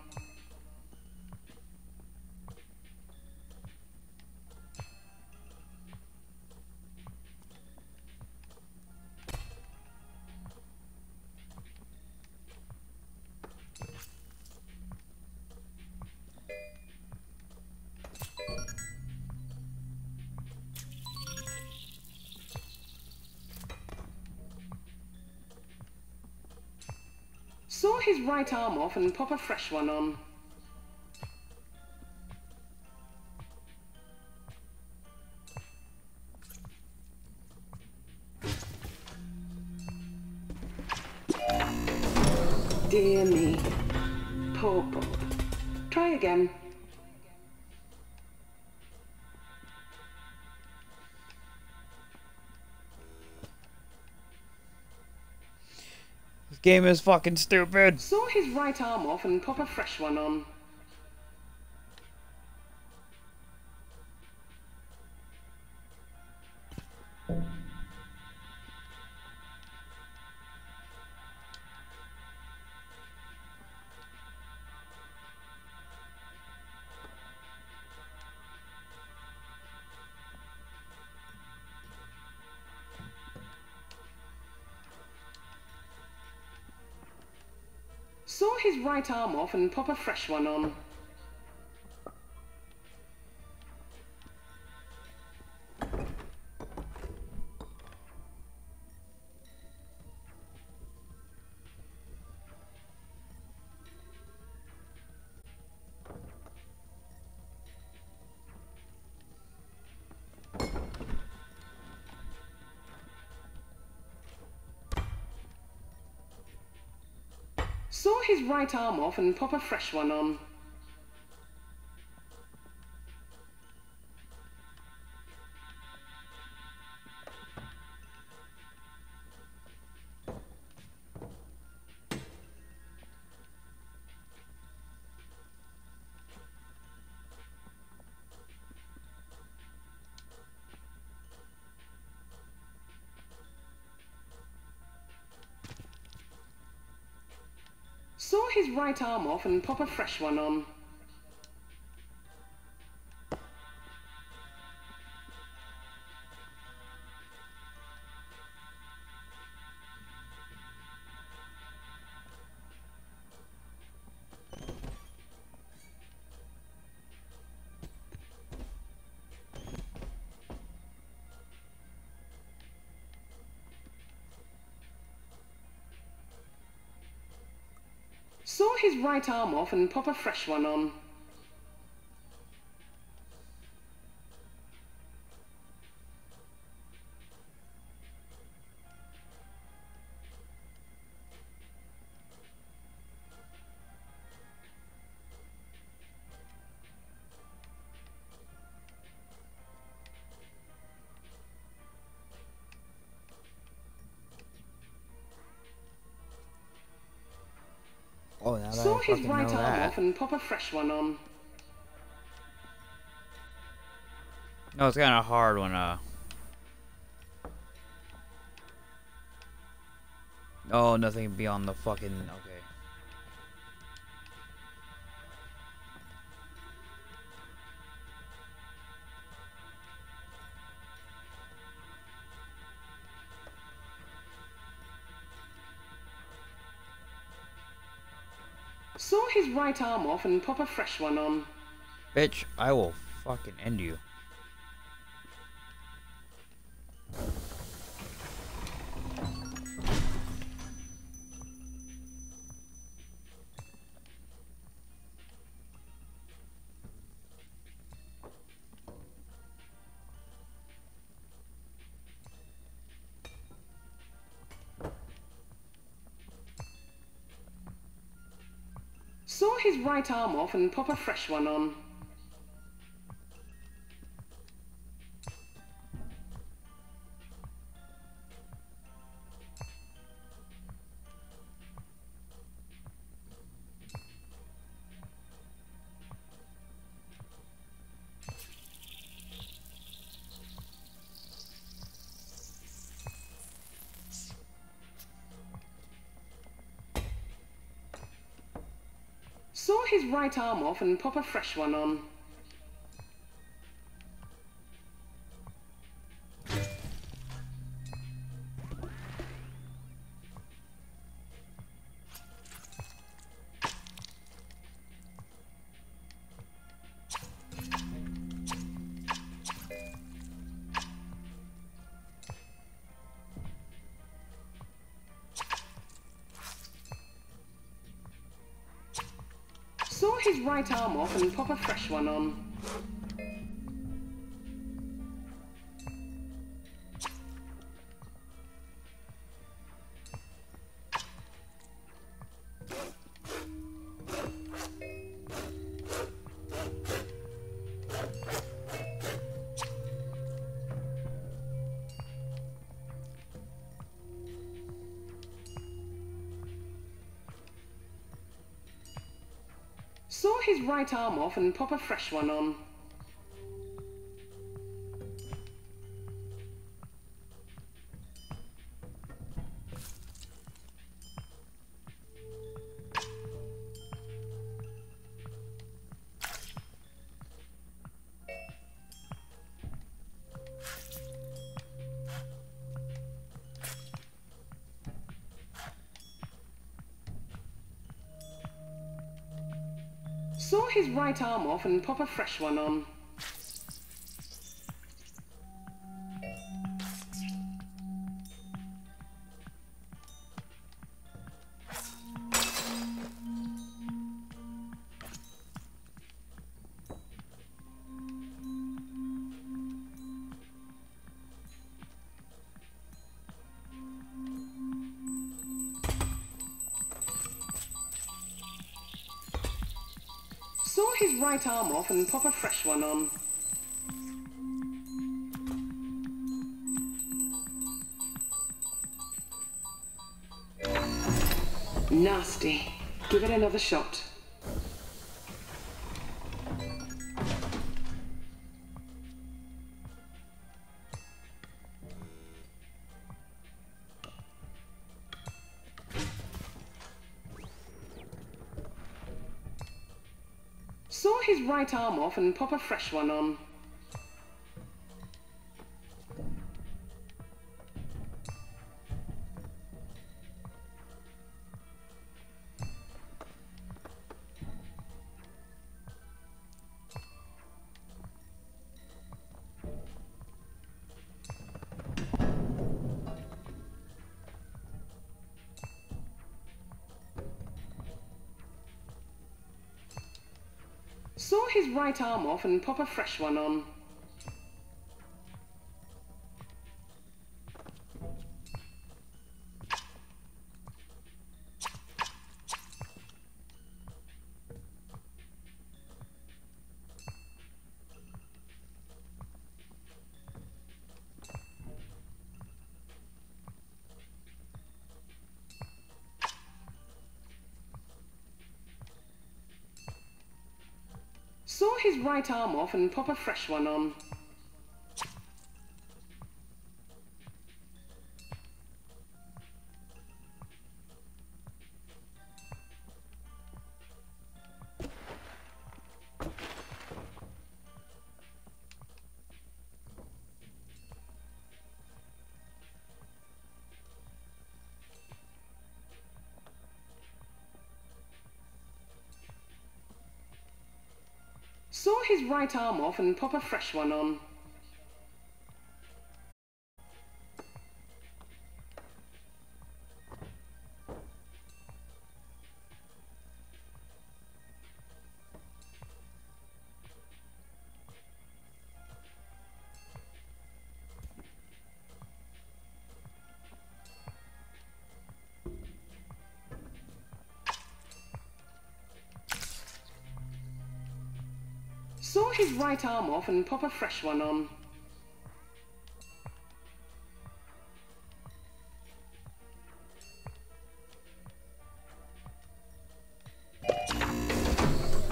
Right arm off and pop a fresh one on. Game is fucking stupid. Saw his right arm off and pop a fresh one on. His right arm off and pop a fresh one on. His right arm off and pop a fresh one on. Right arm off and pop a fresh one on. His right arm off and pop a fresh one on. Now that Saw I his right arm that. off and pop a fresh one on. No, it's kind of hard when uh. Oh, nothing beyond the fucking okay. Right arm off and pop a fresh one on. Bitch, I will fucking end you. His right arm off and pop a fresh one on. Right arm off and pop a fresh one on. Arm off and pop a fresh one on. Arm off and pop a fresh one on. Right arm off and pop a fresh one on. Right arm off and pop a fresh one on. Nasty. Give it another shot. Arm off and pop a fresh one on. Right arm off and pop a fresh one on. Right arm off and pop a fresh one on. Right arm off and pop a fresh one on. Saw his right arm off and pop a fresh one on.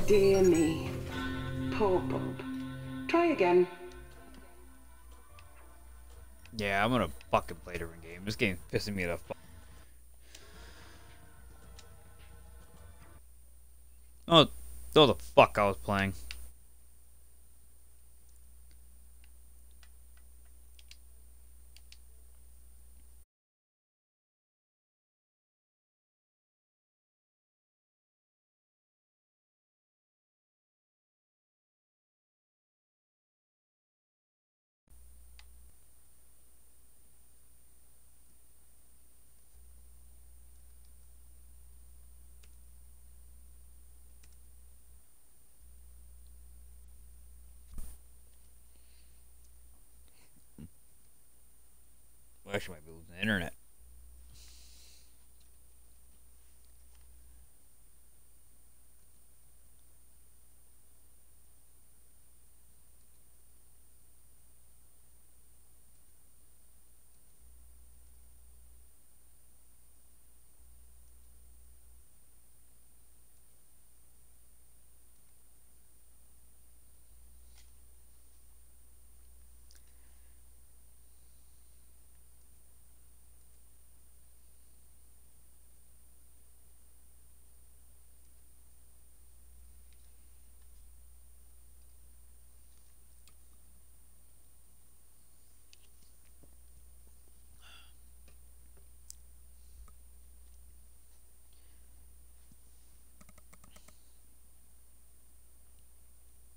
Dear me. Poor Bob. Try again. Yeah, I'm gonna fucking play different game. This game's pissing me the fuck. Oh, oh the fuck I was playing.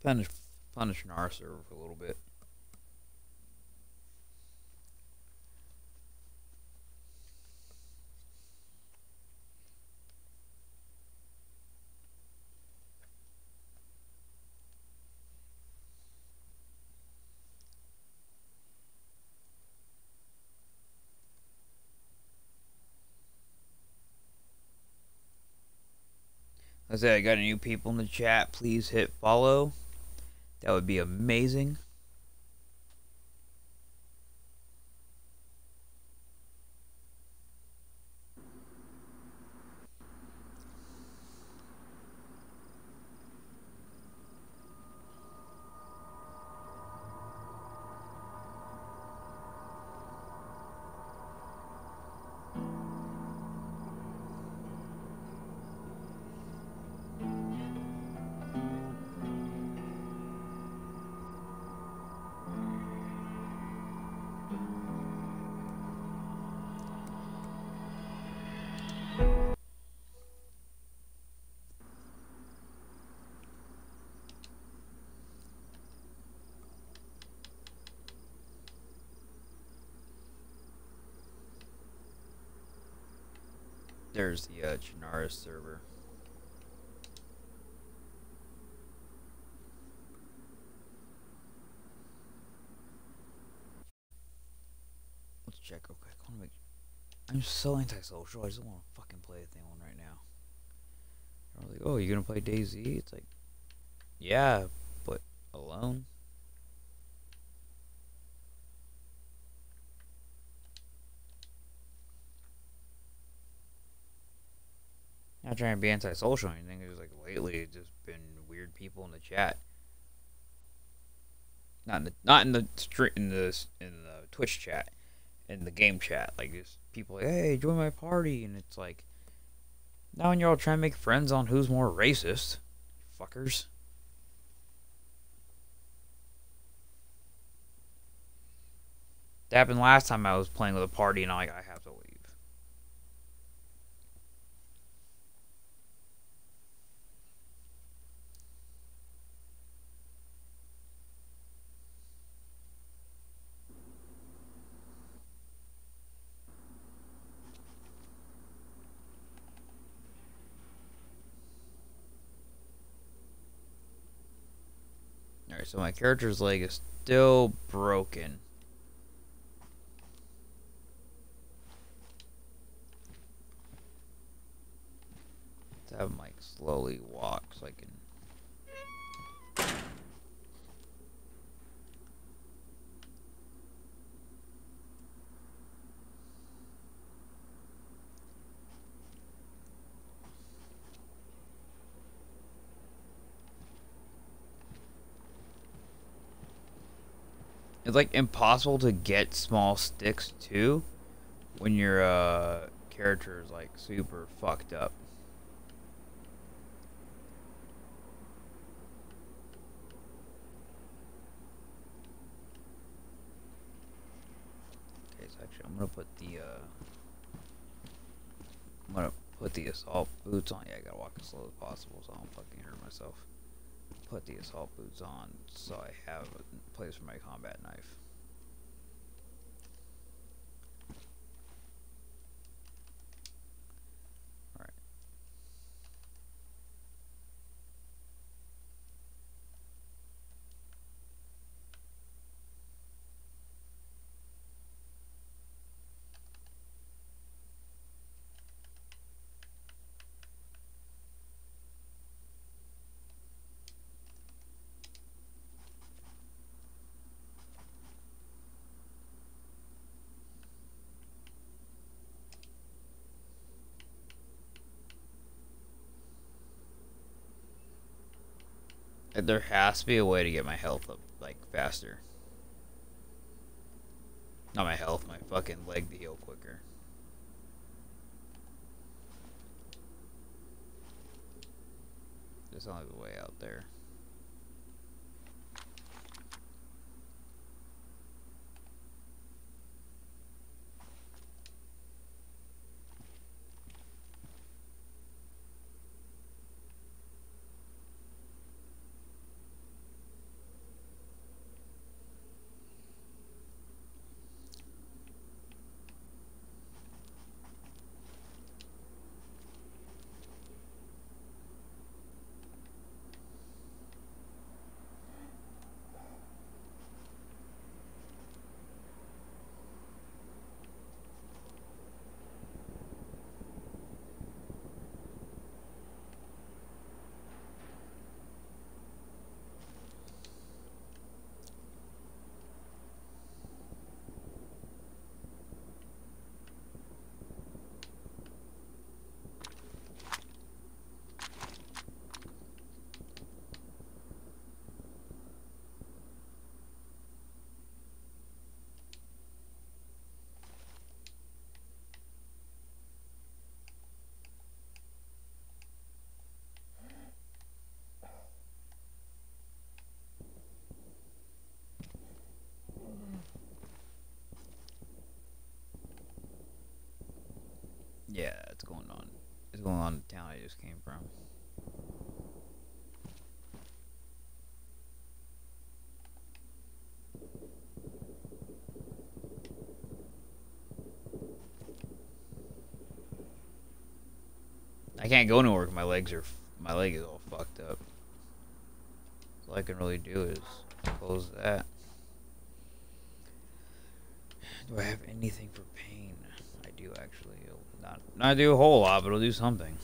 punish punishing our server for a little bit. I say I got new people in the chat. Please hit follow. That would be amazing. Server. Let's check real quick. I wanna make... I'm so antisocial. I just don't want to fucking play a thing on right now. They're like, oh, you're gonna play DayZ? It's like, yeah, but alone. Not trying to be antisocial or anything. It's like lately, it's just been weird people in the chat. Not in the not in the street in the in the Twitch chat, in the game chat. Like just people like, hey, join my party, and it's like, now when you're all trying to make friends on who's more racist, fuckers. That happened last time I was playing with a party, and I I have to leave. Alright, so my character's leg is still broken. Let's have Mike slowly walk so I can It's like impossible to get small sticks too when your uh, character is like super fucked up. Okay, so actually I'm gonna put the uh, I'm gonna put the assault boots on. Yeah, I gotta walk as slow as possible so I don't fucking hurt myself put the assault boots on so I have a place for my combat knife. There has to be a way to get my health up, like, faster. Not my health, my fucking leg to heal quicker. There's only the way out there. Still on the town I just came from. I can't go anywhere. My legs are, my leg is all fucked up. All I can really do is close that. Do I have anything for actually. It'll not not do a whole lot, but it'll do something.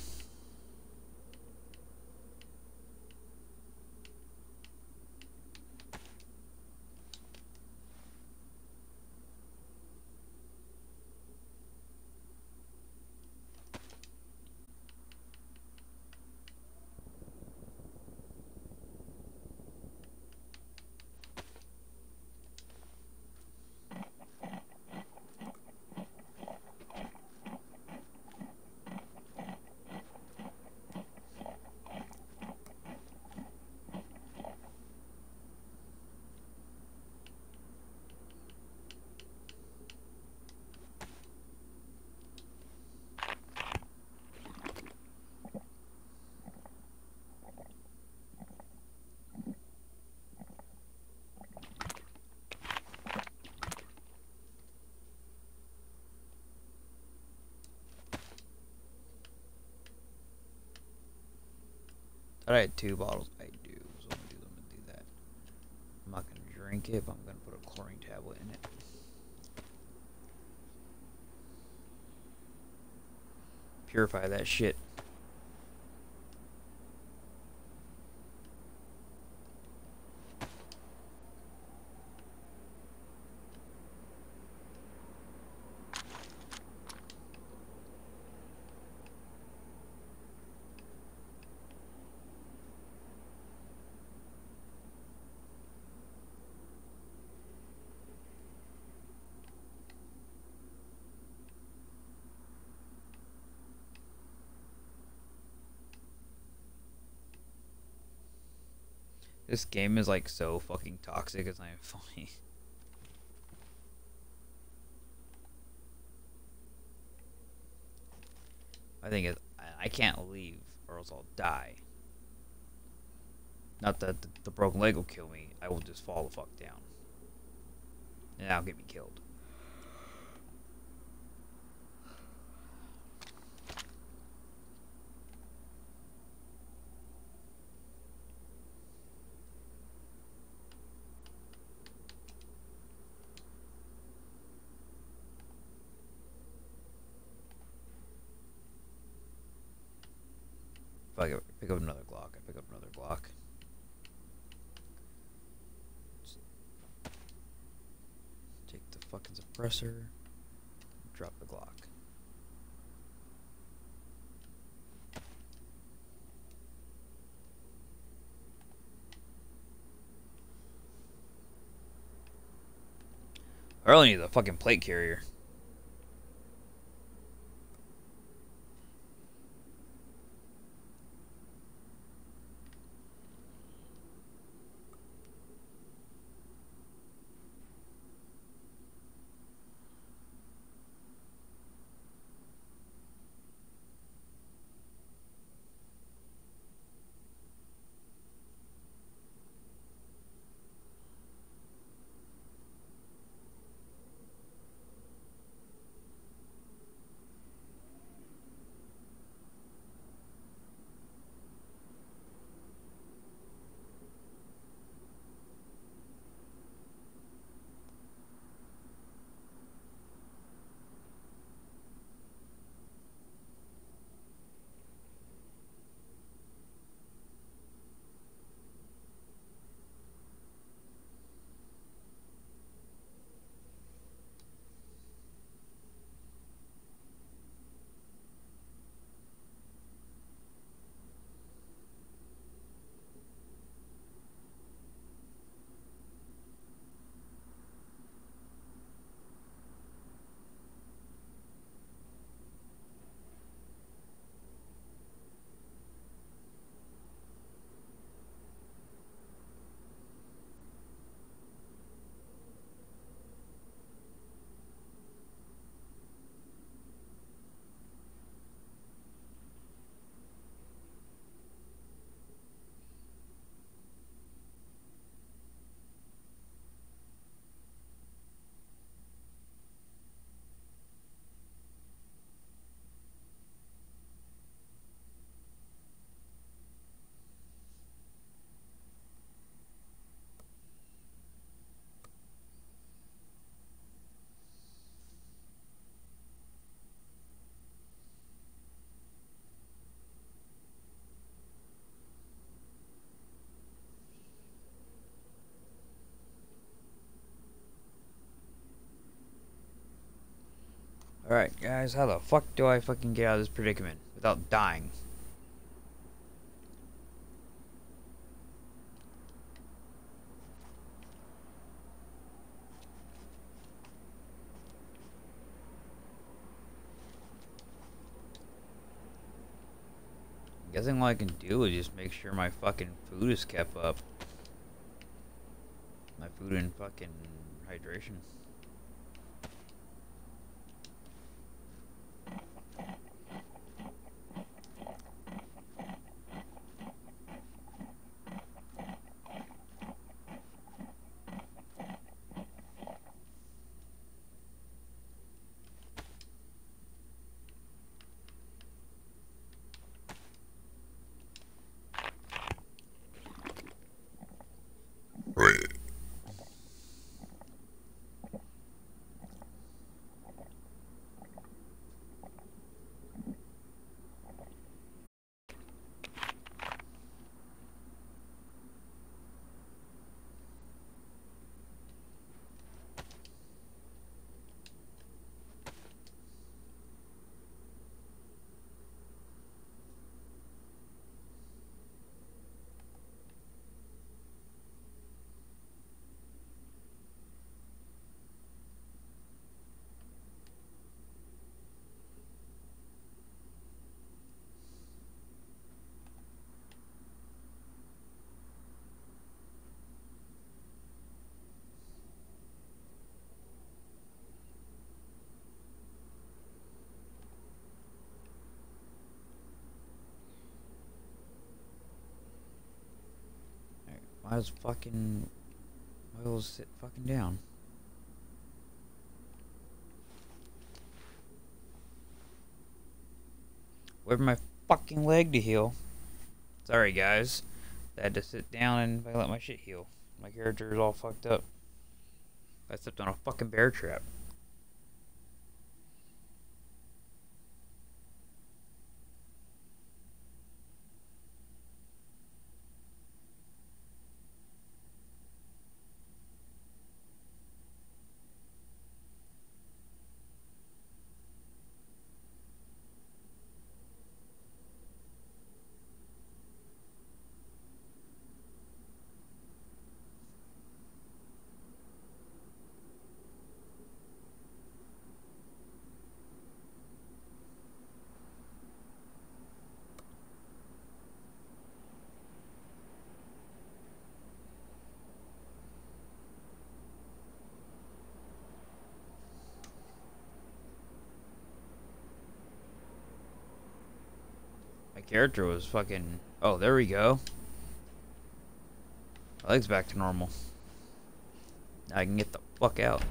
I had two bottles. I do. So I'm gonna do that. I'm not gonna drink it, but I'm gonna put a chlorine tablet in it. Purify that shit. This game is like so fucking toxic. It's not even funny. (laughs) I think it, I- can't leave or else I'll die. Not that the, the broken leg will kill me. I will just fall the fuck down. And that'll get me killed. Fuck it, pick up another Glock. I pick up another Glock. Just Take the fucking suppressor. Drop the Glock. I only need the fucking plate carrier. Alright, guys, how the fuck do I fucking get out of this predicament without dying? I'm Guessing all I can do is just make sure my fucking food is kept up. My food and fucking hydration. Why was fucking Miles sit fucking down? Wait for my fucking leg to heal. Sorry guys. I had to sit down and I let my shit heal. My character is all fucked up. I stepped on a fucking bear trap. Character was fucking... Oh, there we go. My leg's back to normal. I can get the fuck out.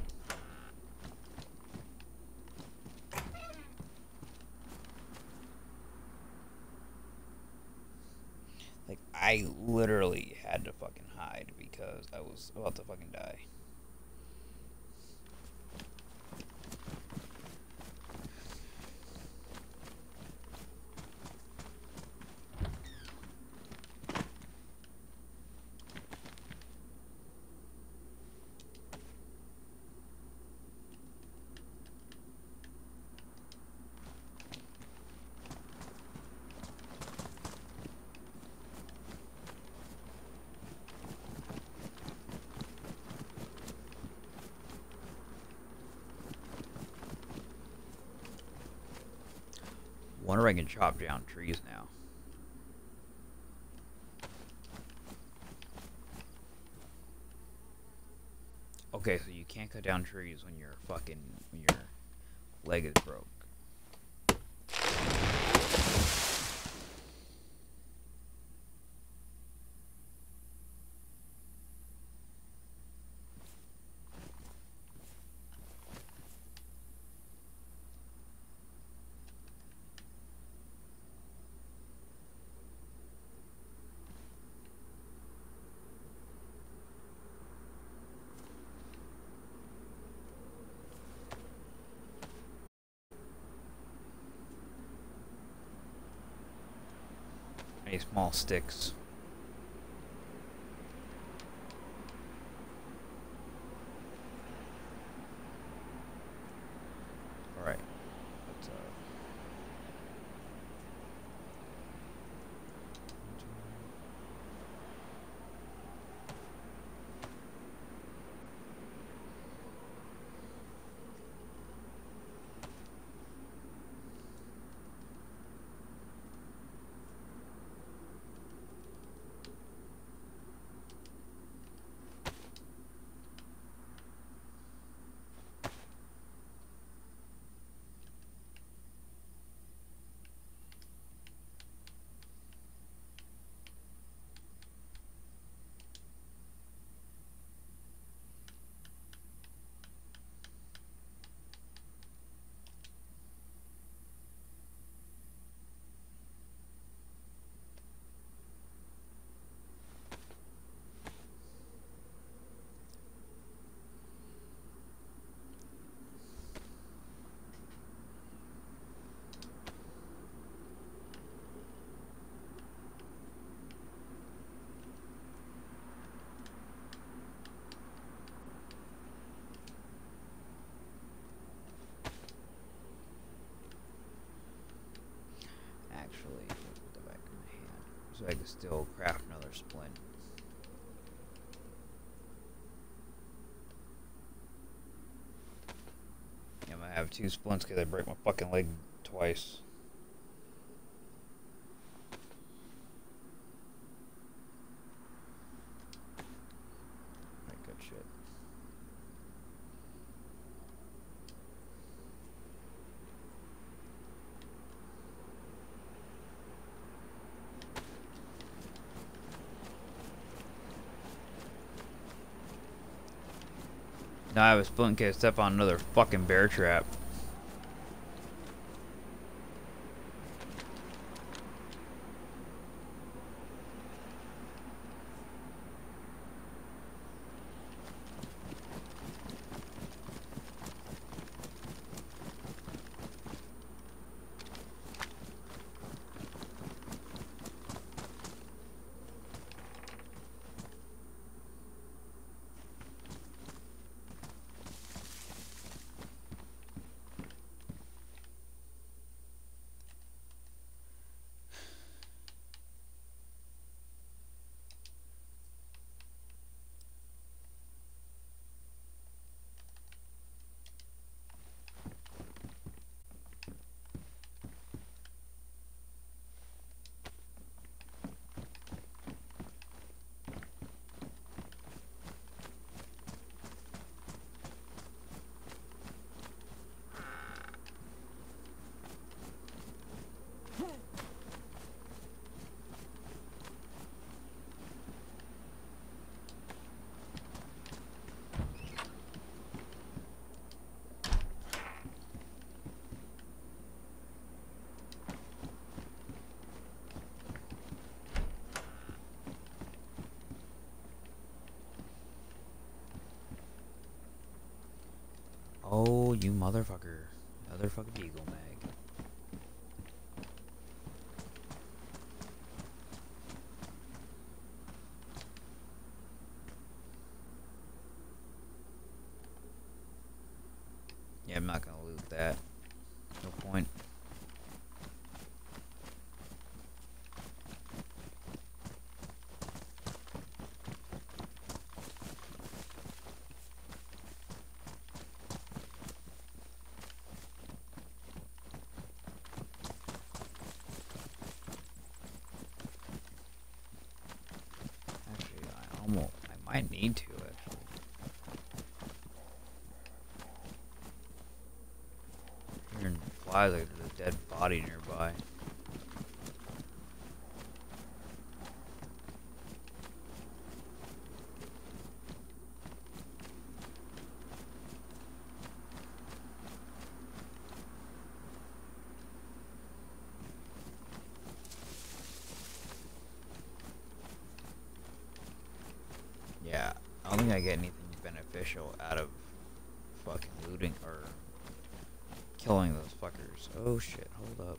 Like, I literally had to fucking hide because I was about to fucking die. I can chop down trees now. Okay, so you can't cut down trees when you're fucking when your leg is broke. Any small sticks. So I can still craft another splint. I'm gonna have two splints because I break my fucking leg twice. Right, good shit. A splint in case I step on another fucking bear trap. Oh, you motherfucker. Another fucking eagle mag. Yeah, I'm not gonna loot that. No point. Actually, I almost, I might need to actually. Like there's a dead body nearby. Yeah, I don't think I get anything beneficial out of fucking looting or killing those Oh shit, hold up.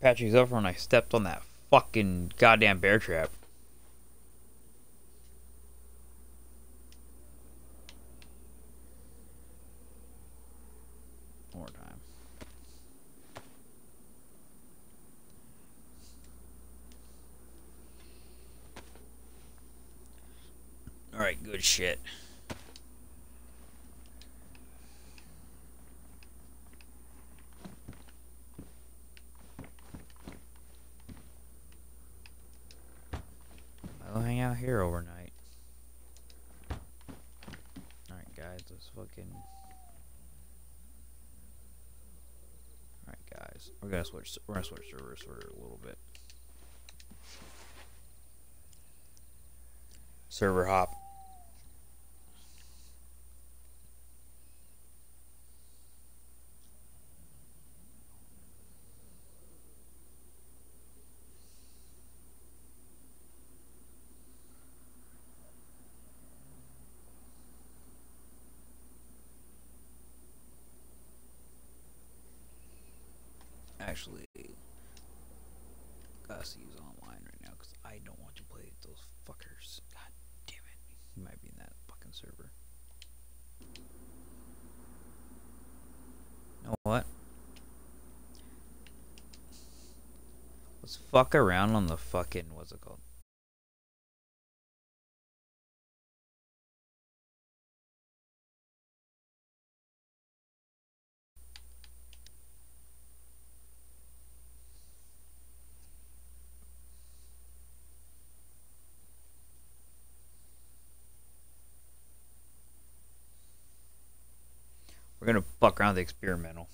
Patrick's over when I stepped on that fucking goddamn bear trap. One more time. Alright, good shit. I'll hang out here overnight. Alright guys, let's fucking Alright guys. We're gonna switch we're gonna switch servers for a little bit. Server hop. Actually, Gus is online right now because I don't want to play those fuckers. God damn it. He might be in that fucking server. You know what? Let's fuck around on the fucking, what's it called? We're gonna fuck around the experimental.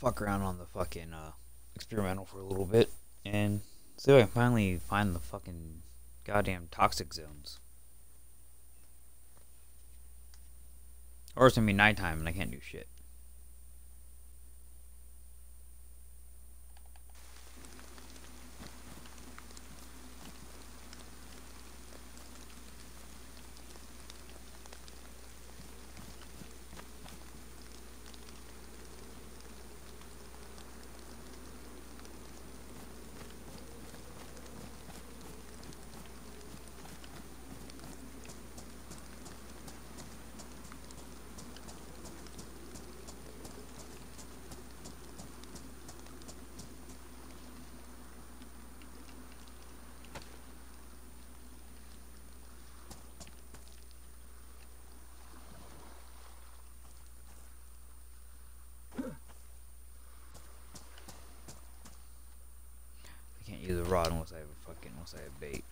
Fuck around on the fucking uh, experimental for a little bit and see if I can finally find the fucking goddamn toxic zones. Or it's gonna be nighttime and I can't do shit. I can't use a rod unless I have a fucking unless I have bait.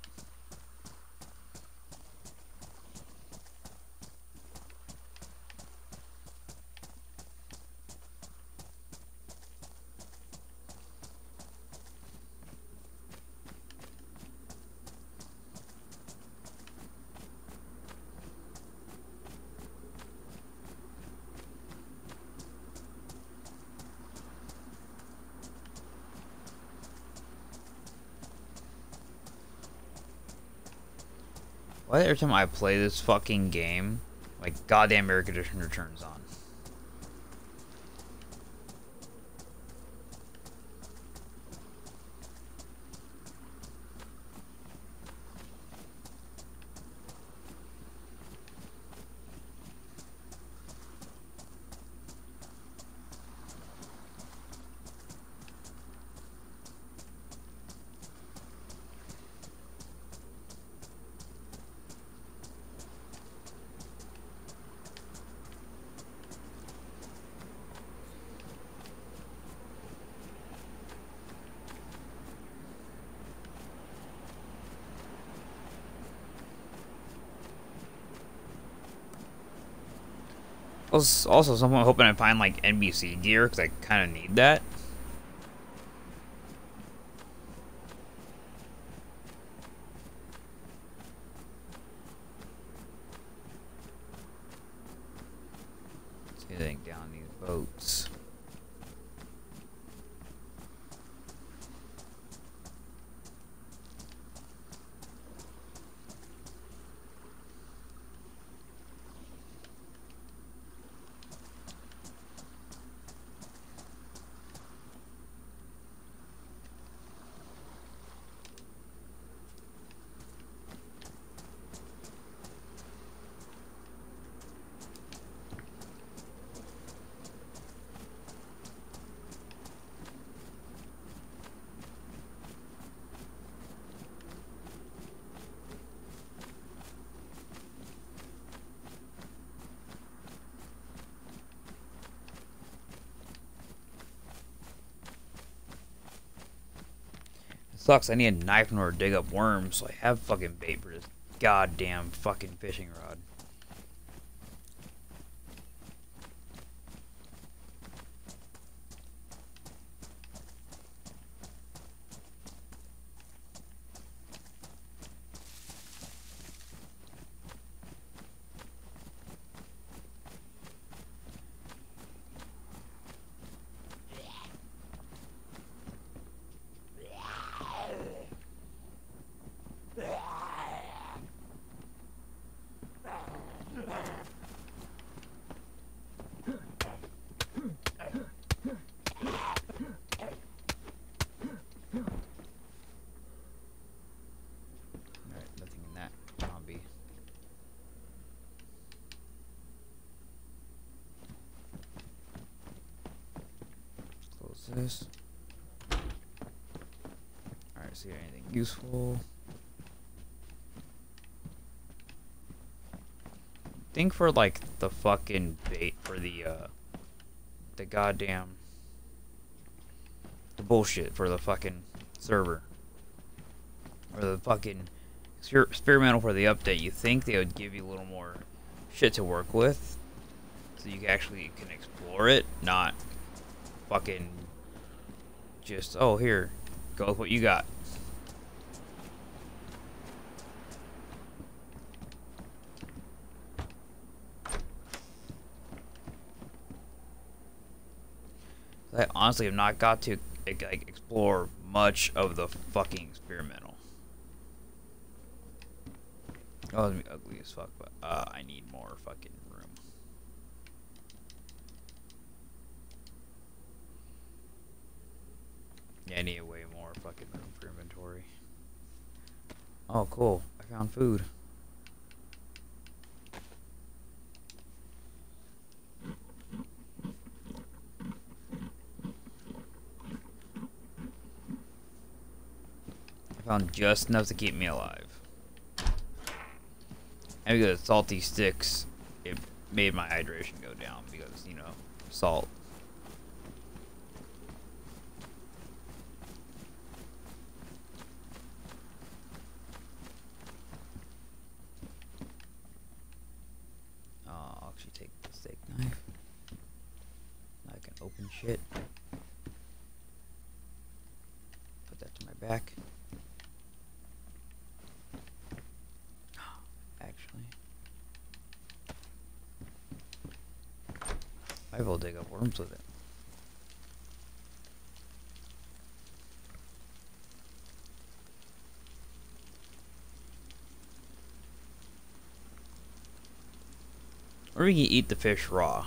Why every time I play this fucking game, like goddamn air conditioner turns on? I was also somewhat hoping I'd find like NBC gear because I kind of need that. See anything down these boats. Sucks. I need a knife in order to dig up worms, so I have fucking bait for this goddamn fucking fishing rod. Alright, nothing in that zombie. Close this. Alright, see anything useful. Think for like the fucking bait for the uh the goddamn the bullshit for the fucking server or the fucking exper- experimental for the update, you think they would give you a little more shit to work with, so you actually can explore it, not fucking just oh here, go with what you got. I honestly have not got to like explore much of the fucking experimental. Oh, it's gonna be ugly as fuck, but uh, I need more fucking room. Yeah, I need way more fucking room for inventory. Oh, cool. I found food. Found just enough to keep me alive. And because salty sticks, it made my hydration go down because, you know, salt. Uh, I'll actually take the steak knife. I can open shit. Put that to my back. Actually. I will dig up worms with it. Or can eat the fish raw.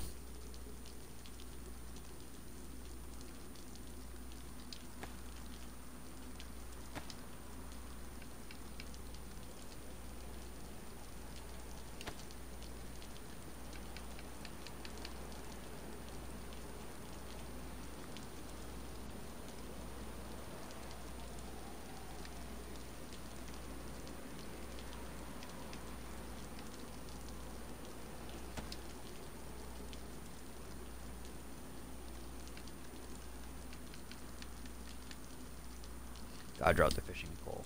I dropped the fishing pole.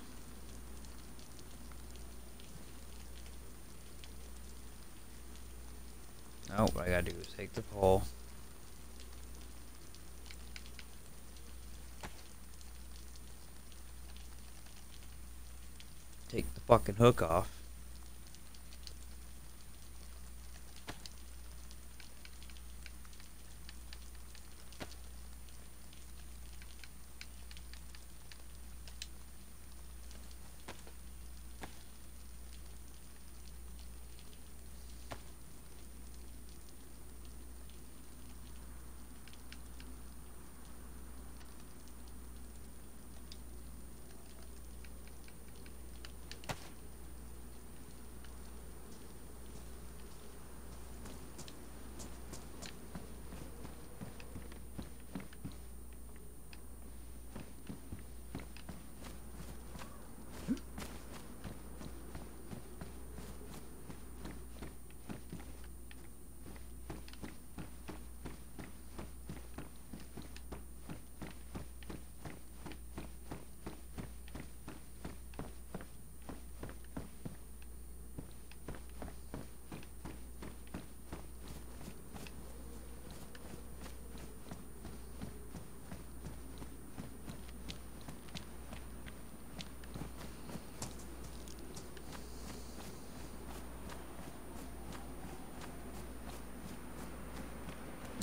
No, what I gotta do is take the pole. Take the fucking hook off.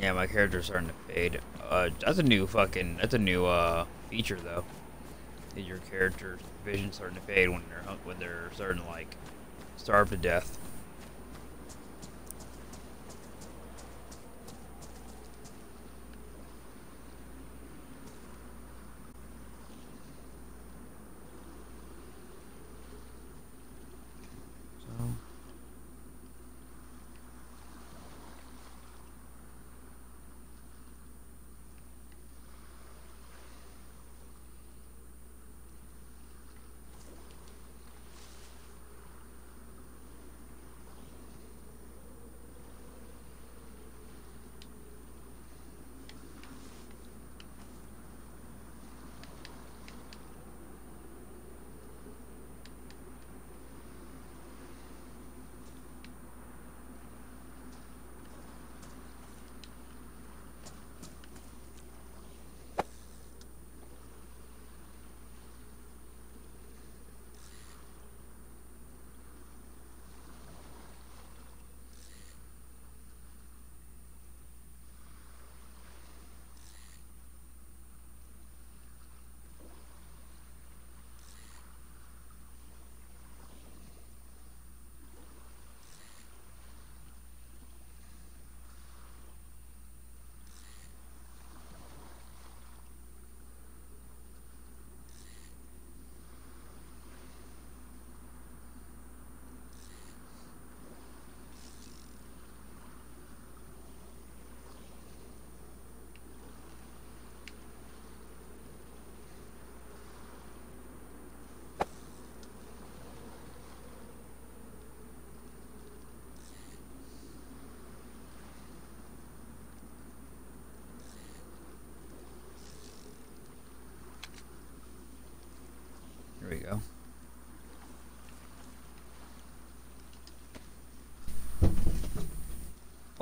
Yeah, my character's starting to fade. Uh, that's a new fucking, that's a new, uh, feature, though. Your character's vision starting to fade when they're, when they're starting to, like, starve to death.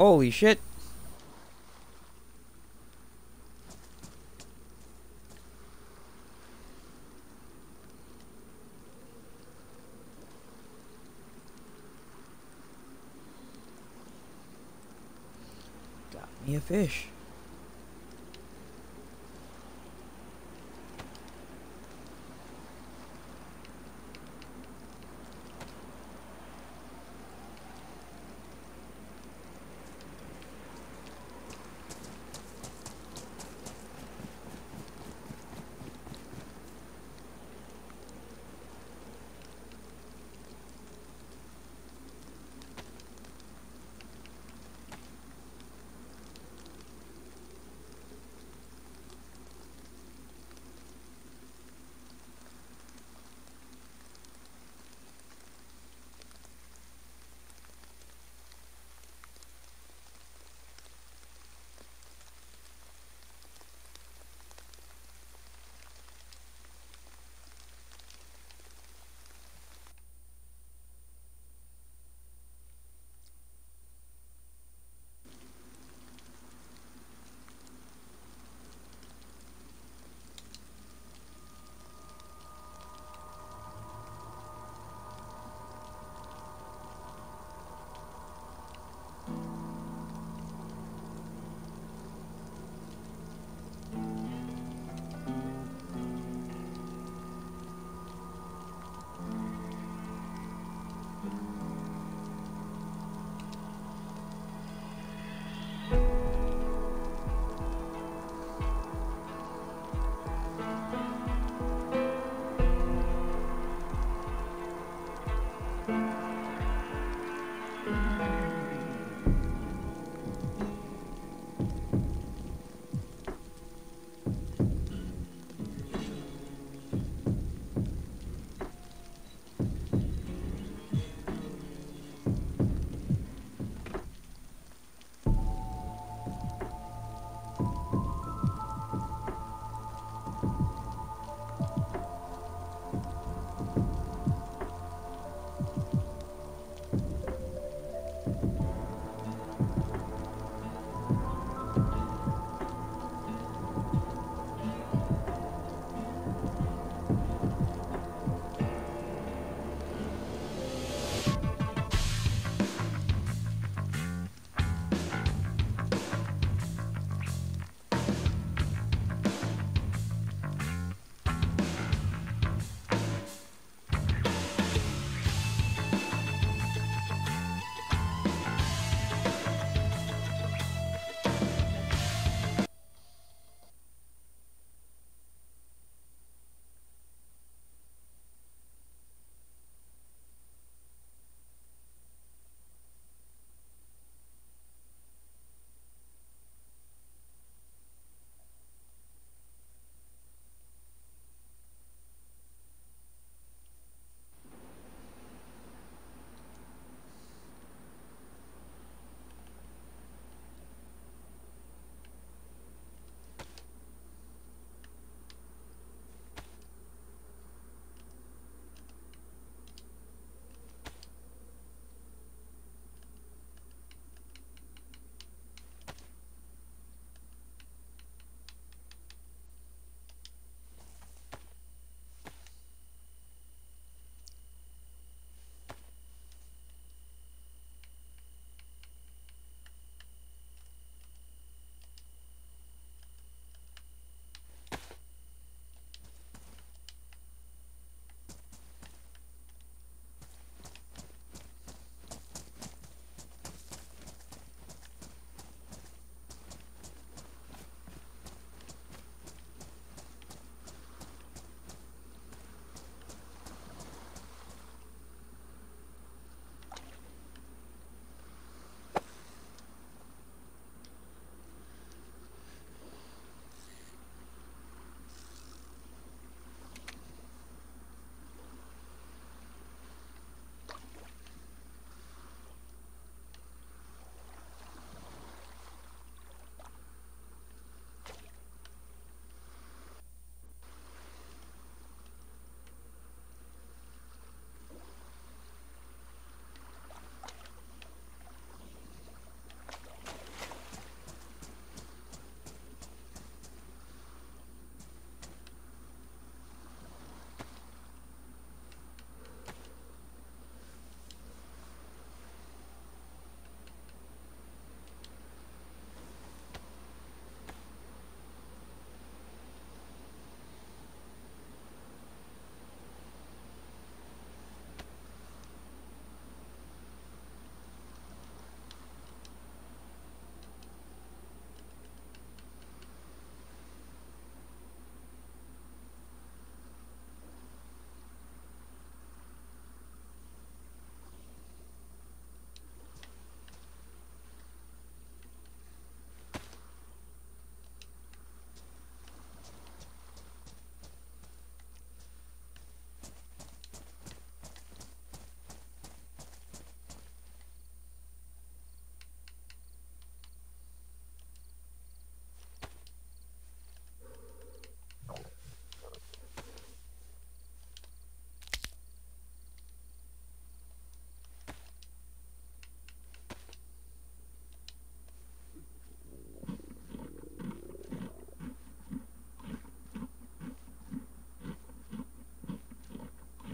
Holy shit. Got me a fish.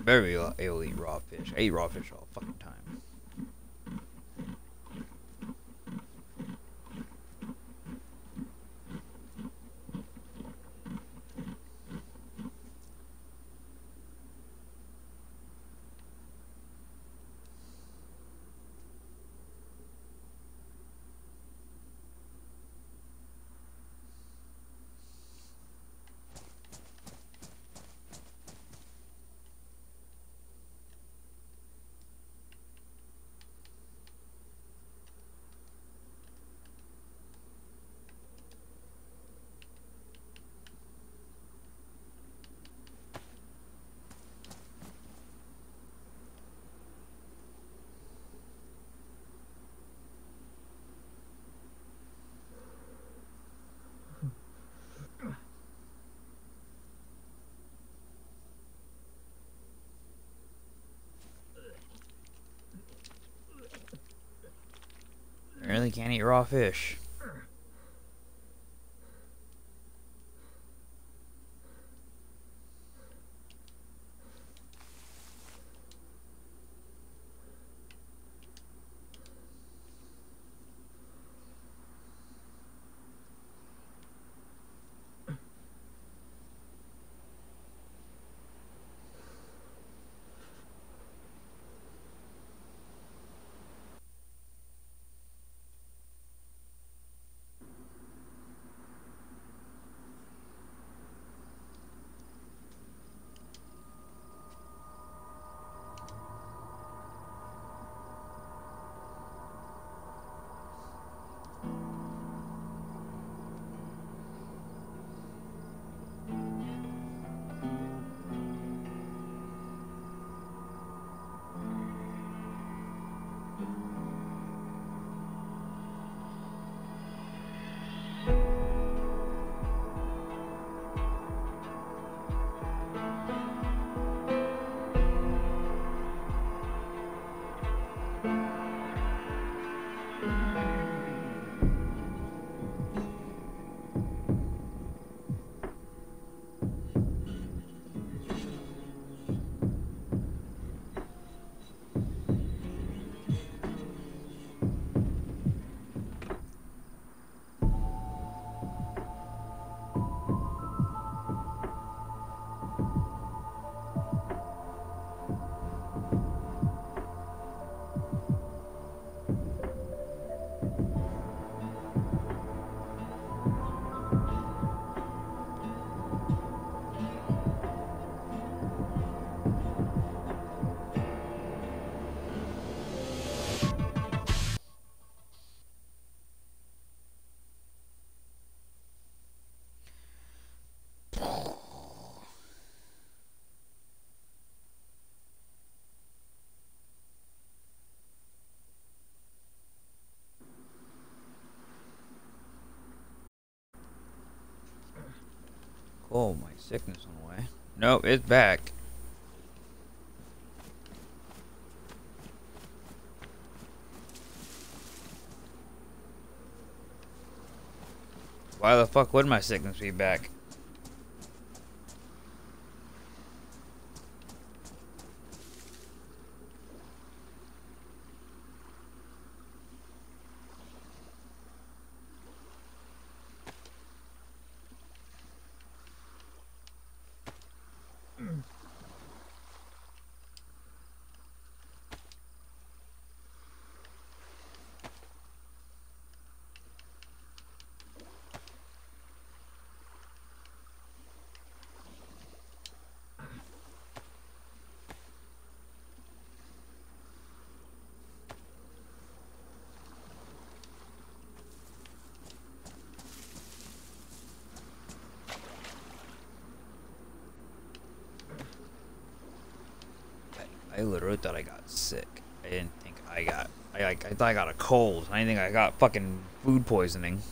Better be able eat raw fish. I eat raw fish all fucking Can't eat raw fish. Oh, my sickness went away. Nope, it's back. Why the fuck would my sickness be back? I literally thought I sick. I didn't think I got. I like. I thought I got a cold. I didn't think I got fucking food poisoning.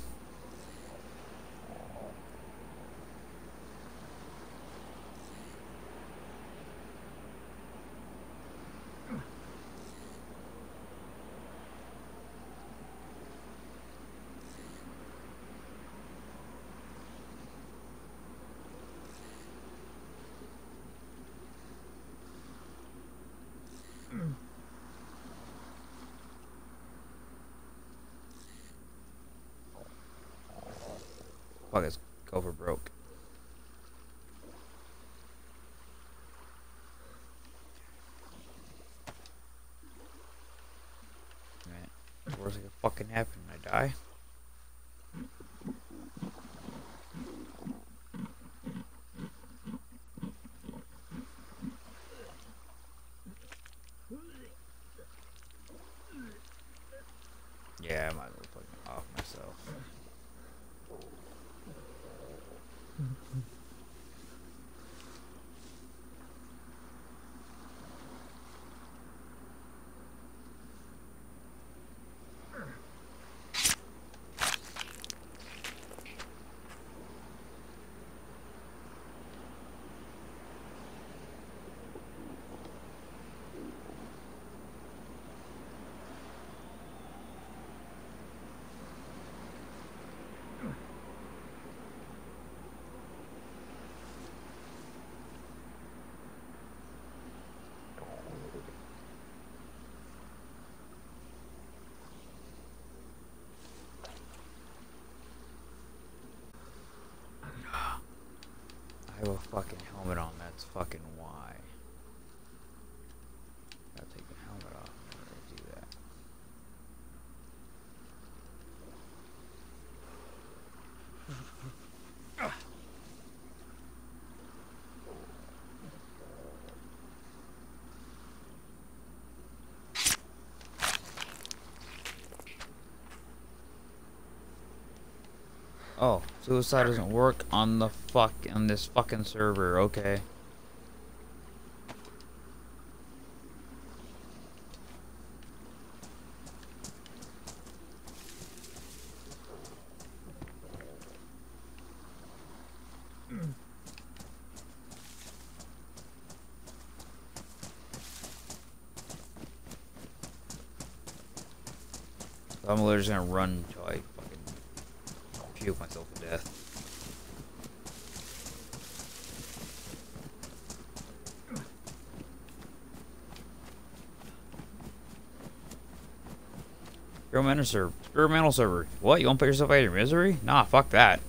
Oh, suicide doesn't work on the fuck on this fucking server. Okay. I'm literally just gonna run until puke myself to death. Experimental server. Server. What? You want to put yourself out of your misery? Nah, fuck that.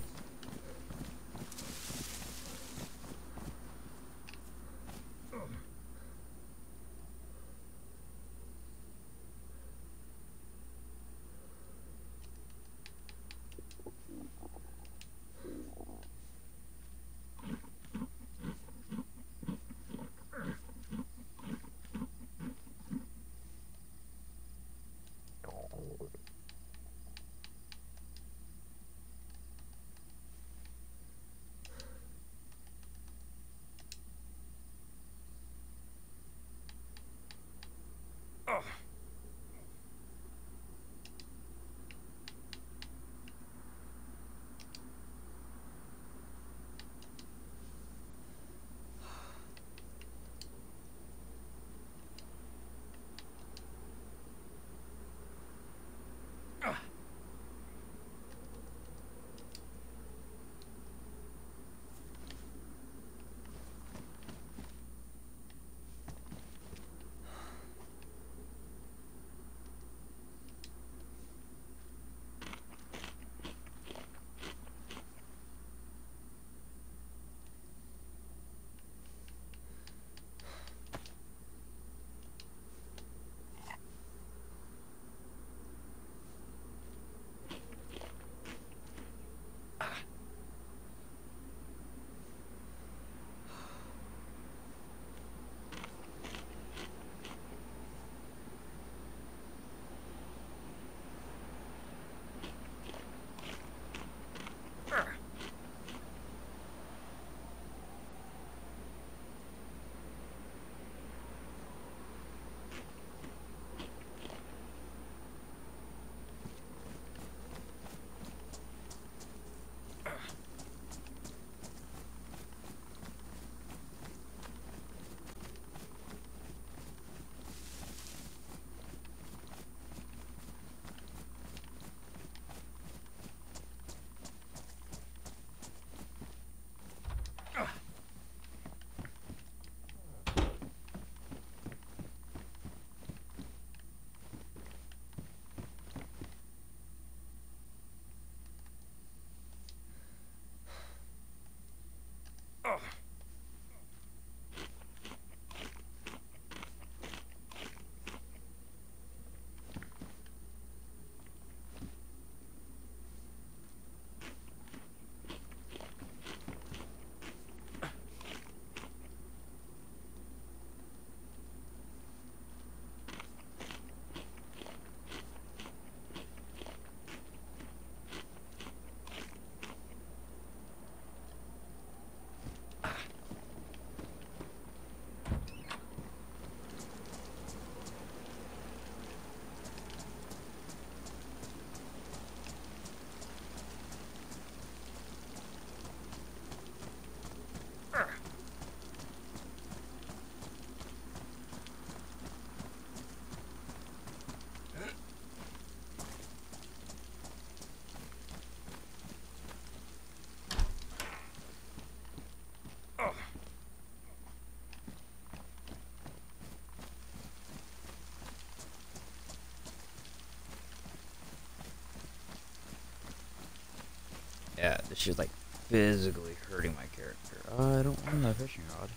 Yeah, shit's like physically hurting my character. Uh, I don't want that fishing rod.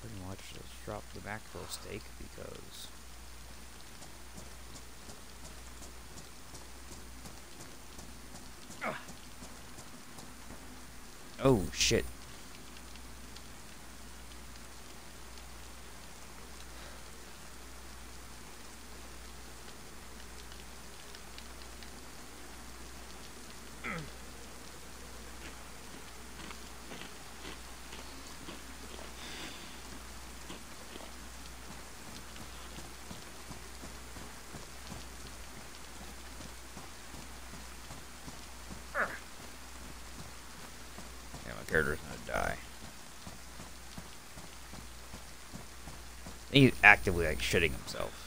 Pretty much just drop the mackerel steak because. Oh shit. Yeah, my character's gonna die. He's actively like shitting himself.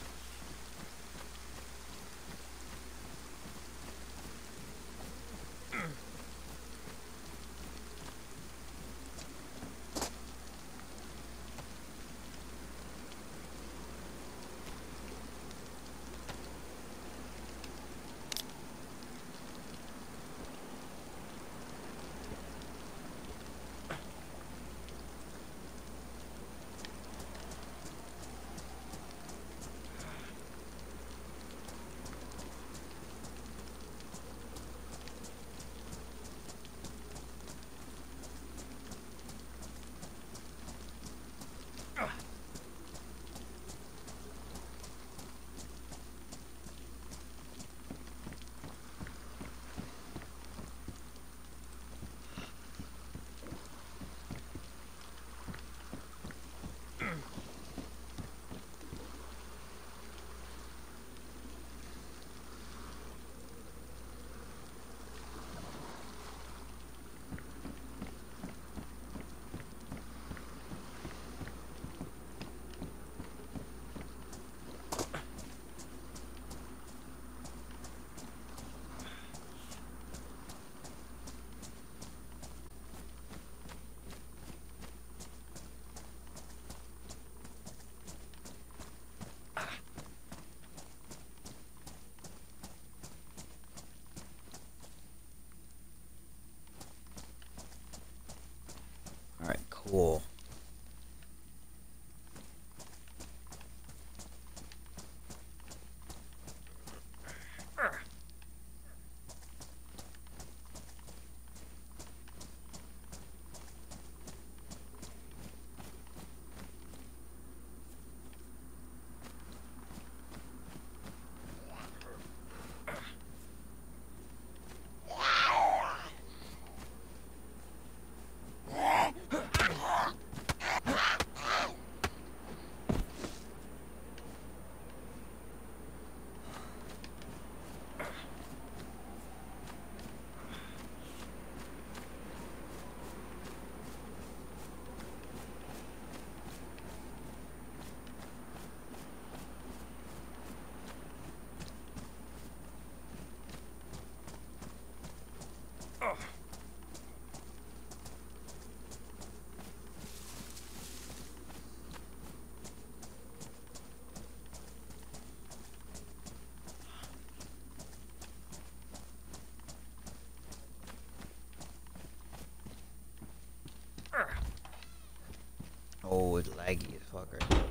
Oh, it's laggy as fuck right now.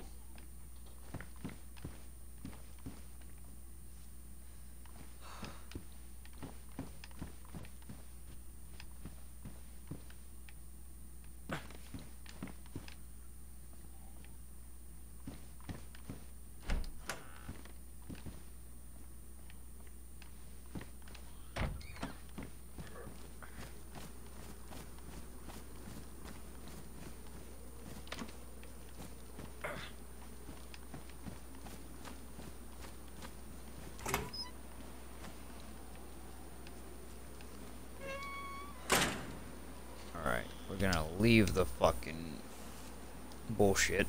Alright, we're gonna leave the fucking bullshit.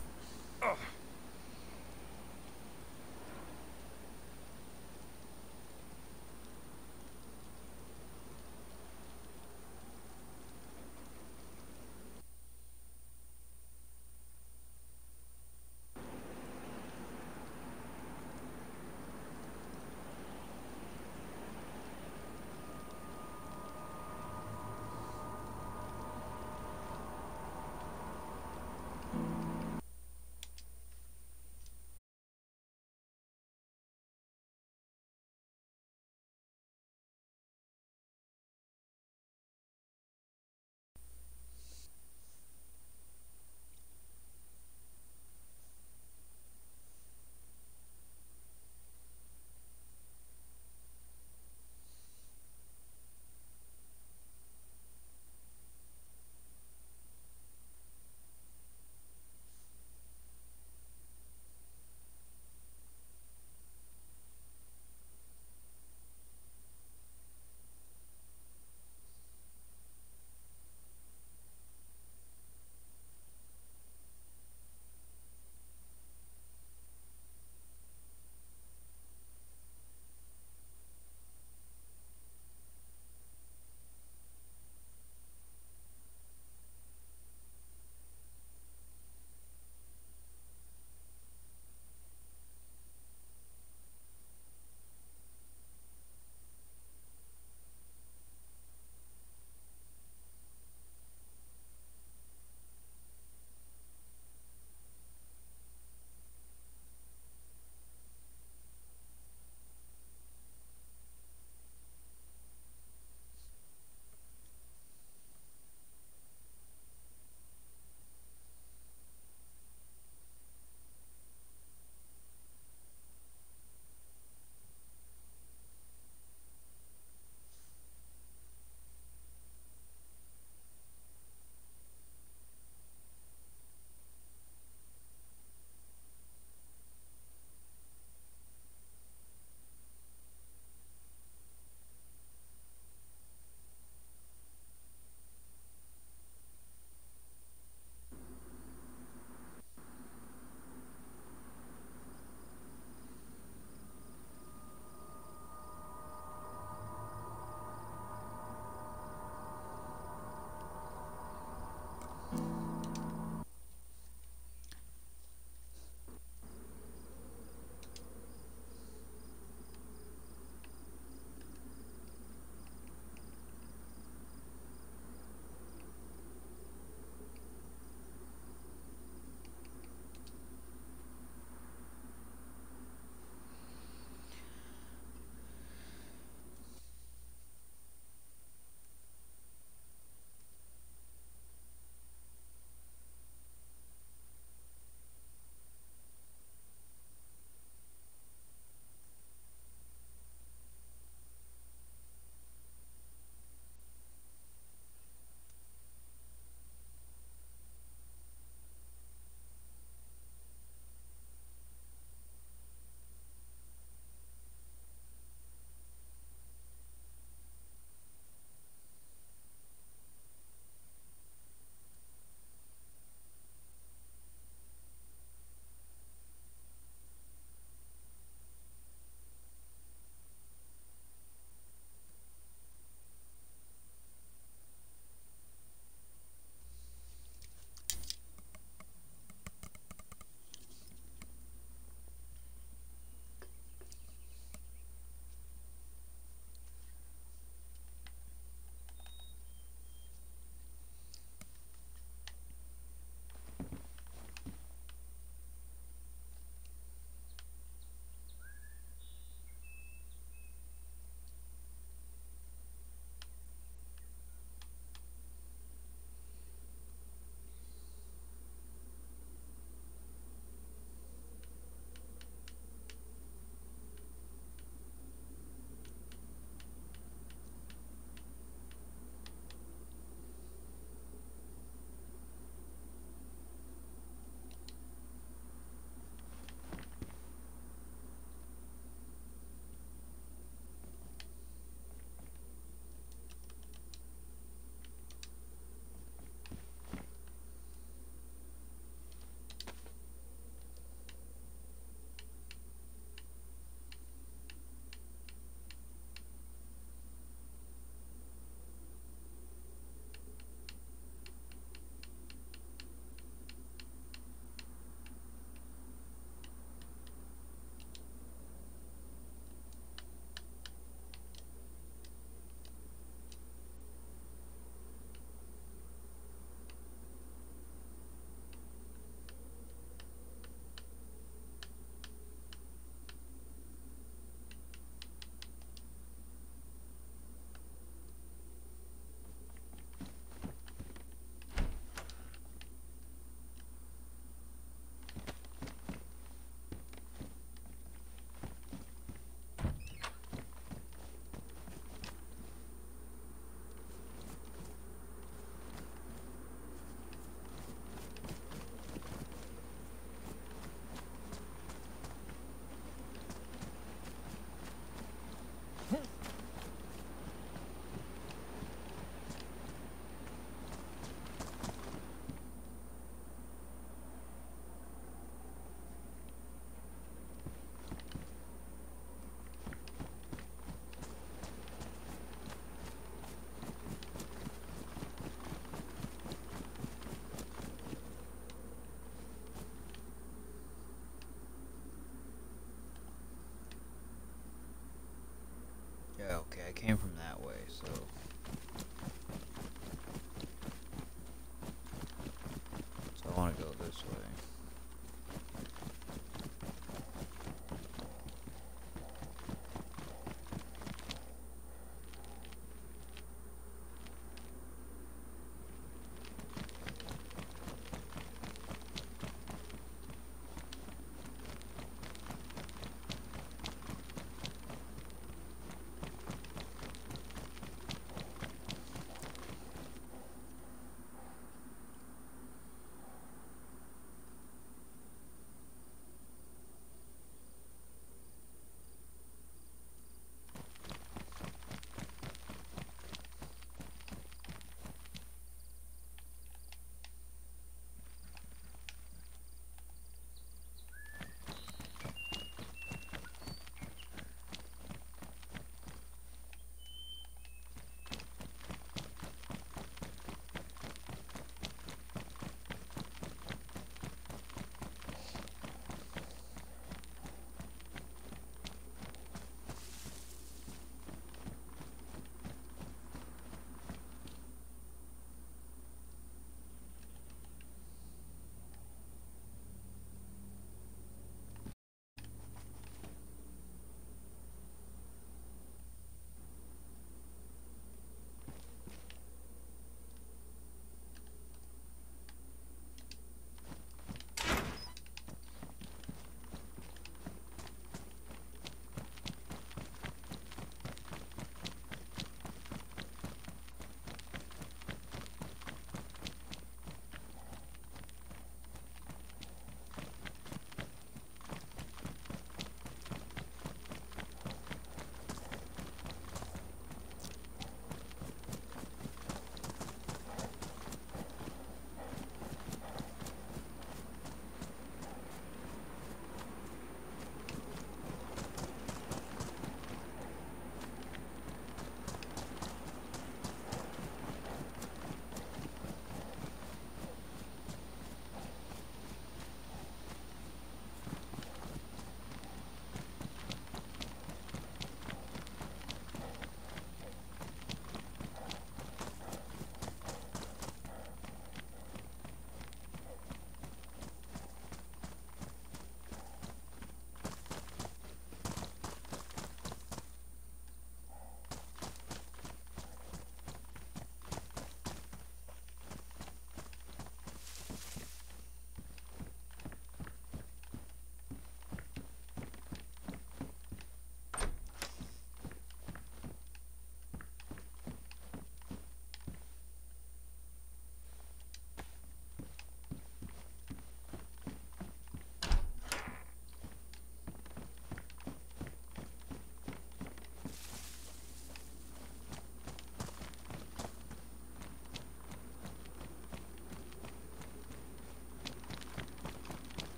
Came from that way. So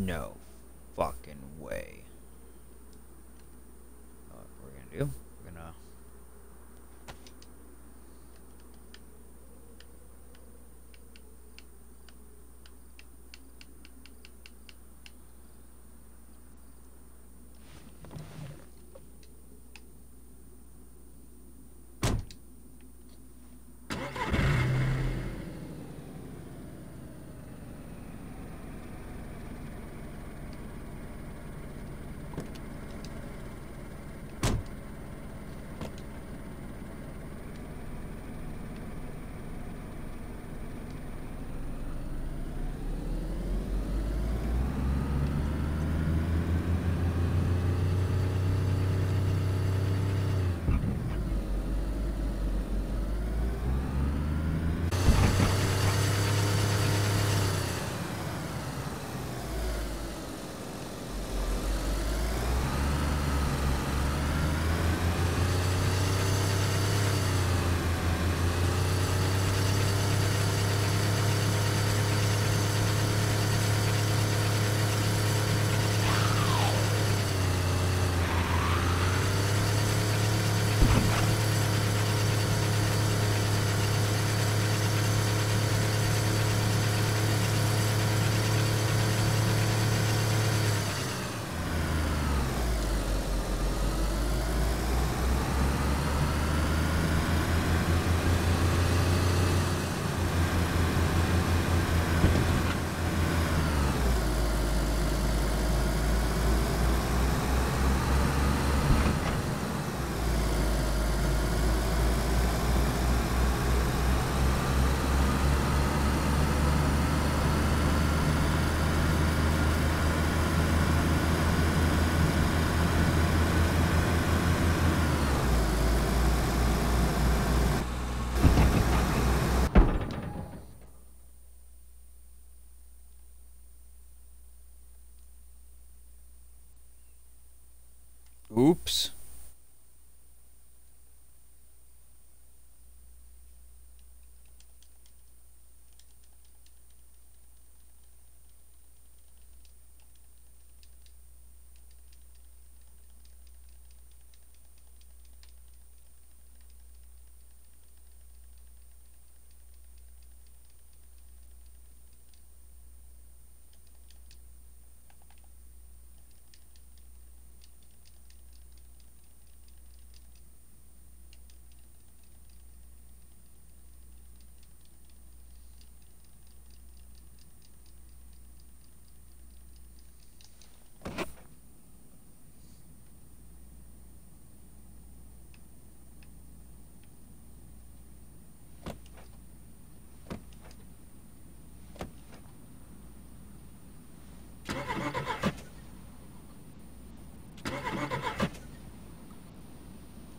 No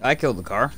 I killed the car.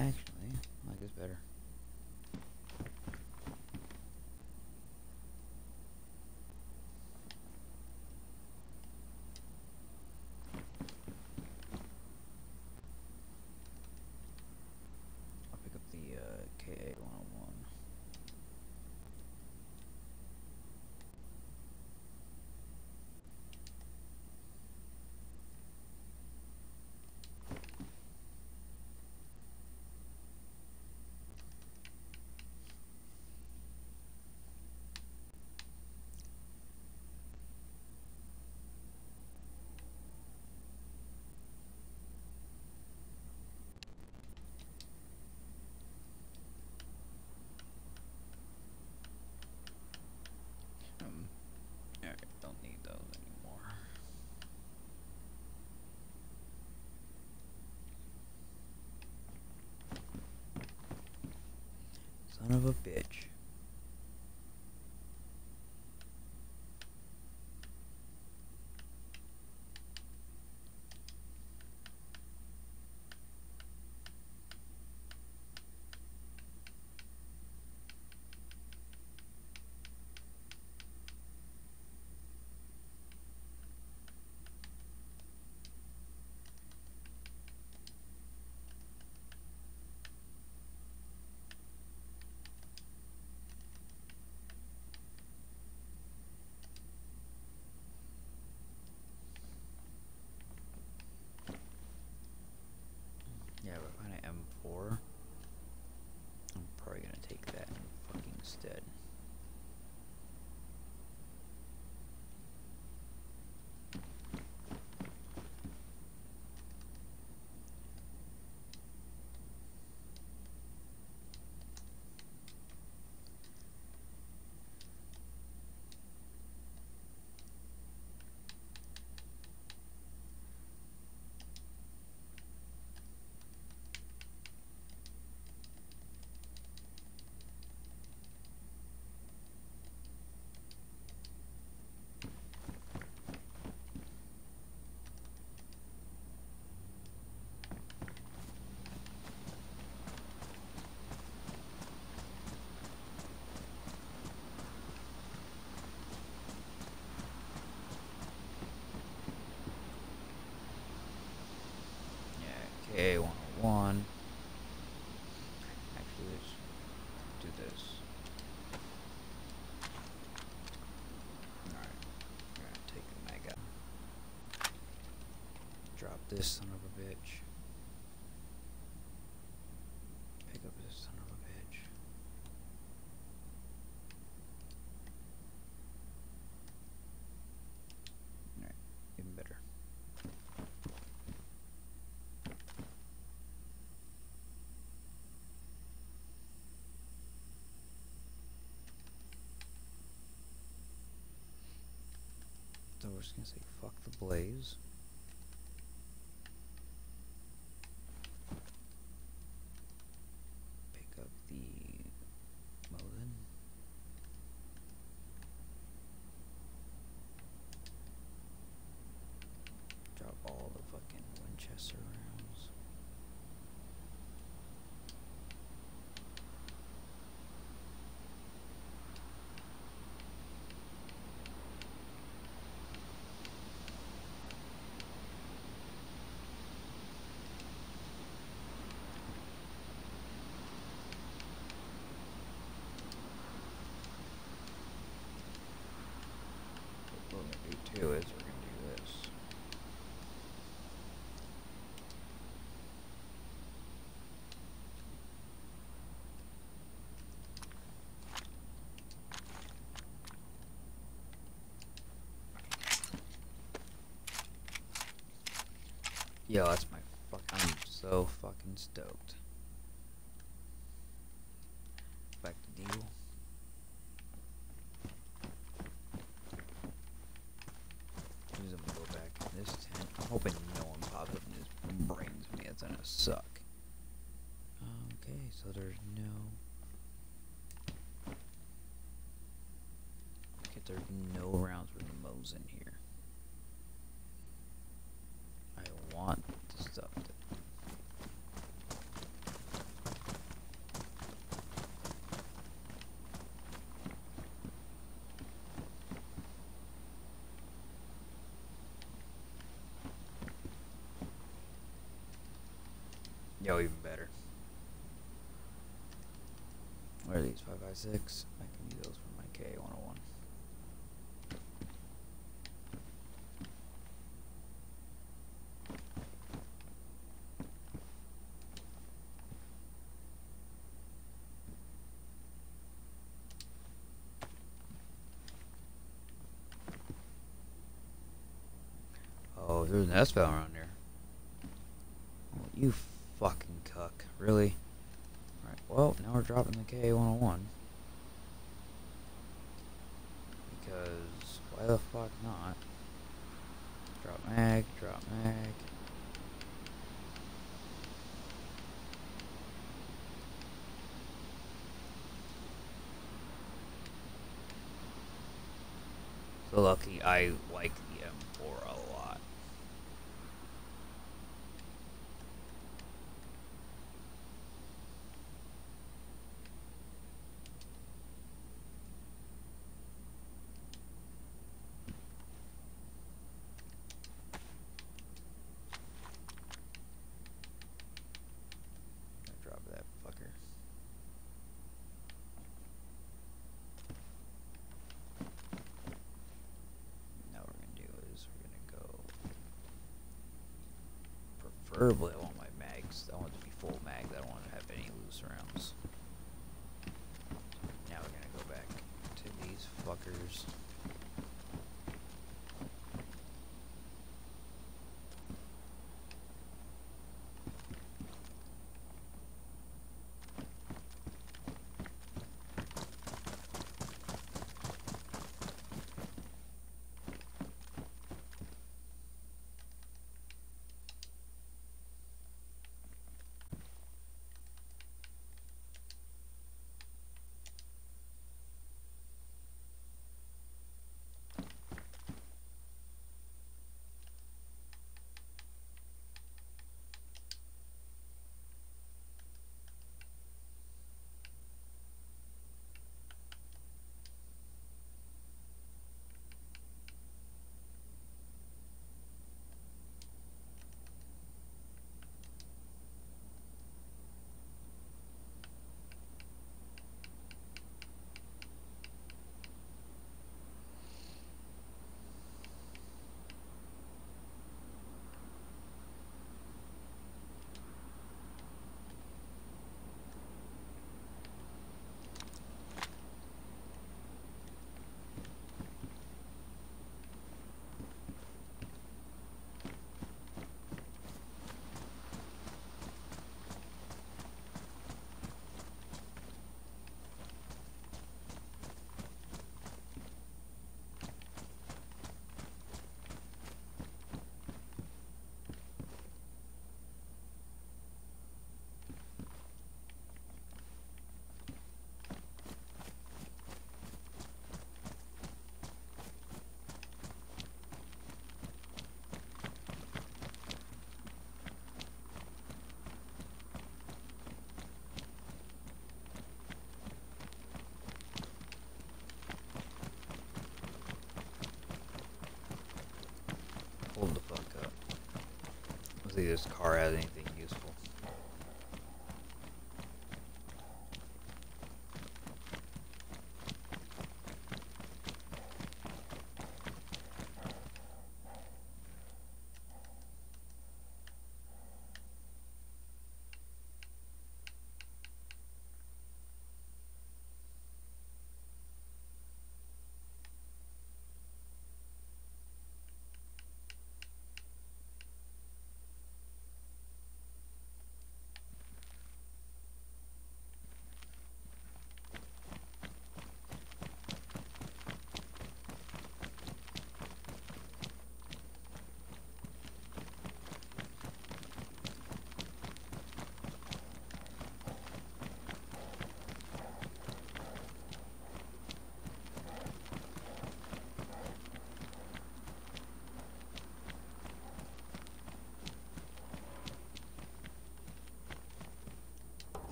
Actually, I like this better. Son of a bitch. understood. This son of a bitch. Pick up this son of a bitch. Alright, even better. So we're just gonna say fuck the blaze. Pick up the Mosin. Drop all the fucking Winchester rounds. What we're gonna do too is we're gonna do this. Yo, that's my fuck. I'm so fucking stoked. Back to deal. I'm gonna go back in this tent. I'm hoping no one pops up and just brains me. It's gonna suck. Okay, so there's no. Okay, there's no rounds with the Mosin here. I want the stuff to. Yo, even better. Where are these? 556? I can use those for my K101. Oh, there's an S valve around there. Oh, you. Really? Alright, well, now we're dropping the K101. Because, why the fuck not? Drop mag, drop mag. So lucky I like the M4 a lot. Drop that fucker. Now what we're gonna do is we're gonna go. Preferably, I see this car has anything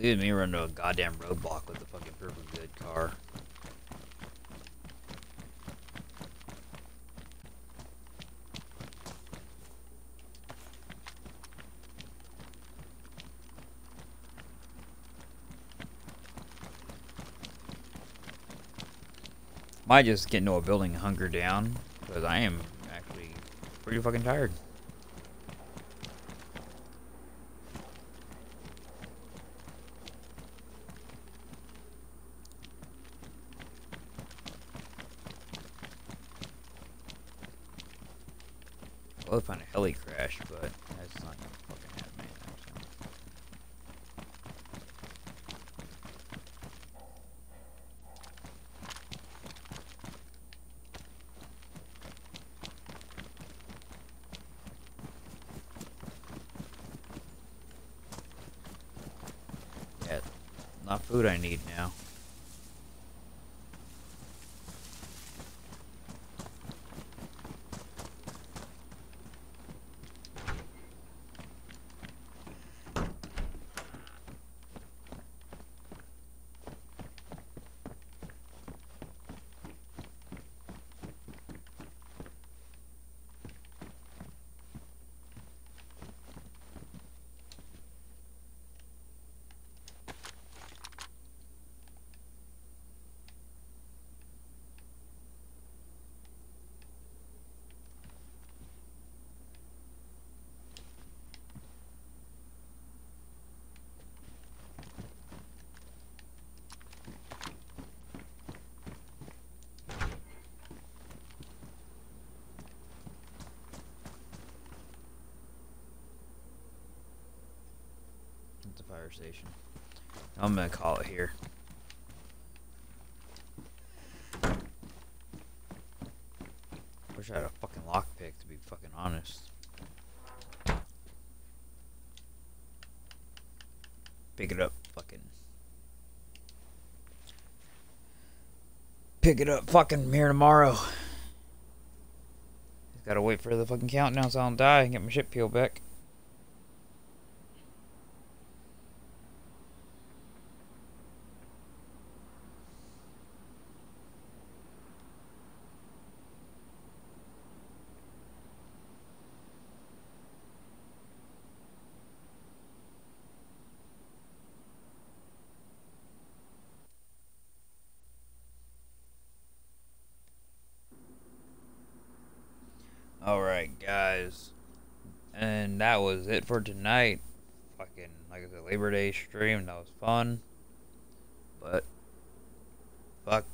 Look at me run into a goddamn roadblock with a fucking perfect good car. Might just get into a building and hunker down, because I am actually pretty fucking tired. Well, if find a heli crash, but that's not gonna fucking happen anytime soon. Yeah, not food I need now. Station. I'm gonna call it here. Wish I had a fucking lockpick to be fucking honest. Pick it up, fucking. Pick it up, fucking here tomorrow. Gotta wait for the fucking countdown so I don't die and get my shit peeled back. Alright, guys. And that was it for tonight. Fucking, like I said, Labor Day stream. That was fun. But, fuck.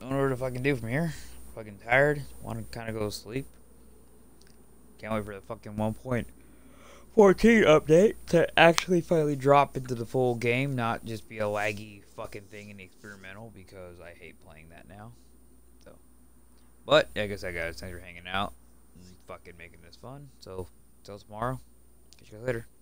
Don't know what to fucking do from here. Fucking tired. Want to kind of go to sleep. Can't wait for the fucking 1.14 update to actually finally drop into the full game, not just be a laggy fucking thing in the experimental because I hate playing that now. So, but I guess I guys, thanks for hanging out fucking making this fun. So, till tomorrow. Catch you later.